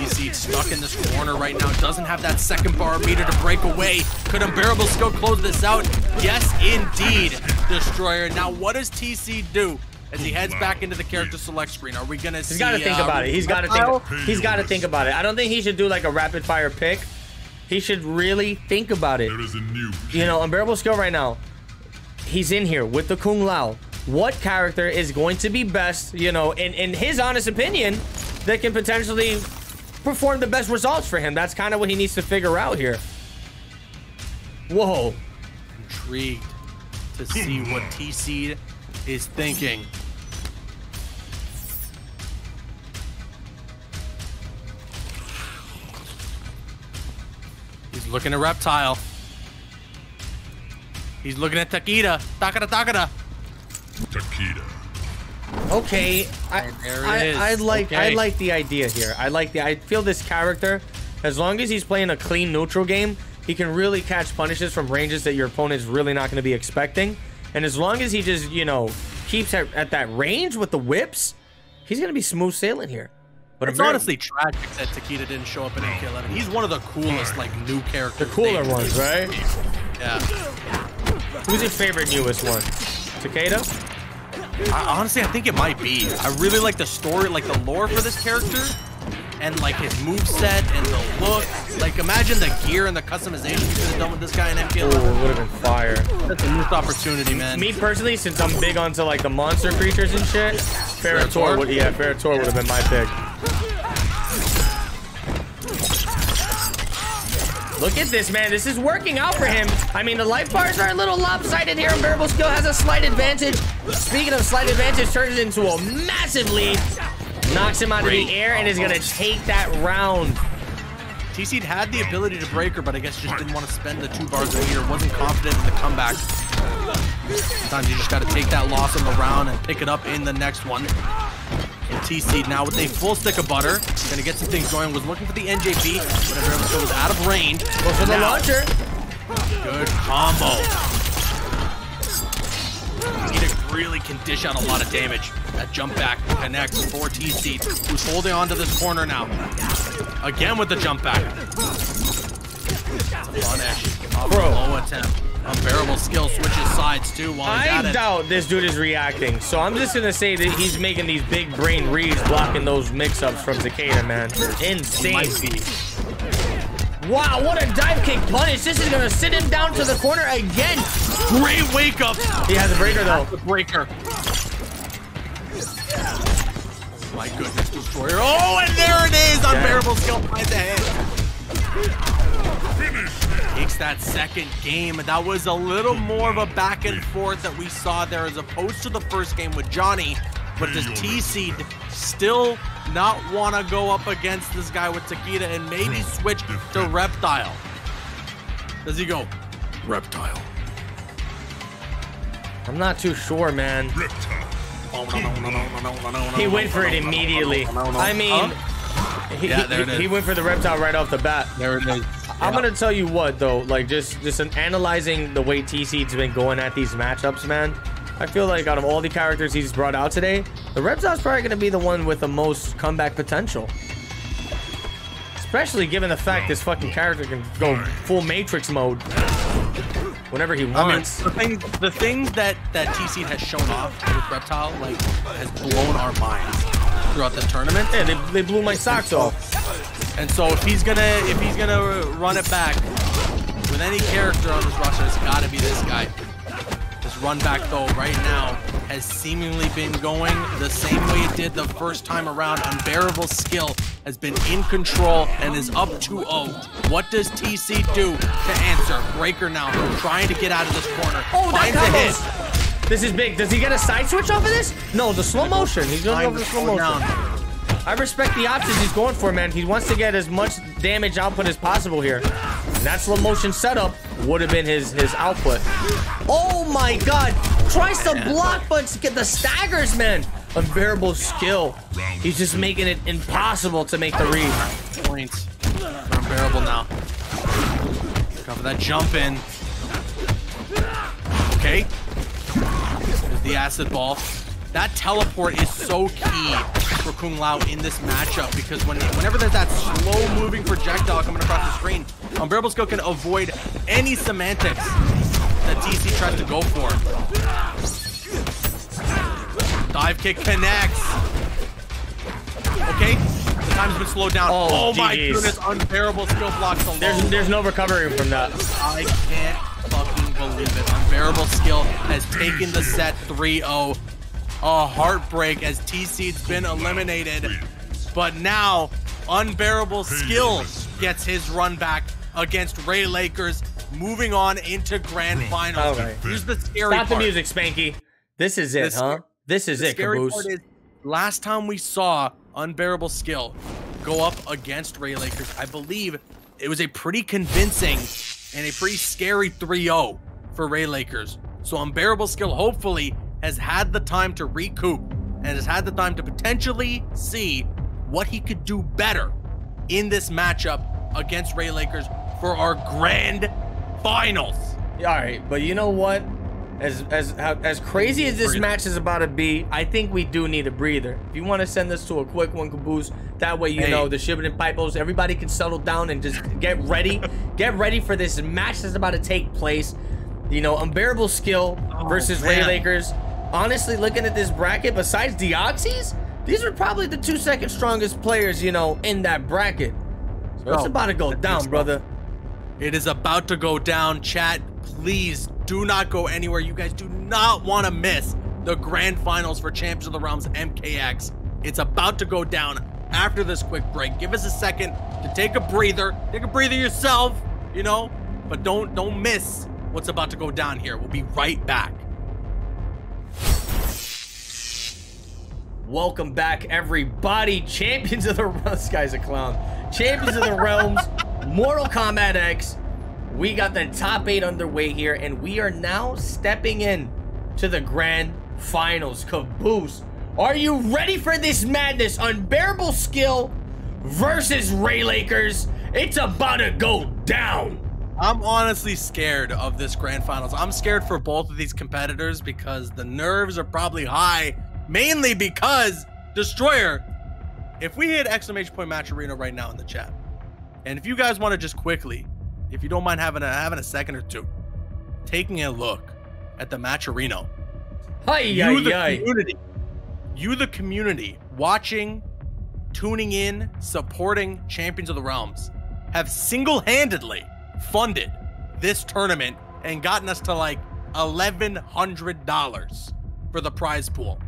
DC stuck in this corner right now. Doesn't have that second bar meter to break away. Could Unbearable Skill close this out? Yes, indeed, Destroyer. Now, what does TC do as he heads back into the character select screen? Are we gonna see? He's got to think uh, about it. He's got to think. He's got to think about it. I don't think he should do like a rapid fire pick. He should really think about it. There is a new You know, unbearable skill right now. He's in here with the Kung Lao. What character is going to be best? You know, in in his honest opinion, that can potentially perform the best results for him. That's kind of what he needs to figure out here. Whoa. Intrigued to see <laughs> what TC is thinking. He's looking at Reptile. He's looking at Takeda. Takada Takada. Takeda. Okay, I, And there it I. I like I like the idea here. I like the I feel this character, as long as he's playing a clean neutral game, he can really catch punishes from ranges that your opponent's really not going to be expecting. And as long as he just you know keeps at, at that range with the whips, he's going to be smooth sailing here. But It's I'm honestly tragic that Takeda didn't show up in MK11. He's one of the coolest like new characters. the cooler ones, right? Yeah. Who's your favorite newest one? Takeda? I, honestly, I think it might be. I really like the story, like the lore for this character, and like his move set and the look. Like, imagine the gear and the customization you could have done with this guy in Oh, MK11. it would have been fire. That's a missed opportunity, man. Me personally, since I'm big onto like the monster creatures and shit, Ferrotor Ferrotor? would yeah, Ferrotor would have been my pick. Look at this, man. This is working out for him. I mean, the life bars are a little lopsided here. and Unbearable Skill has a slight advantage. Speaking of slight advantage, turns into a massive lead. Knocks him out of the air and is going to take that round. TC had the ability to break her, but I guess just didn't want to spend the two bars a meter. Wasn't confident in the comeback. Sometimes you just got to take that loss in the round and pick it up in the next one. And TC now with a full stick of butter, gonna get some things going. Was looking for the NJP, but Andreas was out of range. Go for the Now, launcher. Good combo. Really can dish out a lot of damage. That jump back connects for TC, who's holding on to this corner now. Again with the jump back. Punish. Bro. low attempt. Unbearable skill switches sides too while he's I doubt this dude is reacting. So I'm just gonna say that he's making these big brain reads, blocking those mix-ups from Takeda, man. Insane. Wow, what a dive kick punish. This is gonna sit him down to the corner again. Great wake up. He has a breaker though. The breaker. My goodness, destroyer. Oh, and there it is. Unbearable skill finds ahead. Takes that second game. That was a little more of a back and forth that we saw there as opposed to the first game with Johnny. But does T-Seed still not want to go up against this guy with Takeda and maybe switch to Reptile? Does he go? Reptile. I'm not too sure, man. Oh, no, no, no, no, no, no, no, He went for it immediately. I mean, Huh? he, Yeah, he- he went for the reptile right off the bat. There it is. I'm gonna tell you what though, like just just in analyzing the way T Seed's been going at these matchups, man. I feel like out of all the characters he's brought out today, the Reptile's probably gonna be the one with the most comeback potential. Especially given the fact this fucking character can go full Matrix mode whenever he I mean, wants. the things, the things that that TC has shown off with Reptile, like, has blown our minds throughout the tournament. yeah, they, they blew my socks off. And so if he's gonna if he's gonna run it back with any character on this roster, it's got to be this guy. This run back though, right now, has seemingly been going the same way it did the first time around. Unbearable skill has been in control and is up 2-0. What does TC do to answer? Breaker now, trying to get out of this corner. Oh, that Finds a hit. This is big. Does he get a side switch off of this? No, the slow motion. He's gonna go Time for the slow slow motion. down. I respect the options he's going for, man. He wants to get as much damage output as possible here. And that slow motion setup would have been his his output. Oh my god! Tries to block, but to get the staggers, man. Unbearable skill. He's just making it impossible to make the read. points. Unbearable now. Cover that jump in. Okay. There's the acid ball. That teleport is so key for Kung Lao in this matchup because when whenever there's that slow moving projectile coming across the screen, Unbearable Skill can avoid any semantics that DC tries to go for. Dive kick connects. Okay, the time's been slowed down. Oh, Oh, my goodness, unbearable skill blocks alone. There's there's no recovering from that. I can't fucking believe it. Unbearable skill has taken the set 3-0. A heartbreak as T-Seed's been eliminated. But now, Unbearable Skill gets his run back against Ray Lakers, moving on into grand finals. All right. Here's the scary Stop the music, Spanky. This is it, The huh? This is The it, scary Caboose. part is, last time we saw Unbearable Skill go up against Ray Lakers, I believe it was a pretty convincing and a pretty scary 3-0 for Ray Lakers. So Unbearable Skill hopefully has had the time to recoup and has had the time to potentially see what he could do better in this matchup against Ray Lakers for our grand finals. All right, but you know what? As as how, as crazy as this Breather. match is about to be, I think we do need a breather. If you want to send this to a quick one, Caboose, that way you Hey. know the shipping and pipos, everybody can settle down and just get ready, get ready for this match that's about to take place. You know, unbearable skill Oh, versus Ray man. Lakers. Honestly, looking at this bracket, besides Deoxys, these are probably the two second strongest players, you know, in that bracket. So it's about to go down, brother. It is about to go down. Chat, please do not go anywhere. You guys do not want to miss the grand finals for Champions of the Realms MKX. It's about to go down after this quick break. Give us a second to take a breather. Take a breather yourself, you know, but don't don't miss what's about to go down here. We'll be right back. Welcome back, everybody. Champions of the <laughs> This guy's a clown. Champions of the Realms, <laughs> Mortal Kombat X. We got the top eight underway here, and we are now stepping in to the grand finals. Caboose, are you ready for this madness? Unbearable skill versus Ray Lakers. It's about to go down. I'm honestly scared of this grand finals. I'm scared for both of these competitors because the nerves are probably high, mainly because Destroyer. If we hit exclamation point match arena right now in the chat, and if you guys want to just quickly, if you don't mind having a having a second or two, taking a look at the match arena, Hi, you the community, you the community watching, tuning in, supporting Champions of the Realms, have single-handedly funded this tournament and gotten us to like eleven hundred dollars for the prize pool.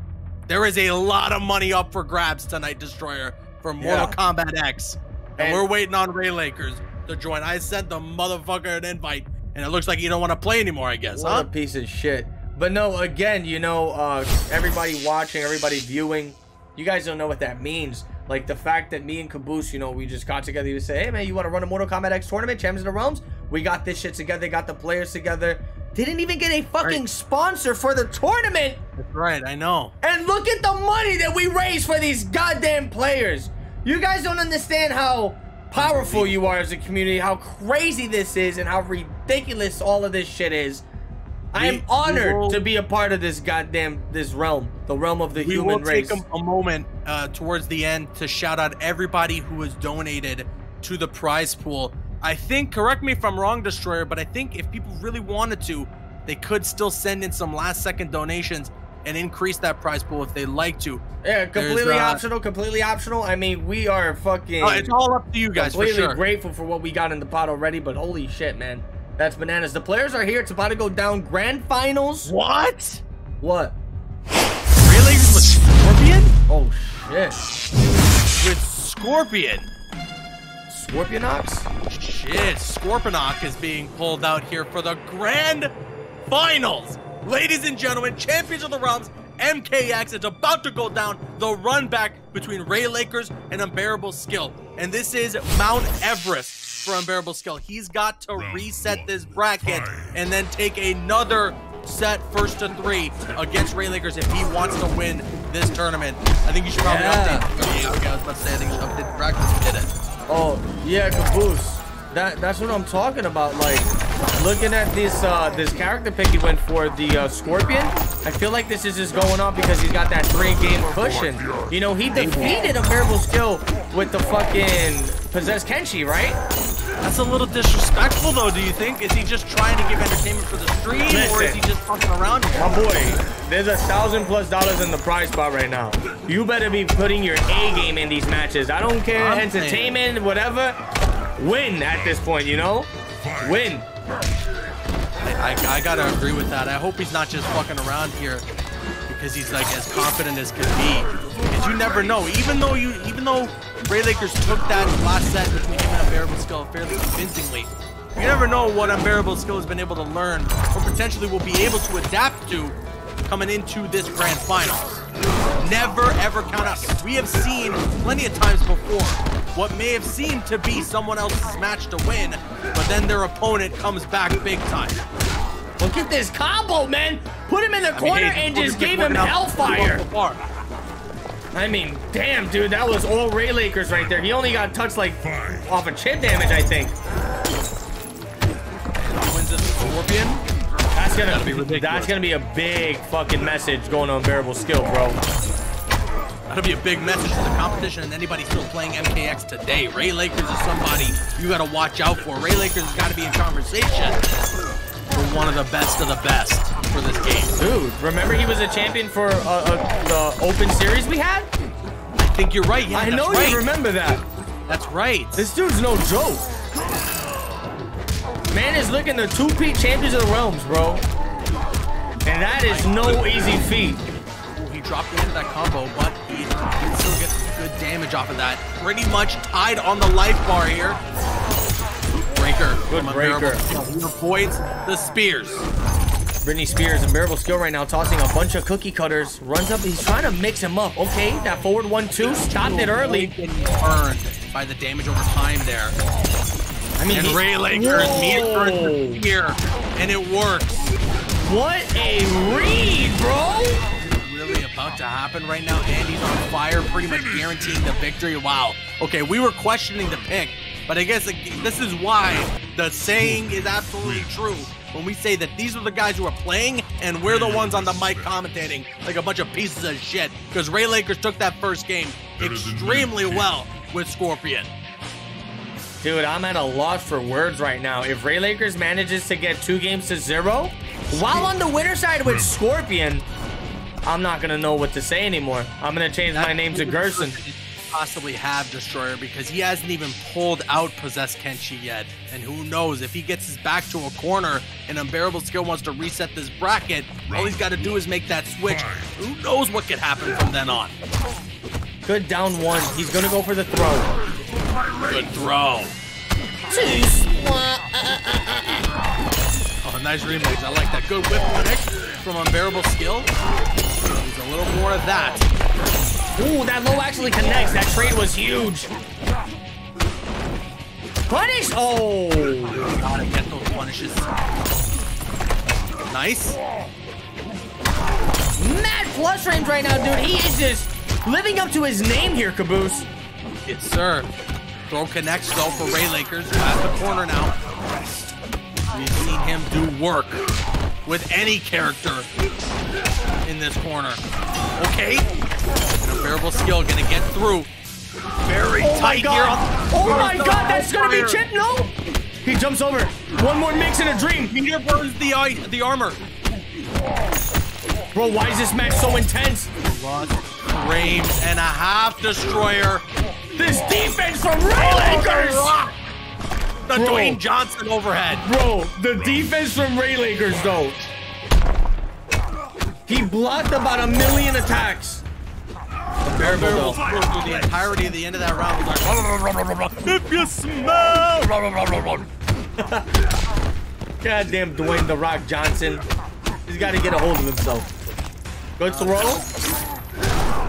There is a lot of money up for grabs tonight, Destroyer, for Mortal Yeah. Kombat X, and, And- we're waiting on Ray Lakers to join. I sent the motherfucker an invite, and it looks like you don't want to play anymore. I guess, What huh? a piece of shit. But no, again, you know, uh, everybody watching, everybody viewing, you guys don't know what that means. Like the fact that me and Caboose, you know, we just got together to say, hey man, you want to run a Mortal Kombat X tournament, Champions of the Realms? We got this shit together, got the players together. Didn't even get a fucking Right. sponsor for the tournament. That's right. I know. And look at the money that we raised for these goddamn players. You guys don't understand how powerful you are as a community, how crazy this is, and how ridiculous all of this shit is. I am honored will- to be a part of this goddamn this realm, the realm of the human race. We will take a, a moment uh, towards the end to shout out everybody who has donated to the prize pool. I think, correct me if I'm wrong, Destroyer, but I think if people really wanted to, they could still send in some last second donations and increase that prize pool if they'd like to. yeah, completely uh, optional, completely optional. I mean, we are fucking Uh, it's all up to you guys for completely sure. grateful for what we got in the pot already, but holy shit, man. That's bananas. The players are here. It's about to go down. Grand finals. What? What? Really? With Scorpion? Oh shit. With Scorpion. Scorpionox? Shit, Scorponok is being pulled out here for the grand finals. Ladies and gentlemen, champions of the realms, MKX is about to go down the run back between Ray Lakers and Unbearable Skill. And this is Mount Everest for Unbearable Skill. He's got to reset this bracket and then take another set first to three against Ray Lakers if he wants to win this tournament. I think you should probably Yeah. update. Oh, okay, I was about to say I think you should update the bracket. Did it. Oh, yeah, Caboose. That that's what I'm talking about. Like looking at this uh this character pick he went for the uh, Scorpion. I feel like this is just going on because he's got that three game cushion. You know, he defeated Unbearable Skill with the fucking possessed Kenshi, right? That's a little disrespectful, though. Do you think? Is he just trying to give entertainment for the stream, or is he just fucking around here? My boy, there's a thousand plus dollars in the prize spot right now. You better be putting your A game in these matches. I don't care, I'm entertainment, whatever. Win at this point, you know? Win. I, I, gotta agree with that. I hope he's not just fucking around here because he's like as confident as can be. Because you never know. Even though you, even though Ray Lakers took that last set between him and Unbearable Skill fairly convincingly, you never know what Unbearable Skill has been able to learn or potentially will be able to adapt to coming into this grand final. Never ever count out. We have seen plenty of times before what may have seemed to be someone else's match to win, but then their opponent comes back big time. Look at this combo, man. Put him in the I mean, corner hey, and just just gave him hellfire. I mean, damn, dude, that was all Ray Lakers right there. He only got touched like off of chip damage, I think. Wins this Scorpion. That's gonna That'd be ridiculous. That's gonna be a big fucking message going to unbearable skill, bro. That'll be a big message to the competition and anybody still playing MKX today. Ray Lakers is somebody you got to watch out for. Ray Lakers has got to be in conversation for one of the best of the best for this game. Dude, remember he was a champion for uh, uh, the open series we had? I think you're right. Yeah, I know right. you remember that. That's right. This dude's no joke. Man is looking the two-peat champions of the realms, bro. And that is no easy feat. Ooh, he dropped into that combo, but he still get good damage off of that. Pretty much tied on the life bar here. Breaker. Good breaker. Avoids the spears. Britney Spears, unbearable skill right now, tossing a bunch of cookie cutters. Runs up, he's trying to mix him up. Okay, that forward one-two, stopped it early. Burned by the damage over time there. I mean, And he- Ray Lakers meet Whoa. the spear, and it works. What a read, bro! Really about to happen right now. Andy's on fire, pretty much guaranteeing the victory. Wow. Okay, we were questioning the pick, but I guess this is why the saying is absolutely true. When we say that these are the guys who are playing, and we're the ones on the mic commentating like a bunch of pieces of shit. Because Ray Lakers took that first game extremely well with Scorpion. Dude, I'm at a loss for words right now. If Ray Lakers manages to get two games to zero, while on the winner side with Scorpion, I'm not gonna know what to say anymore. I'm gonna change my name to Gerson. Possibly have Destroyer because he hasn't even pulled out Possess Kenshi yet. And who knows if he gets his back to a corner and Unbearable Skill wants to reset this bracket, all he's got to do is make that switch. Who knows what could happen from then on? Good down one. He's gonna go for the throw. Good throw. Oh, nice remix. I like that. Good whip connect from Unbearable Skill. Needs a little more of that. Ooh, that low actually connects. That trade was huge. Punish! Oh! Gotta get those punishes. Nice. Mad plus range right now, dude. He is just living up to his name here, Caboose. Yes, sir. Throw connects though for Ray Lakers. At the corner now. We've seen him do work with any character in this corner. Okay. Unbearable skill gonna get through. Very Oh tight here. Oh my god, that's gonna be fire. Chip, no? He jumps over. One more mix in a dream. Meteor burns the eye, the armor. Bro, why is this match so intense? Frames and a half destroyer. This defense from Ray oh, Lakers! The Bro. Dwayne Johnson overhead. Bro, the defense from Ray Lakers, though. He blocked about a million attacks. Though. skill through the entirety of the end of that round. was like, if you smell. <laughs> Goddamn Dwayne The Rock Johnson. He's got to get a hold of himself. Good throw.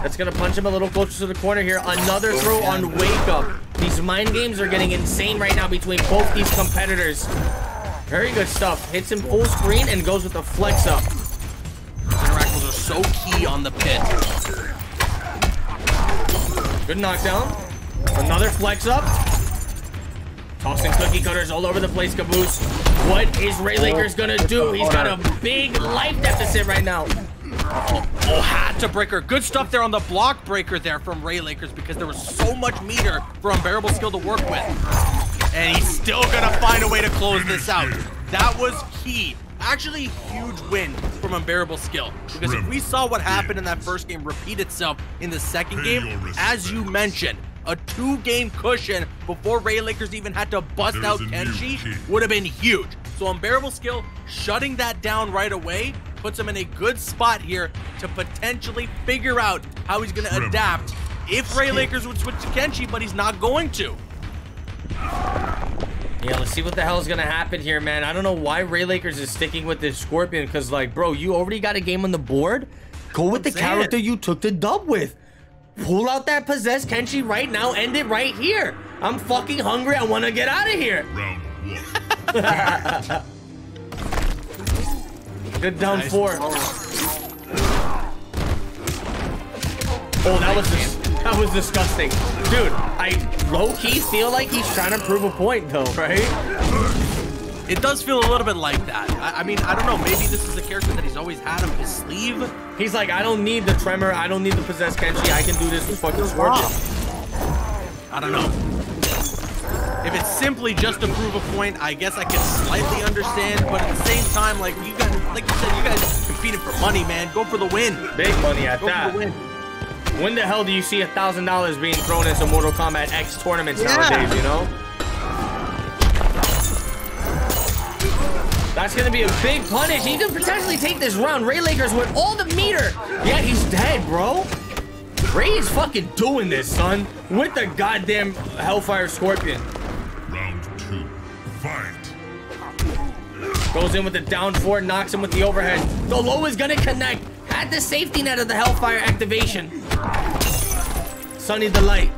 That's going to punch him a little closer to the corner here. Another throw on Wake Up. These mind games are getting insane right now between both these competitors. Very good stuff. Hits him full screen and goes with the flex up. Interactions are so key on the pit. Good knockdown. Another flex up. Tossing cookie cutters all over the place, Caboose. What is Ray Lakers gonna do? He's got a big life deficit right now. Oh, had to breaker. Good stuff there on the block breaker there from Ray Lakers because there was so much meter for Unbearable Skill to work with. And he's still gonna find a way to close this out. That was key. Actually, huge win from Unbearable Skill. Because if we saw what happened in that first game repeat itself in the second game, as you mentioned, a two-game cushion before Ray Lakers even had to bust There's out Kenshi would have been huge. So Unbearable Skill shutting that down right away puts him in a good spot here to potentially figure out how he's going to adapt if Ray Lakers would switch to Kenshi, but he's not going to. Yeah, let's see what the hell is gonna happen here, man. I don't know why Ray Lakers is sticking with this Scorpion, because like, bro, you already got a game on the board. Go with the saying. character you took the dub with. Pull out that possessed Kenshi right now. End it right here. I'm fucking hungry. I want to get out of here. Round one. <laughs> Good down Nice. four. Oh, that was <laughs> that was disgusting, dude. I low key feel like he's trying to prove a point, though, right? It does feel a little bit like that. I, I mean, I don't know. Maybe this is a character that he's always had up his sleeve. He's like, I don't need the tremor. I don't need the possessed Kenshi. I can do this with fucking Scorpion. I don't know. If it's simply just to prove a point, I guess I can slightly understand. But at the same time, like you guys, like you said, you guys competing for money, man. Go for the win. Big money at Go for that. the win. When the hell do you see a thousand dollars being thrown into Mortal Kombat X tournaments Yeah. nowadays? You know. That's gonna be a big punish. He could potentially take this round. Ray Lakers with all the meter. Yeah, he's dead, bro. Ray is fucking doing this, son. With the goddamn Hellfire Scorpion. Round two. Fight. Goes in with the down four, knocks him with the overhead. The low is gonna connect. Had the safety net of the Hellfire activation. Sunny Delight.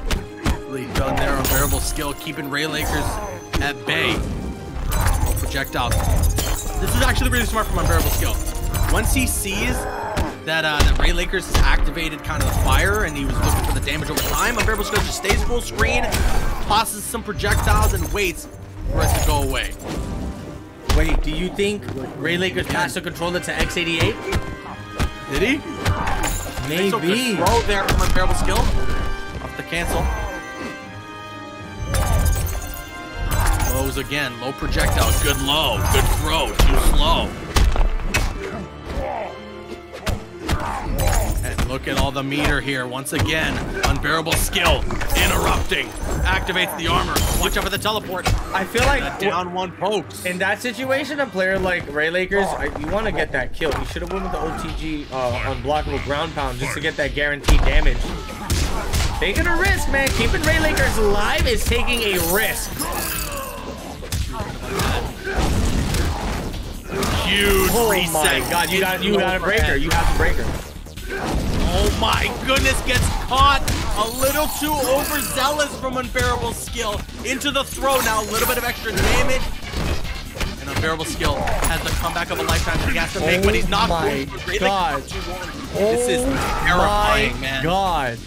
Really done there. Unbearable skill, keeping Ray Lakers at bay. Oh, projectiles. This is actually really smart from Unbearable skill. Once he sees that uh, that Ray Lakers has activated kind of the fire and he was looking for the damage over time, Unbearable skill just stays full screen, tosses some projectiles, and waits for it to go away. Wait, do you think Ray Lakers passed the controller to X88? Did he? Good throw there from Unbearable skill. Off the cancel. Lows again. Low projectile. Good low. Good throw. Too slow. And look at all the meter here. Once again, unbearable skill. Interrupting. Activates the armor. Watch out for the teleport. I feel like That down one pokes. in that situation, a player like Ray Lakers, you want to get that kill. You should have went with the OTG uh, unblockable ground pound just to get that guaranteed damage. Taking a risk, man. Keeping Ray Lakers alive is taking a risk. Huge Oh reset. my god, you got you got a breaker. You got the breaker. Oh my goodness, gets caught a little too overzealous from Unbearable Skill. Into the throw now, a little bit of extra damage. And Unbearable Skill has the comeback of a lifetime that he has to make, but he's not Oh my going to really God. to. This is oh terrifying, my man. God.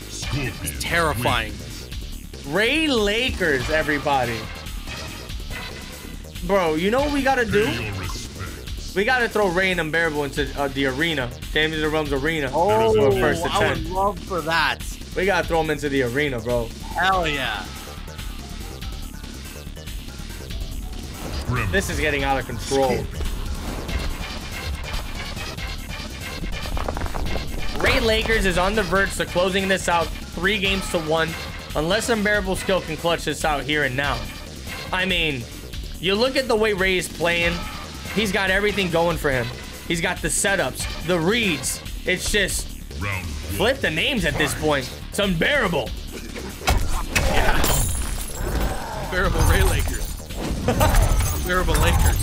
Terrifying. Ray Lakers, everybody. Bro, you know what we gotta do? Your respect. We gotta throw Ray and Unbearable into uh, the arena. Champions of the Realms arena. Oh, for first to I would love for that. We gotta throw them into the arena, bro. Hell yeah. Tremor. This is getting out of control. Ray Lakers is on the verge to closing this out three games to one, unless Unbearable Skill can clutch this out here and now. I mean, you look at the way Ray is playing, he's got everything going for him. He's got the setups, the reads. It's just flip the names at this point. It's unbearable. Yeah. Unbearable Ray Lakers. unbearable Lakers.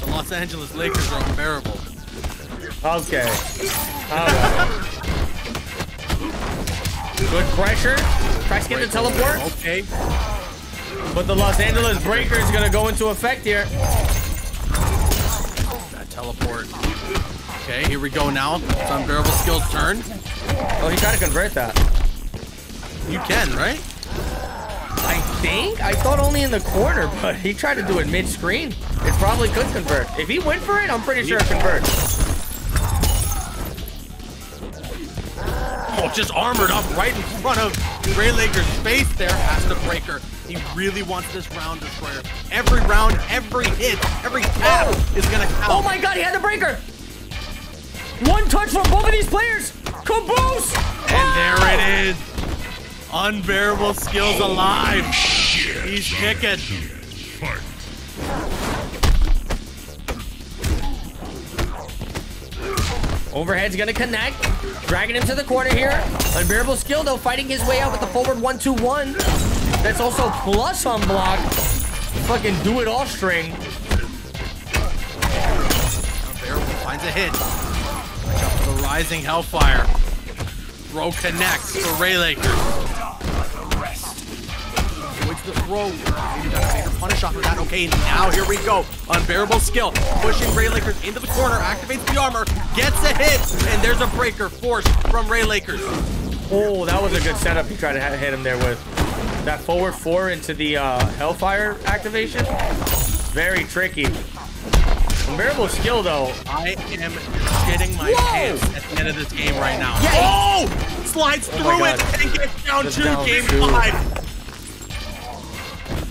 The Los Angeles Lakers are unbearable. Okay. Good pressure. Tries to get the teleport, Okay. But the Los Angeles Breaker is gonna go into effect here. That teleport. Okay, here we go now. It's unbearable skills turn. Oh, he tried to convert that. You can, right? I think I thought only in the corner, but he tried to do it mid-screen. It probably could convert. If he went for it, I'm pretty sure it converts. Oh, just armored up right in front of Ray Lakers' face there. Has to breaker. He really wants this round destroyer. Every round, every hit, every tap oh! is gonna count. Oh my God, he had the breaker. One touch from both of these players. Caboose. And there it is. Unbearable skills oh. alive. Shit. He's kicking. Fight. Overhead's gonna connect. Dragging him to the corner here. Unbearable skill though, fighting his way out with the forward one two one. That's also plus on block. Fucking do it all string. Unbearable finds a hit. Watch out for the rising Hellfire. Throw connects for Ray Lakers. Avoids the throw. Maybe got a bigger punish off of that. Okay, now here we go. Unbearable skill. Pushing Ray Lakers into the corner. Activates the armor. Gets a hit. And there's a breaker forced from Ray Lakers. Oh, that was a good setup he tried to hit him there with. That forward four into the uh, Hellfire activation. Very tricky. Unbearable skill, though. I am shitting my Whoa! pants at the end of this game right now. Yeah. Oh! Slides Oh through it and gets down Just to down game two. five.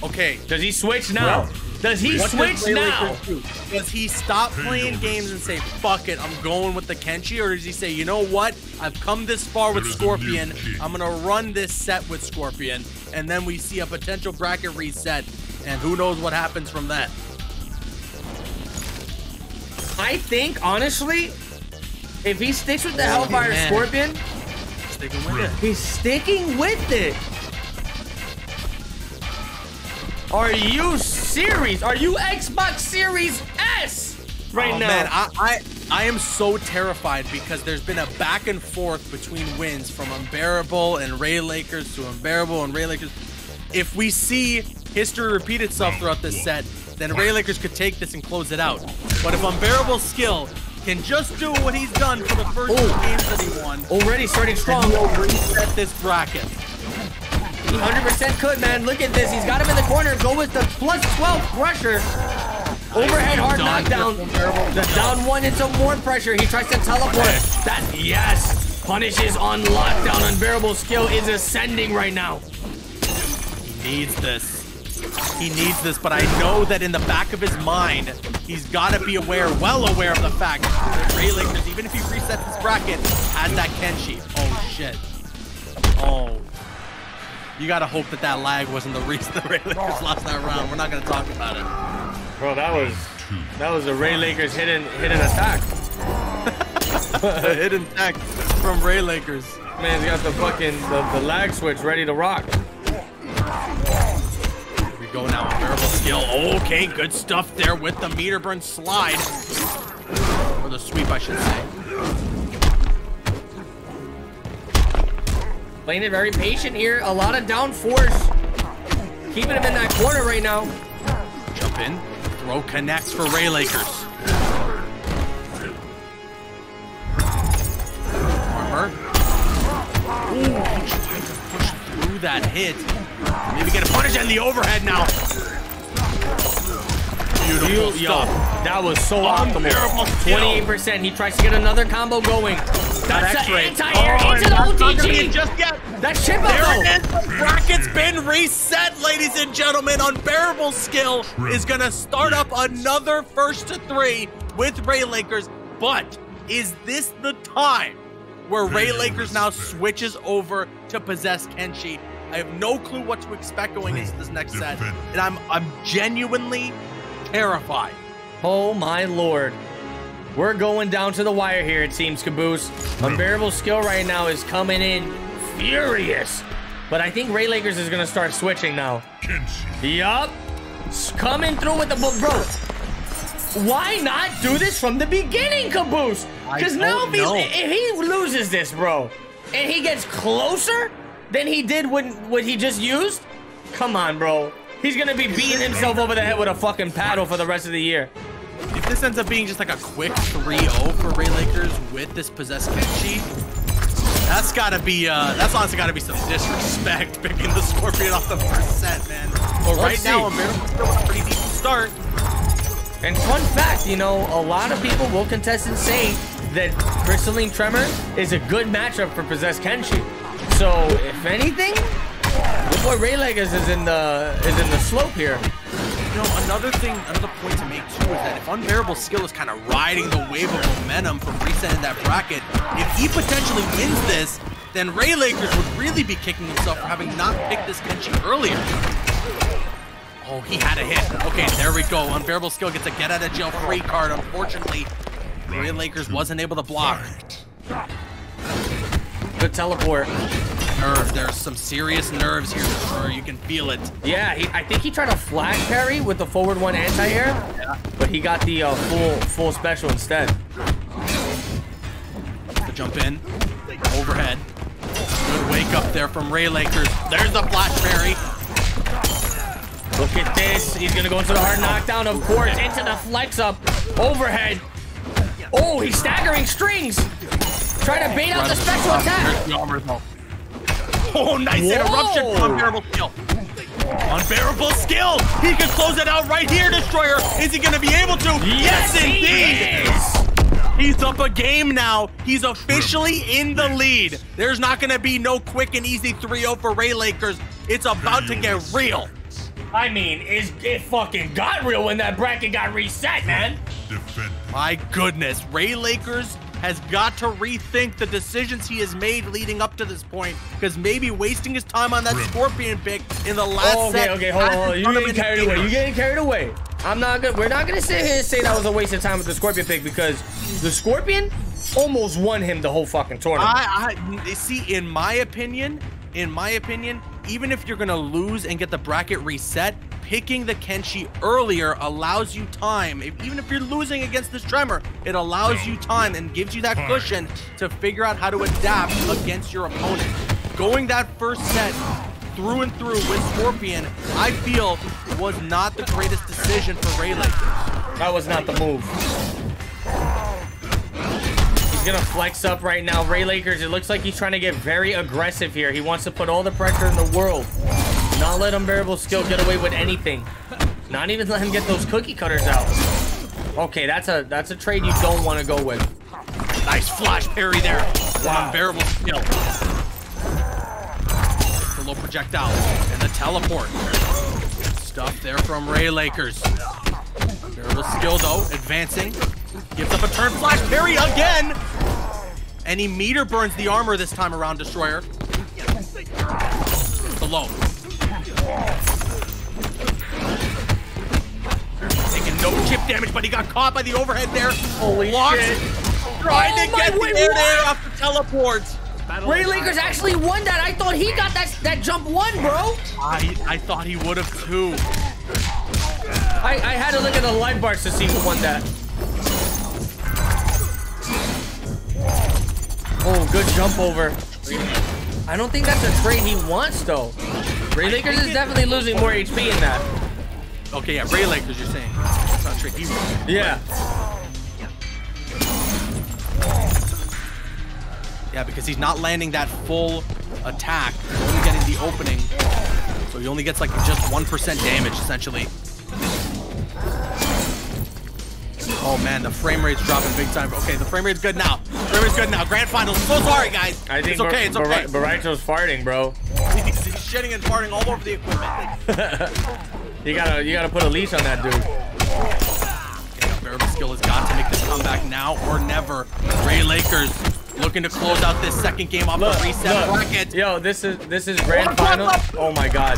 Okay. Does he switch now? Does he What switch does now? Do? Does he stop playing games and say, fuck it, I'm going with the Kenshi? Or does he say, you know what? I've come this far with Scorpion. I'm going to run this set with Scorpion. And then we see a potential bracket reset. And who knows what happens from that? I think, honestly, if he sticks with the Oh, Hellfire man. Scorpion, Sticking with it. he's sticking with it. Are you serious? Are you Xbox Series S right oh, now? Man, I, I I am so terrified because there's been a back and forth between wins from Unbearable and Ray Lakers to Unbearable and Ray Lakers. If we see history repeat itself throughout this set, then Ray Lakers could take this and close it out. But if Unbearable skill can just do what he's done for the first two Oh. games that he won, Already starting strong. reset this bracket. He 100% could, man. Look at this. He's got him in the corner. Go with the plus 12 pressure. Overhead hard knockdown. The down one into more pressure. He tries to teleport. That, yes. Punishes on lockdown. Unbearable skill is ascending right now. He needs this. He needs this, but I know that in the back of his mind, he's got to be aware, well aware of the fact that Ray even if he resets his bracket, has that Kenshi. Oh, shit. Oh. You got to hope that that lag wasn't the reason the Ray Lakers lost that round. We're not going to talk about it. Bro, that was that was a Ray Lakers hidden <laughs> hidden attack. A hidden tech from Ray Lakers. Man's got the fucking the, the lag switch ready to rock. Here we go now. Variable skill. Okay, good stuff there with the meter burn slide. Or the sweep, I should say. Playing it very patient here. A lot of down force. Keeping him in that corner right now. Jump in. Throw connects for Ray Lakers. Armor. Ooh, he tried to push through that hit. Maybe get a punish and the overhead now. Beautiful yo, stuff. that was so optimal. 28%. He tries to get another combo going. That's an anti-air Oh, into the OTG. just yet. That's chip There though. it is. The bracket's been reset, ladies and gentlemen. Unbearable skill is gonna start up another first to three with Ray Lakers. But is this the time where Ray Lakers now switches over to possess Kenshi? I have no clue what to expect going into this next set, and I'm I'm genuinely terrified. Oh my lord. We're going down to the wire here, it seems, Caboose. Unbearable skill right now is coming in furious. But I think Ray Lakers is gonna start switching now. Yup. It's coming through with the bro. Why not do this from the beginning, Caboose? Because now if, he's- if he loses this, bro, and he gets closer than he did when what he just used, come on, bro. He's gonna be beating himself over the head with a fucking paddle for the rest of the year. If this ends up being just like a quick 3-0 for Ray Lakers with this possessed Kenshi, that's gotta be, uh, that's honestly gotta be some disrespect picking the Scorpion off the first set, man. But right Let's now, see. America's still a pretty decent start. And fun fact, you know, a lot of people will contest and say that Crystalline Tremor is a good matchup for Possessed Kenshi. So, if anything, the boy Ray Lakers is in the is in the slope here. You know, another thing, another point to make too is that if Unbearable Skill is kind of riding the wave of momentum from resetting that bracket, if he potentially wins this, then Ray Lakers would really be kicking himself for having not picked this Kenshi earlier. Oh, he had a hit. Okay, there we go. Unbearable Skill gets a get out of jail free card. Unfortunately, Ray Lakers wasn't able to block. Good teleport. Nerve. There's some serious nerves here, Destroyer. You can feel it. Yeah, he, I think he tried a flash parry with the forward one anti-air, but he got the uh, full full special instead. to jump in. Overhead. Good wake up there from Ray Lakers. There's the flash parry. Look at this. He's gonna go into the hard knockdown, of course. Into the flex up. Overhead. Oh, he's staggering strings. Trying to bait out the special attack. Oh, nice interruption. Whoa. Unbearable skill. Unbearable skill. He can close it out right here, Destroyer. Is he going to be able to? Yes, he indeed. is. He's up a game now. He's officially in the lead. There's not going to be no quick and easy 3-0 for Ray Lakers. It's about to get real. I mean, it's, it fucking got real when that bracket got reset, man. Defend. My goodness, Ray Lakers has got to rethink the decisions he has made leading up to this point because maybe wasting his time on that Scorpion pick in the last Oh, okay, set. okay, hold on, hold on. You're getting carried away. You're getting carried away. I'm not gonna. We're not gonna sit here and say that was a waste of time with the Scorpion pick because the Scorpion almost won him the whole fucking tournament. I, I see. In my opinion, in my opinion, even if you're gonna lose and get the bracket reset, picking the Kenshi earlier allows you time. If, even if you're losing against this Tremor, it allows you time and gives you that cushion to figure out how to adapt against your opponent. Going that first set through and through with Scorpion, I feel was not the greatest decision for Ray Lakers. That was not the move. He's gonna flex up right now. Ray Lakers, it looks like he's trying to get very aggressive here. He wants to put all the pressure in the world. Not let unbearable skill get away with anything. Not even let him get those cookie cutters out. Okay, that's a that's a trade you don't want to go with. Nice flash parry there. Wow. Unbearable skill. The low projectile and the teleport. Stuff there from Ray Lakers. Unbearable skill though, advancing. Gives up a turn flash parry again. And he meter burns the armor this time around, Destroyer. The low. Taking no chip damage, but he got caught by the overhead there. Holy Locked. shit. Trying Oh to get wait, the air there off the teleport. Ray Lakers actually won that. I thought he got that that jump one, bro. I, I thought he would have too. I, I had to look at the live bars to see who won that. Oh, good jump over. I don't think that's a trade he wants, though. Ray Lakers is definitely losing more HP in that. Okay, yeah, Ray Lakers, you're saying. That's not tricky. Yeah. Yeah, because he's not landing that full attack. He's only getting the opening. So he only gets like just 1% damage, essentially. Oh man, the frame rate's dropping big time. Okay, the frame rate's good now. Frame rate's good now. Grand finals. So sorry, guys. I think it's okay. It's Bar- okay. Bar- Bo' Rai Cho's farting, bro. he's, <laughs> he's shitting and farting all over the equipment. <laughs> You gotta, you gotta put a leash on that dude. Okay, Variable skill has got to make this comeback now or never. Ray Lakers looking to close out this second game off Look, the reset look. bracket. Yo, this is this is grand final. Oh my god,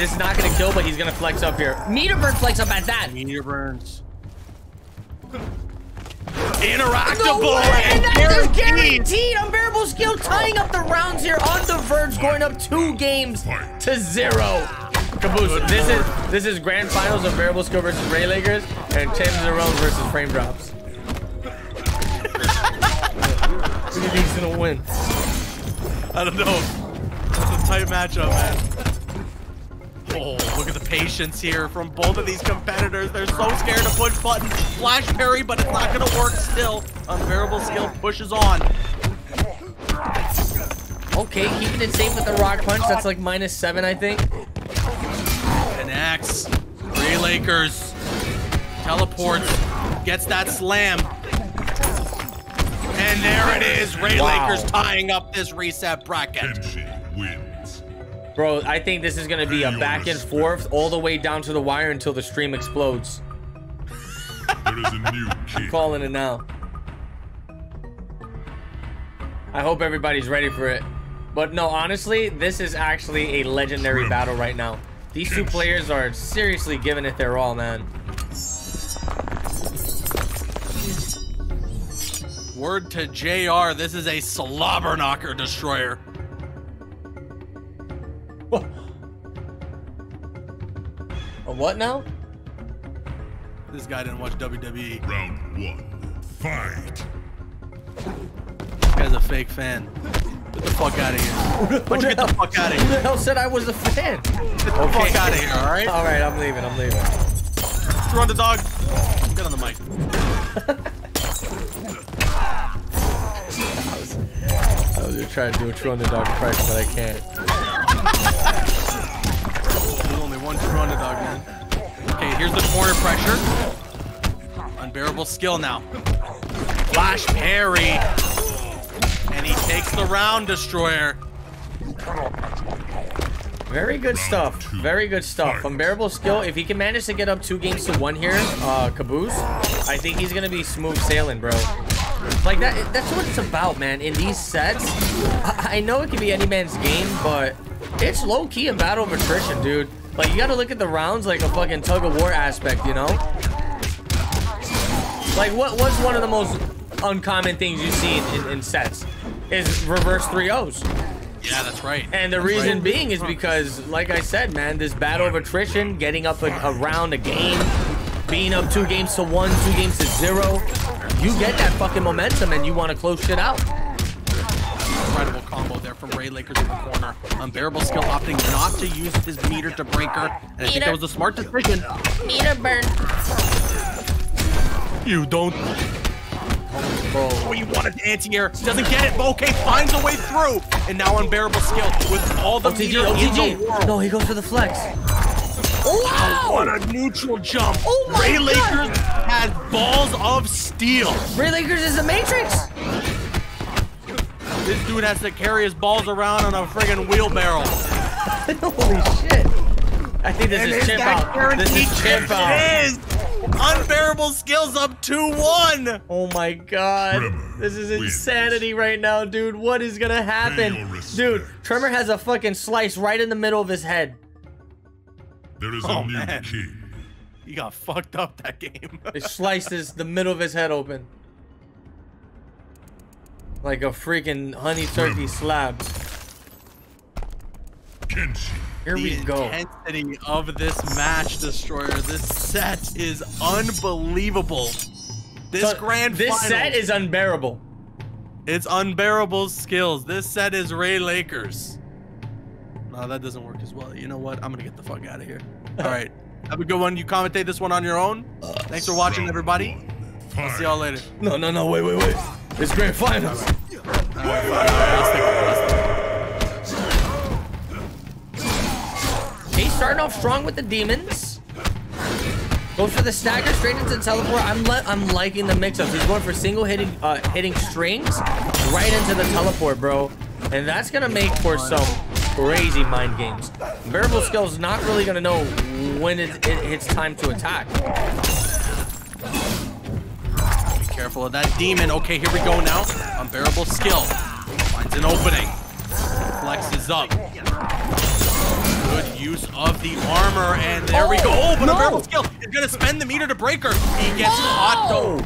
it's not gonna kill, but he's gonna flex up here. Meter burn flex up at that. Meter burns. Interactable No and And that is guaranteed. guaranteed. Unbearable skill tying up the rounds here on the verge, going up two games to zero. Caboose, this is this is grand finals of Variable Skill versus Ray Lakers and Champions of the Realms versus Frame Drops. Who do you think's gonna win? I don't know. It's a tight matchup, man. Oh, look at the patience here from both of these competitors. They're so scared to push buttons. Flash parry, but it's not gonna work still. Unbearable skill pushes on. Okay, keeping it safe with the rock punch. That's like minus seven, I think. Connects. Ray Lakers. Teleports. Gets that slam. And there it is. Ray Wow. Lakers tying up this reset bracket. Kenshi wins. Bro, I think this is gonna be a back and forth all the way down to the wire until the stream explodes. There is a new king. Calling it now. I hope everybody's ready for it. But no, honestly, this is actually a legendary battle right now. These two players are seriously giving it their all, man. Word to JR, this is a slobber knocker destroyer. A what now? This guy didn't watch WWE. Round one. Fight. This guy's a fake fan. Get the fuck out of here. Why don't you get the fuck out of here? Who here? the hell said I was a fan? Get the fuck out of here, alright? All right, I'm leaving. I'm leaving. Run the dog. Get on the mic. <laughs> I was just trying to do a true underdog impression, but I can't. There's only one true underdog, man. Okay, here's the corner pressure. Unbearable skill now. Flash parry. And he takes the round destroyer. Very good stuff. Very good stuff. Unbearable skill. If he can manage to get up two games to one here, uh, Caboose, I think he's gonna be smooth sailing, bro. Like that. That's what it's about, man. In these sets, I, I know it can be any man's game, but it's low key a battle of attrition, dude. Like you gotta look at the rounds like a fucking tug of war aspect, you know? Like what? What's one of the most uncommon things you see in, in, sets? Is reverse 3-0s. Yeah, that's right. And the That's reason right. being is because, like I said, man, this battle of attrition, getting up a, around a game, being up two games to one, two games to zero, you get that fucking momentum and you want to close shit out. Incredible combo from Ray Lakers in the corner. Unbearable skill opting not to use his meter to breaker. And I think that was a smart decision. Meter burn. You don't. Bro, Oh, you wanted the anti-air. Doesn't get it. but Okay, finds a way through. And now unbearable skill with all the OTG, meter in the world. No, he goes for the flex. Wow, what a neutral jump. Oh my Ray God. Lakers has balls of steel. Ray Lakers is the Matrix. This dude has to carry his balls around on a friggin' wheelbarrow. <laughs> Holy shit. I think this And is is chip out. guaranteed This is chip chip? out. It is. Unbearable skills up 2-1. Oh my god. Tremor This is wins. insanity right now, dude. What is gonna happen? Dude, Tremor has a fucking slice right in the middle of his head. There is Oh, a new man. king. He got fucked up that game. It slices the middle of his head open. Like a freaking honey turkey slab. Here the we go. The intensity of this match, Destroyer. This set is unbelievable. This So, grand this final, set is unbearable. it's unbearable skills. This set is Ray Lakers. No, that doesn't work as well. You know what? I'm gonna get the fuck out of here. <laughs> All right, have a good one. You commentate this one on your own. Thanks for watching, everybody. I'll see y'all later. No, no, no, wait, wait, wait. It's grand finals. He's starting off strong with the demons. Goes for the stagger straight into teleport. I'm I'm liking the mix-ups. He's going for single hitting uh, hitting strings right into the teleport, bro. And that's gonna make for some crazy mind games. Variable skill's not really gonna know when it, it, it's time to attack. Careful of that demon. Okay, here we go now. Unbearable skill. Finds an opening. Flexes up. Good use of the armor, and there we go. Oh, but no. unbearable skill. He's gonna spend the meter to breaker. He gets hot though.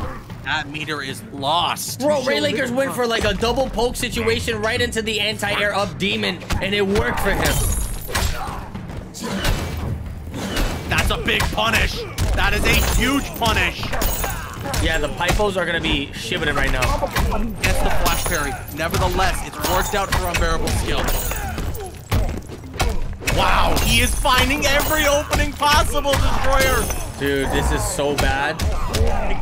That meter is lost. Bro, Ray Lakers went for like a double poke situation right into the anti-air up demon, and it worked for him. That's a big punish. That is a huge punish. Yeah, the Pipos are gonna be shivering right now. Gets the flash parry. Nevertheless, it's worked out for unbearable skill. Wow, he is finding every opening possible, Destroyer. Dude, this is so bad.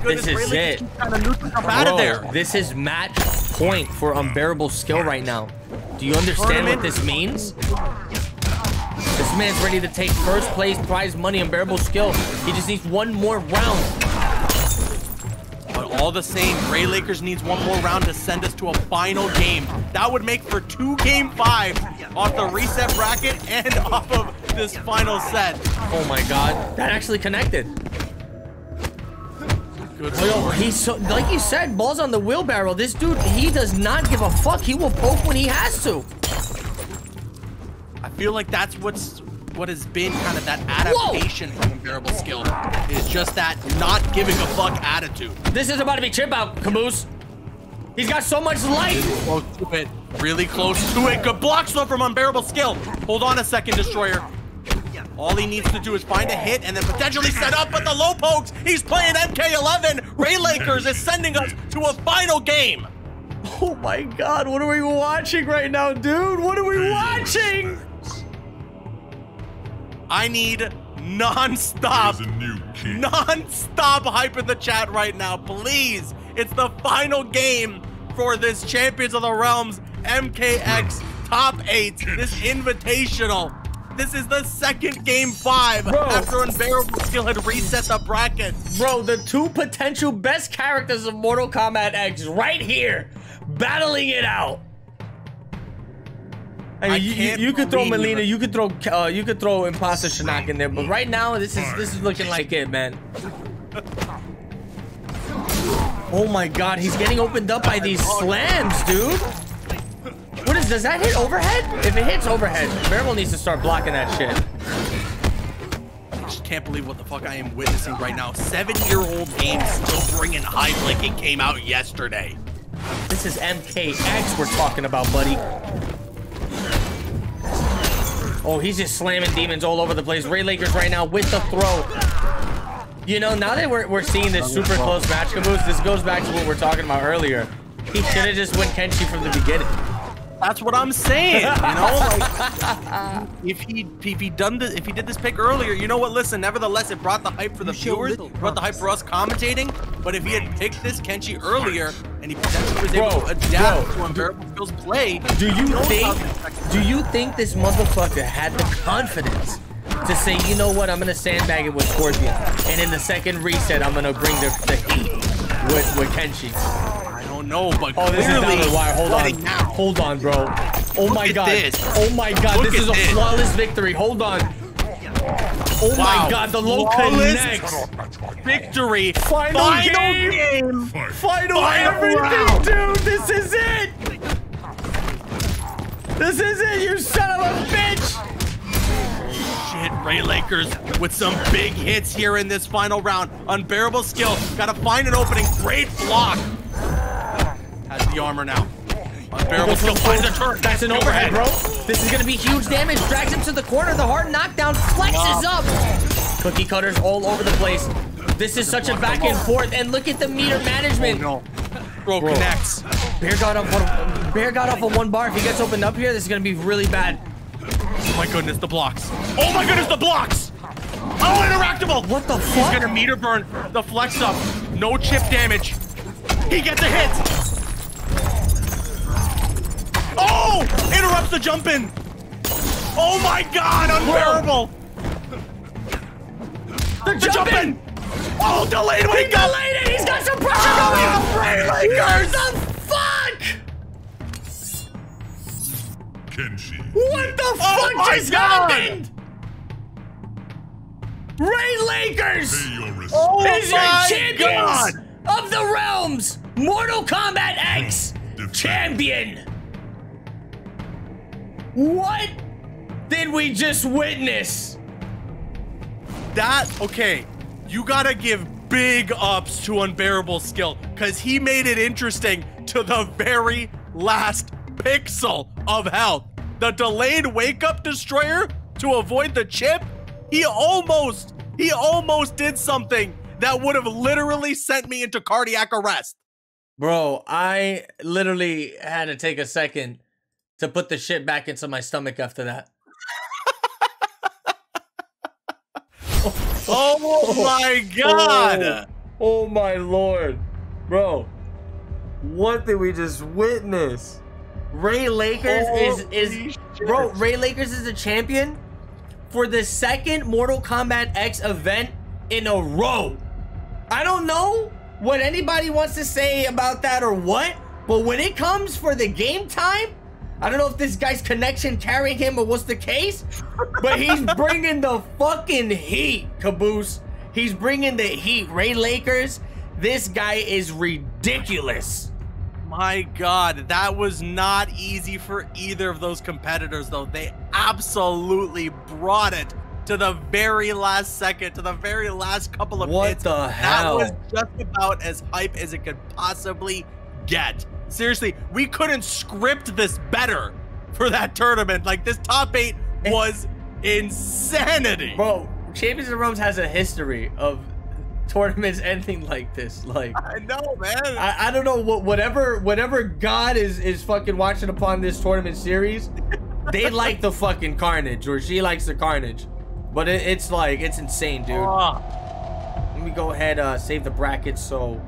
This is Lakers it. keep trying to nuke him out of there. Bro, this is match point for unbearable skill right now. Do you understand what this means? This man's ready to take first place prize money unbearable skill. He just needs one more round. But all the same, Ray Lakers needs one more round to send us to a final game. That would make for two game five off the reset bracket and <laughs> off of this final set. Oh my god. That actually connected. Oh, yo, he's so like you said, balls on the wheelbarrow. This dude, he does not give a fuck. He will poke when he has to. I feel like that's what's what has been kind of that adaptation from unbearable skill is just that not giving a fuck attitude. This is about to be chip out, Caboose. He's got so much life. Close to it, really close to it. Good block slow from unbearable skill. Hold on a second, destroyer. All he needs to do is find a hit and then potentially set up with the low pokes. He's playing MK11. Ray Lakers is sending us to a final game. Oh my god, what are we watching right now, dude? What are we watching? I need non-stop, a new king. non-stop hype in the chat right now, please. It's the final game for this Champions of the Realms MKX Top 8, this invitational. This is the second game five Bro. after Unbearable Skill had reset the bracket. Bro, the two potential best characters of Mortal Kombat X right here, battling it out. I mean, I you, you- could throw Melina, you could throw, uh, you could throw Impostor Shinnok in there, but right now this is this is looking like it, man. <laughs> Oh my God, he's getting opened up by these slams, dude. What is? Does that hit overhead? If it hits overhead, Bearable needs to start blocking that shit. I just can't believe what the fuck I am witnessing right now. Seven-year-old game still bringing hype like it came out yesterday. This is MKX we're talking about, buddy. Oh, he's just slamming demons all over the place. Ray Lakers right now with the throw. You know, now that we're, we're seeing this super close match, Caboose, this goes back to what we we're talking about earlier. He should have just went Kenshi from the beginning. That's what I'm saying. You know, <laughs> like if he if he done this if he did this pick earlier, you know what? Listen, nevertheless, it brought the hype for the viewers, it brought the hype for us commentating. But if he had picked this Kenshi earlier and he potentially was able Bro, to adapt bro, to Unbearable Skill's play, Do you think? Do you think this motherfucker had the confidence to say, you know what, I'm gonna sandbag it with Scorpion, and in the second reset, I'm gonna bring the, the heat with with Kenshi. Know, but Oh, this is clearly down the wire. Hold on. Hold on, bro. Oh my god. this. Oh my god. Look this is a this. flawless victory. Hold on. Oh Wow. my god, the low Flawless connects. Victory. Final, game. game. Final, Final everything, round. dude. This is it. This is it, you son of a bitch. Shit, Ray Lakers with some big hits here in this final round. Unbearable skill. Gotta find an opening. Great block. Has the armor now. Unbearable skill finds a turn. That's an overhead, bro. This is gonna be huge damage. Drags him to the corner. The hard knockdown flexes up. Cookie cutters all over the place. This is such a back and forth. And look at the meter management. Oh, no. Bro, Bro. connects. Bear got off one. Bear got off of one bar. If he gets opened up here, this is gonna be really bad. Oh my goodness, the blocks. Oh my goodness, the blocks. Oh, interactable. What the fuck? He's gonna meter burn the flex up. No chip damage. He gets a hit. Oh! Interrupts the jump in. Oh my god, unbearable. The, The jump in. Oh, delayed He wake up. delayed it. He's got some pressure Oh, going. Ray What Lakers. the fuck? Kenshi. What the Oh fuck my just God. happened? Ray Lakers Pay your. Oh is your champions god. of the realms. Mortal Kombat X hmm. Defend. champion. What did we just witness? That okay. You gotta give big ups to Unbearable Skill because he made it interesting to the very last pixel of health. The delayed wake up destroyer to avoid the chip. He almost, he almost did something that would have literally sent me into cardiac arrest. Bro, I literally had to take a second to put the shit back into my stomach after that. <laughs> Oh my god! Oh, oh my lord. Bro, what did we just witness? Ray Lakers is is shit. bro, Ray Lakers is a champion for the second Mortal Kombat X event in a row. I don't know what anybody wants to say about that or what, but when it comes for the game time, I don't know if this guy's connection carrying him or what's the case, but he's <laughs> bringing the fucking heat, Caboose. He's bringing the heat. Ray Lakers, this guy is ridiculous. My god, that was not easy for either of those competitors, though. They absolutely brought it to the very last second, to the very last couple of What hits. the hell? That was just about as hype as it could possibly get. Seriously, we couldn't script this better for that tournament. Like, this top eight was insanity. Bro, Champions of Rome has a history of tournaments ending like this. Like I know, man. I, I don't know what whatever whatever God is is fucking watching upon this tournament series. They <laughs> like the fucking carnage, or she likes the carnage. But it, it's like it's insane, dude. Oh, Let me go ahead uh save the brackets so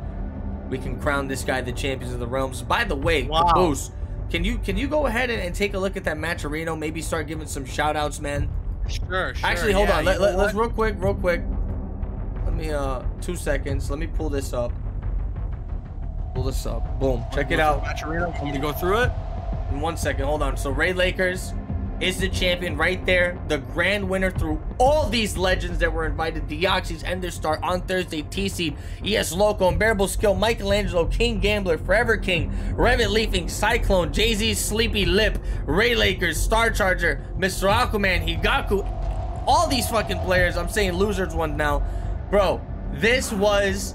we can crown this guy the champions of the realms. By the way, Wow. Caboose, can you can you go ahead and, and take a look at that Matcherino? Maybe start giving some shout outs, man. sure, sure. Actually, hold yeah, on. Let, let, let's real quick, real quick. Let me uh two seconds. Let me pull this up. Pull this up. Boom. Check it out. Want me to go through it? In one second. Hold on. So Ray Lakers is the champion right there. The grand winner through all these legends that were invited. Deoxys, Ender Star on Thursday. TC, ES Loco, Unbearable Skill, Michelangelo, King Gambler, Forever King, Revit Leafing, Cyclone, Jay-Z, Sleepy Lip, Ray Lakers, Star Charger, Mr. Aquaman, Higaku. All these fucking players. I'm saying losers one now. Bro, this was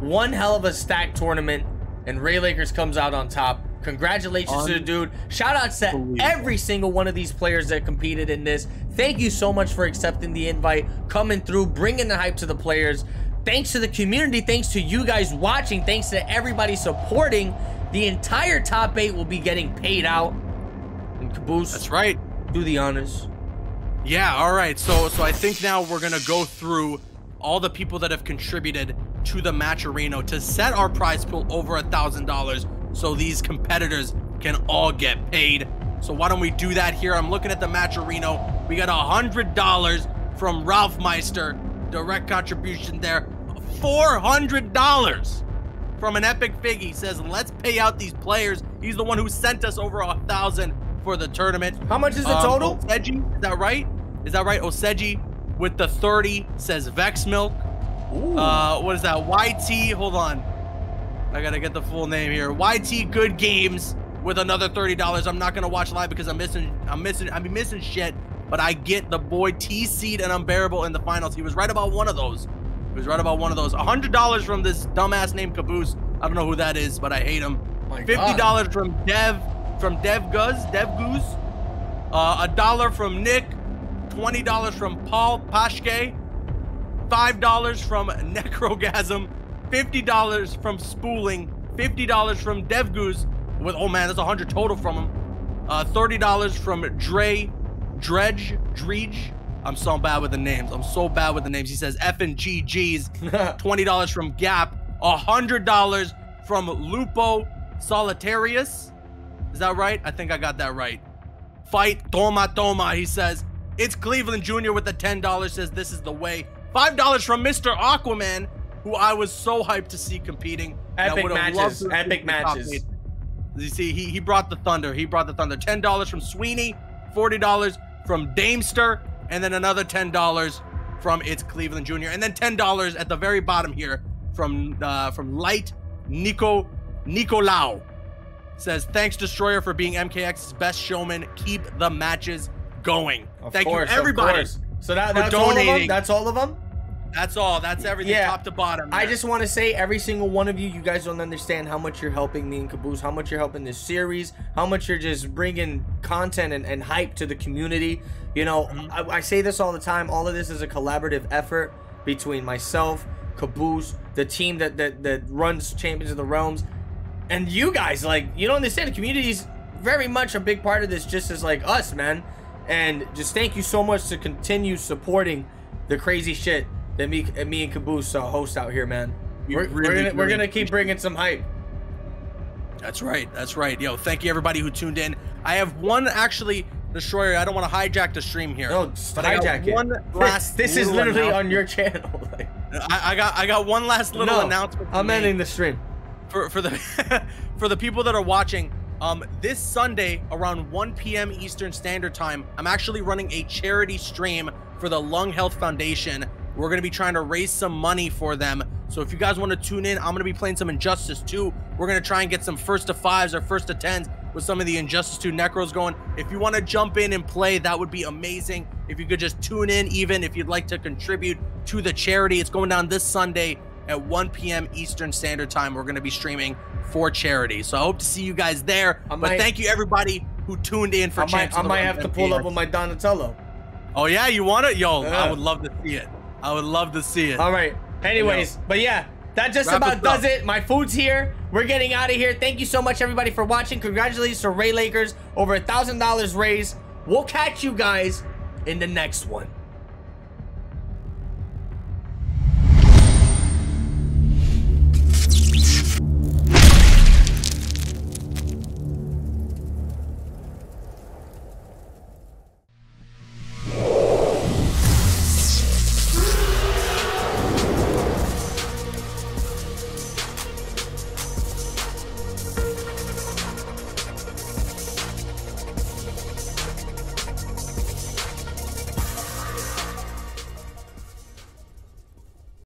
one hell of a stacked tournament, and Ray Lakers comes out on top. Congratulations to the dude. Shout outs to every single one of these players that competed in this. Thank you so much for accepting the invite, coming through, bringing the hype to the players. Thanks to the community, thanks to you guys watching, thanks to everybody supporting. The entire top eight will be getting paid out. And Caboose, That's right. do the honors. Yeah, all right. So so I think now we're going to go through all the people that have contributed to the Matcherino to set our prize pool over a thousand dollars so these competitors can all get paid. So why don't we do that here? I'm looking at the Matcherino. We got a hundred dollars from Ralph Meister. Direct contribution there. Four hundred dollars from an epic fig. He says, let's pay out these players. He's the one who sent us over a thousand for the tournament. How much is the Um, total? Oseji, is that right? Is that right? Oseji with the 30 says Vex Milk. Ooh. Uh, what is that? YT, hold on. I gotta get the full name here. YT Good Games with another $30. I'm not gonna watch live because I'm missing, I'm missing, I'm missing shit. But I get the boy T Seed and Unbearable in the finals. He was right about one of those. He was right about one of those. $100 from this dumbass named Caboose. I don't know who that is, but I hate him. Fifty dollars from Dev, from Dev Guz, Dev Goose. Uh, a dollar from Nick. Twenty dollars from Paul Pashke. Five dollars from Necrogasm. Fifty dollars from Spooling. Fifty dollars from Dev Goose. With oh man, that's a hundred total from him. Uh, Thirty dollars from Dre, Dredge, Dredge. I'm so bad with the names. I'm so bad with the names. He says F and G G's. <laughs> Twenty dollars from Gap. A hundred dollars from Lupo Solitarius. Is that right? I think I got that right. Fight Toma Toma. He says it's Cleveland Jr. with the ten dollars. Says this is the way. Five dollars from Mr. Aquaman, who I was so hyped to see competing. Epic matches, loved to have epic seen the top matches. You see, he, he brought the thunder. He brought the thunder. Ten dollars from Sweeney, forty dollars from Damester, and then another ten dollars from It's Cleveland Jr. And then ten dollars at the very bottom here from uh, from Light Nico Nicolau. Says thanks Destroyer for being MKX's best showman. Keep the matches going. Of Thank course, you everybody. So that, that's all of them. That's all of them. That's all. That's everything Yeah. top to bottom. I just want to say, every single one of you, you guys don't understand how much you're helping me and Caboose, how much you're helping this series, how much you're just bringing content and, and hype to the community. You know, Mm-hmm. I, I say this all the time. All of this is a collaborative effort between myself, Caboose, the team that that, that runs Champions of the Realms, and you guys. Like, you don't understand. The community's very much a big part of this, just as like us, man. And just thank you so much to continue supporting the crazy shit that me, me and Caboose uh, host out here, man. We We're, we're gonna we're gonna keep bringing some hype. That's right. That's right. Yo, thank you everybody who tuned in. I have one actually destroyer. I don't want to hijack the stream here. No, just but I got hijack it. One last. this is literally on your channel. <laughs> Like, I, I got I got one last little no, announcement. to I'm ending the stream. for for the <laughs> for the people that are watching. Um, this Sunday around 1 p.m. Eastern Standard Time, I'm actually running a charity stream for the Lung Health Foundation. We're gonna be trying to raise some money for them. So if you guys want to tune in, I'm gonna be playing some Injustice 2. We're gonna try and get some first to fives or first to tens with some of the Injustice 2 Necros going. If you want to jump in and play, that would be amazing. If you could just tune in, even if you'd like to contribute to the charity, it's going down this Sunday at 1 p.m. Eastern Standard Time. We're going to be streaming for charity. So I hope to see you guys there. I but thank you everybody who tuned in for I might, I might have to pull up with my Donatello. Oh yeah, you want it? Yo, Yeah. I would love to see it. I would love to see it. All right, Anyways, but yeah, that just Wrap about does it. My food's here. We're getting out of here. Thank you so much, everybody, for watching. Congratulations to Ray Lakers. Over a thousand dollars raised. We'll catch you guys in the next one.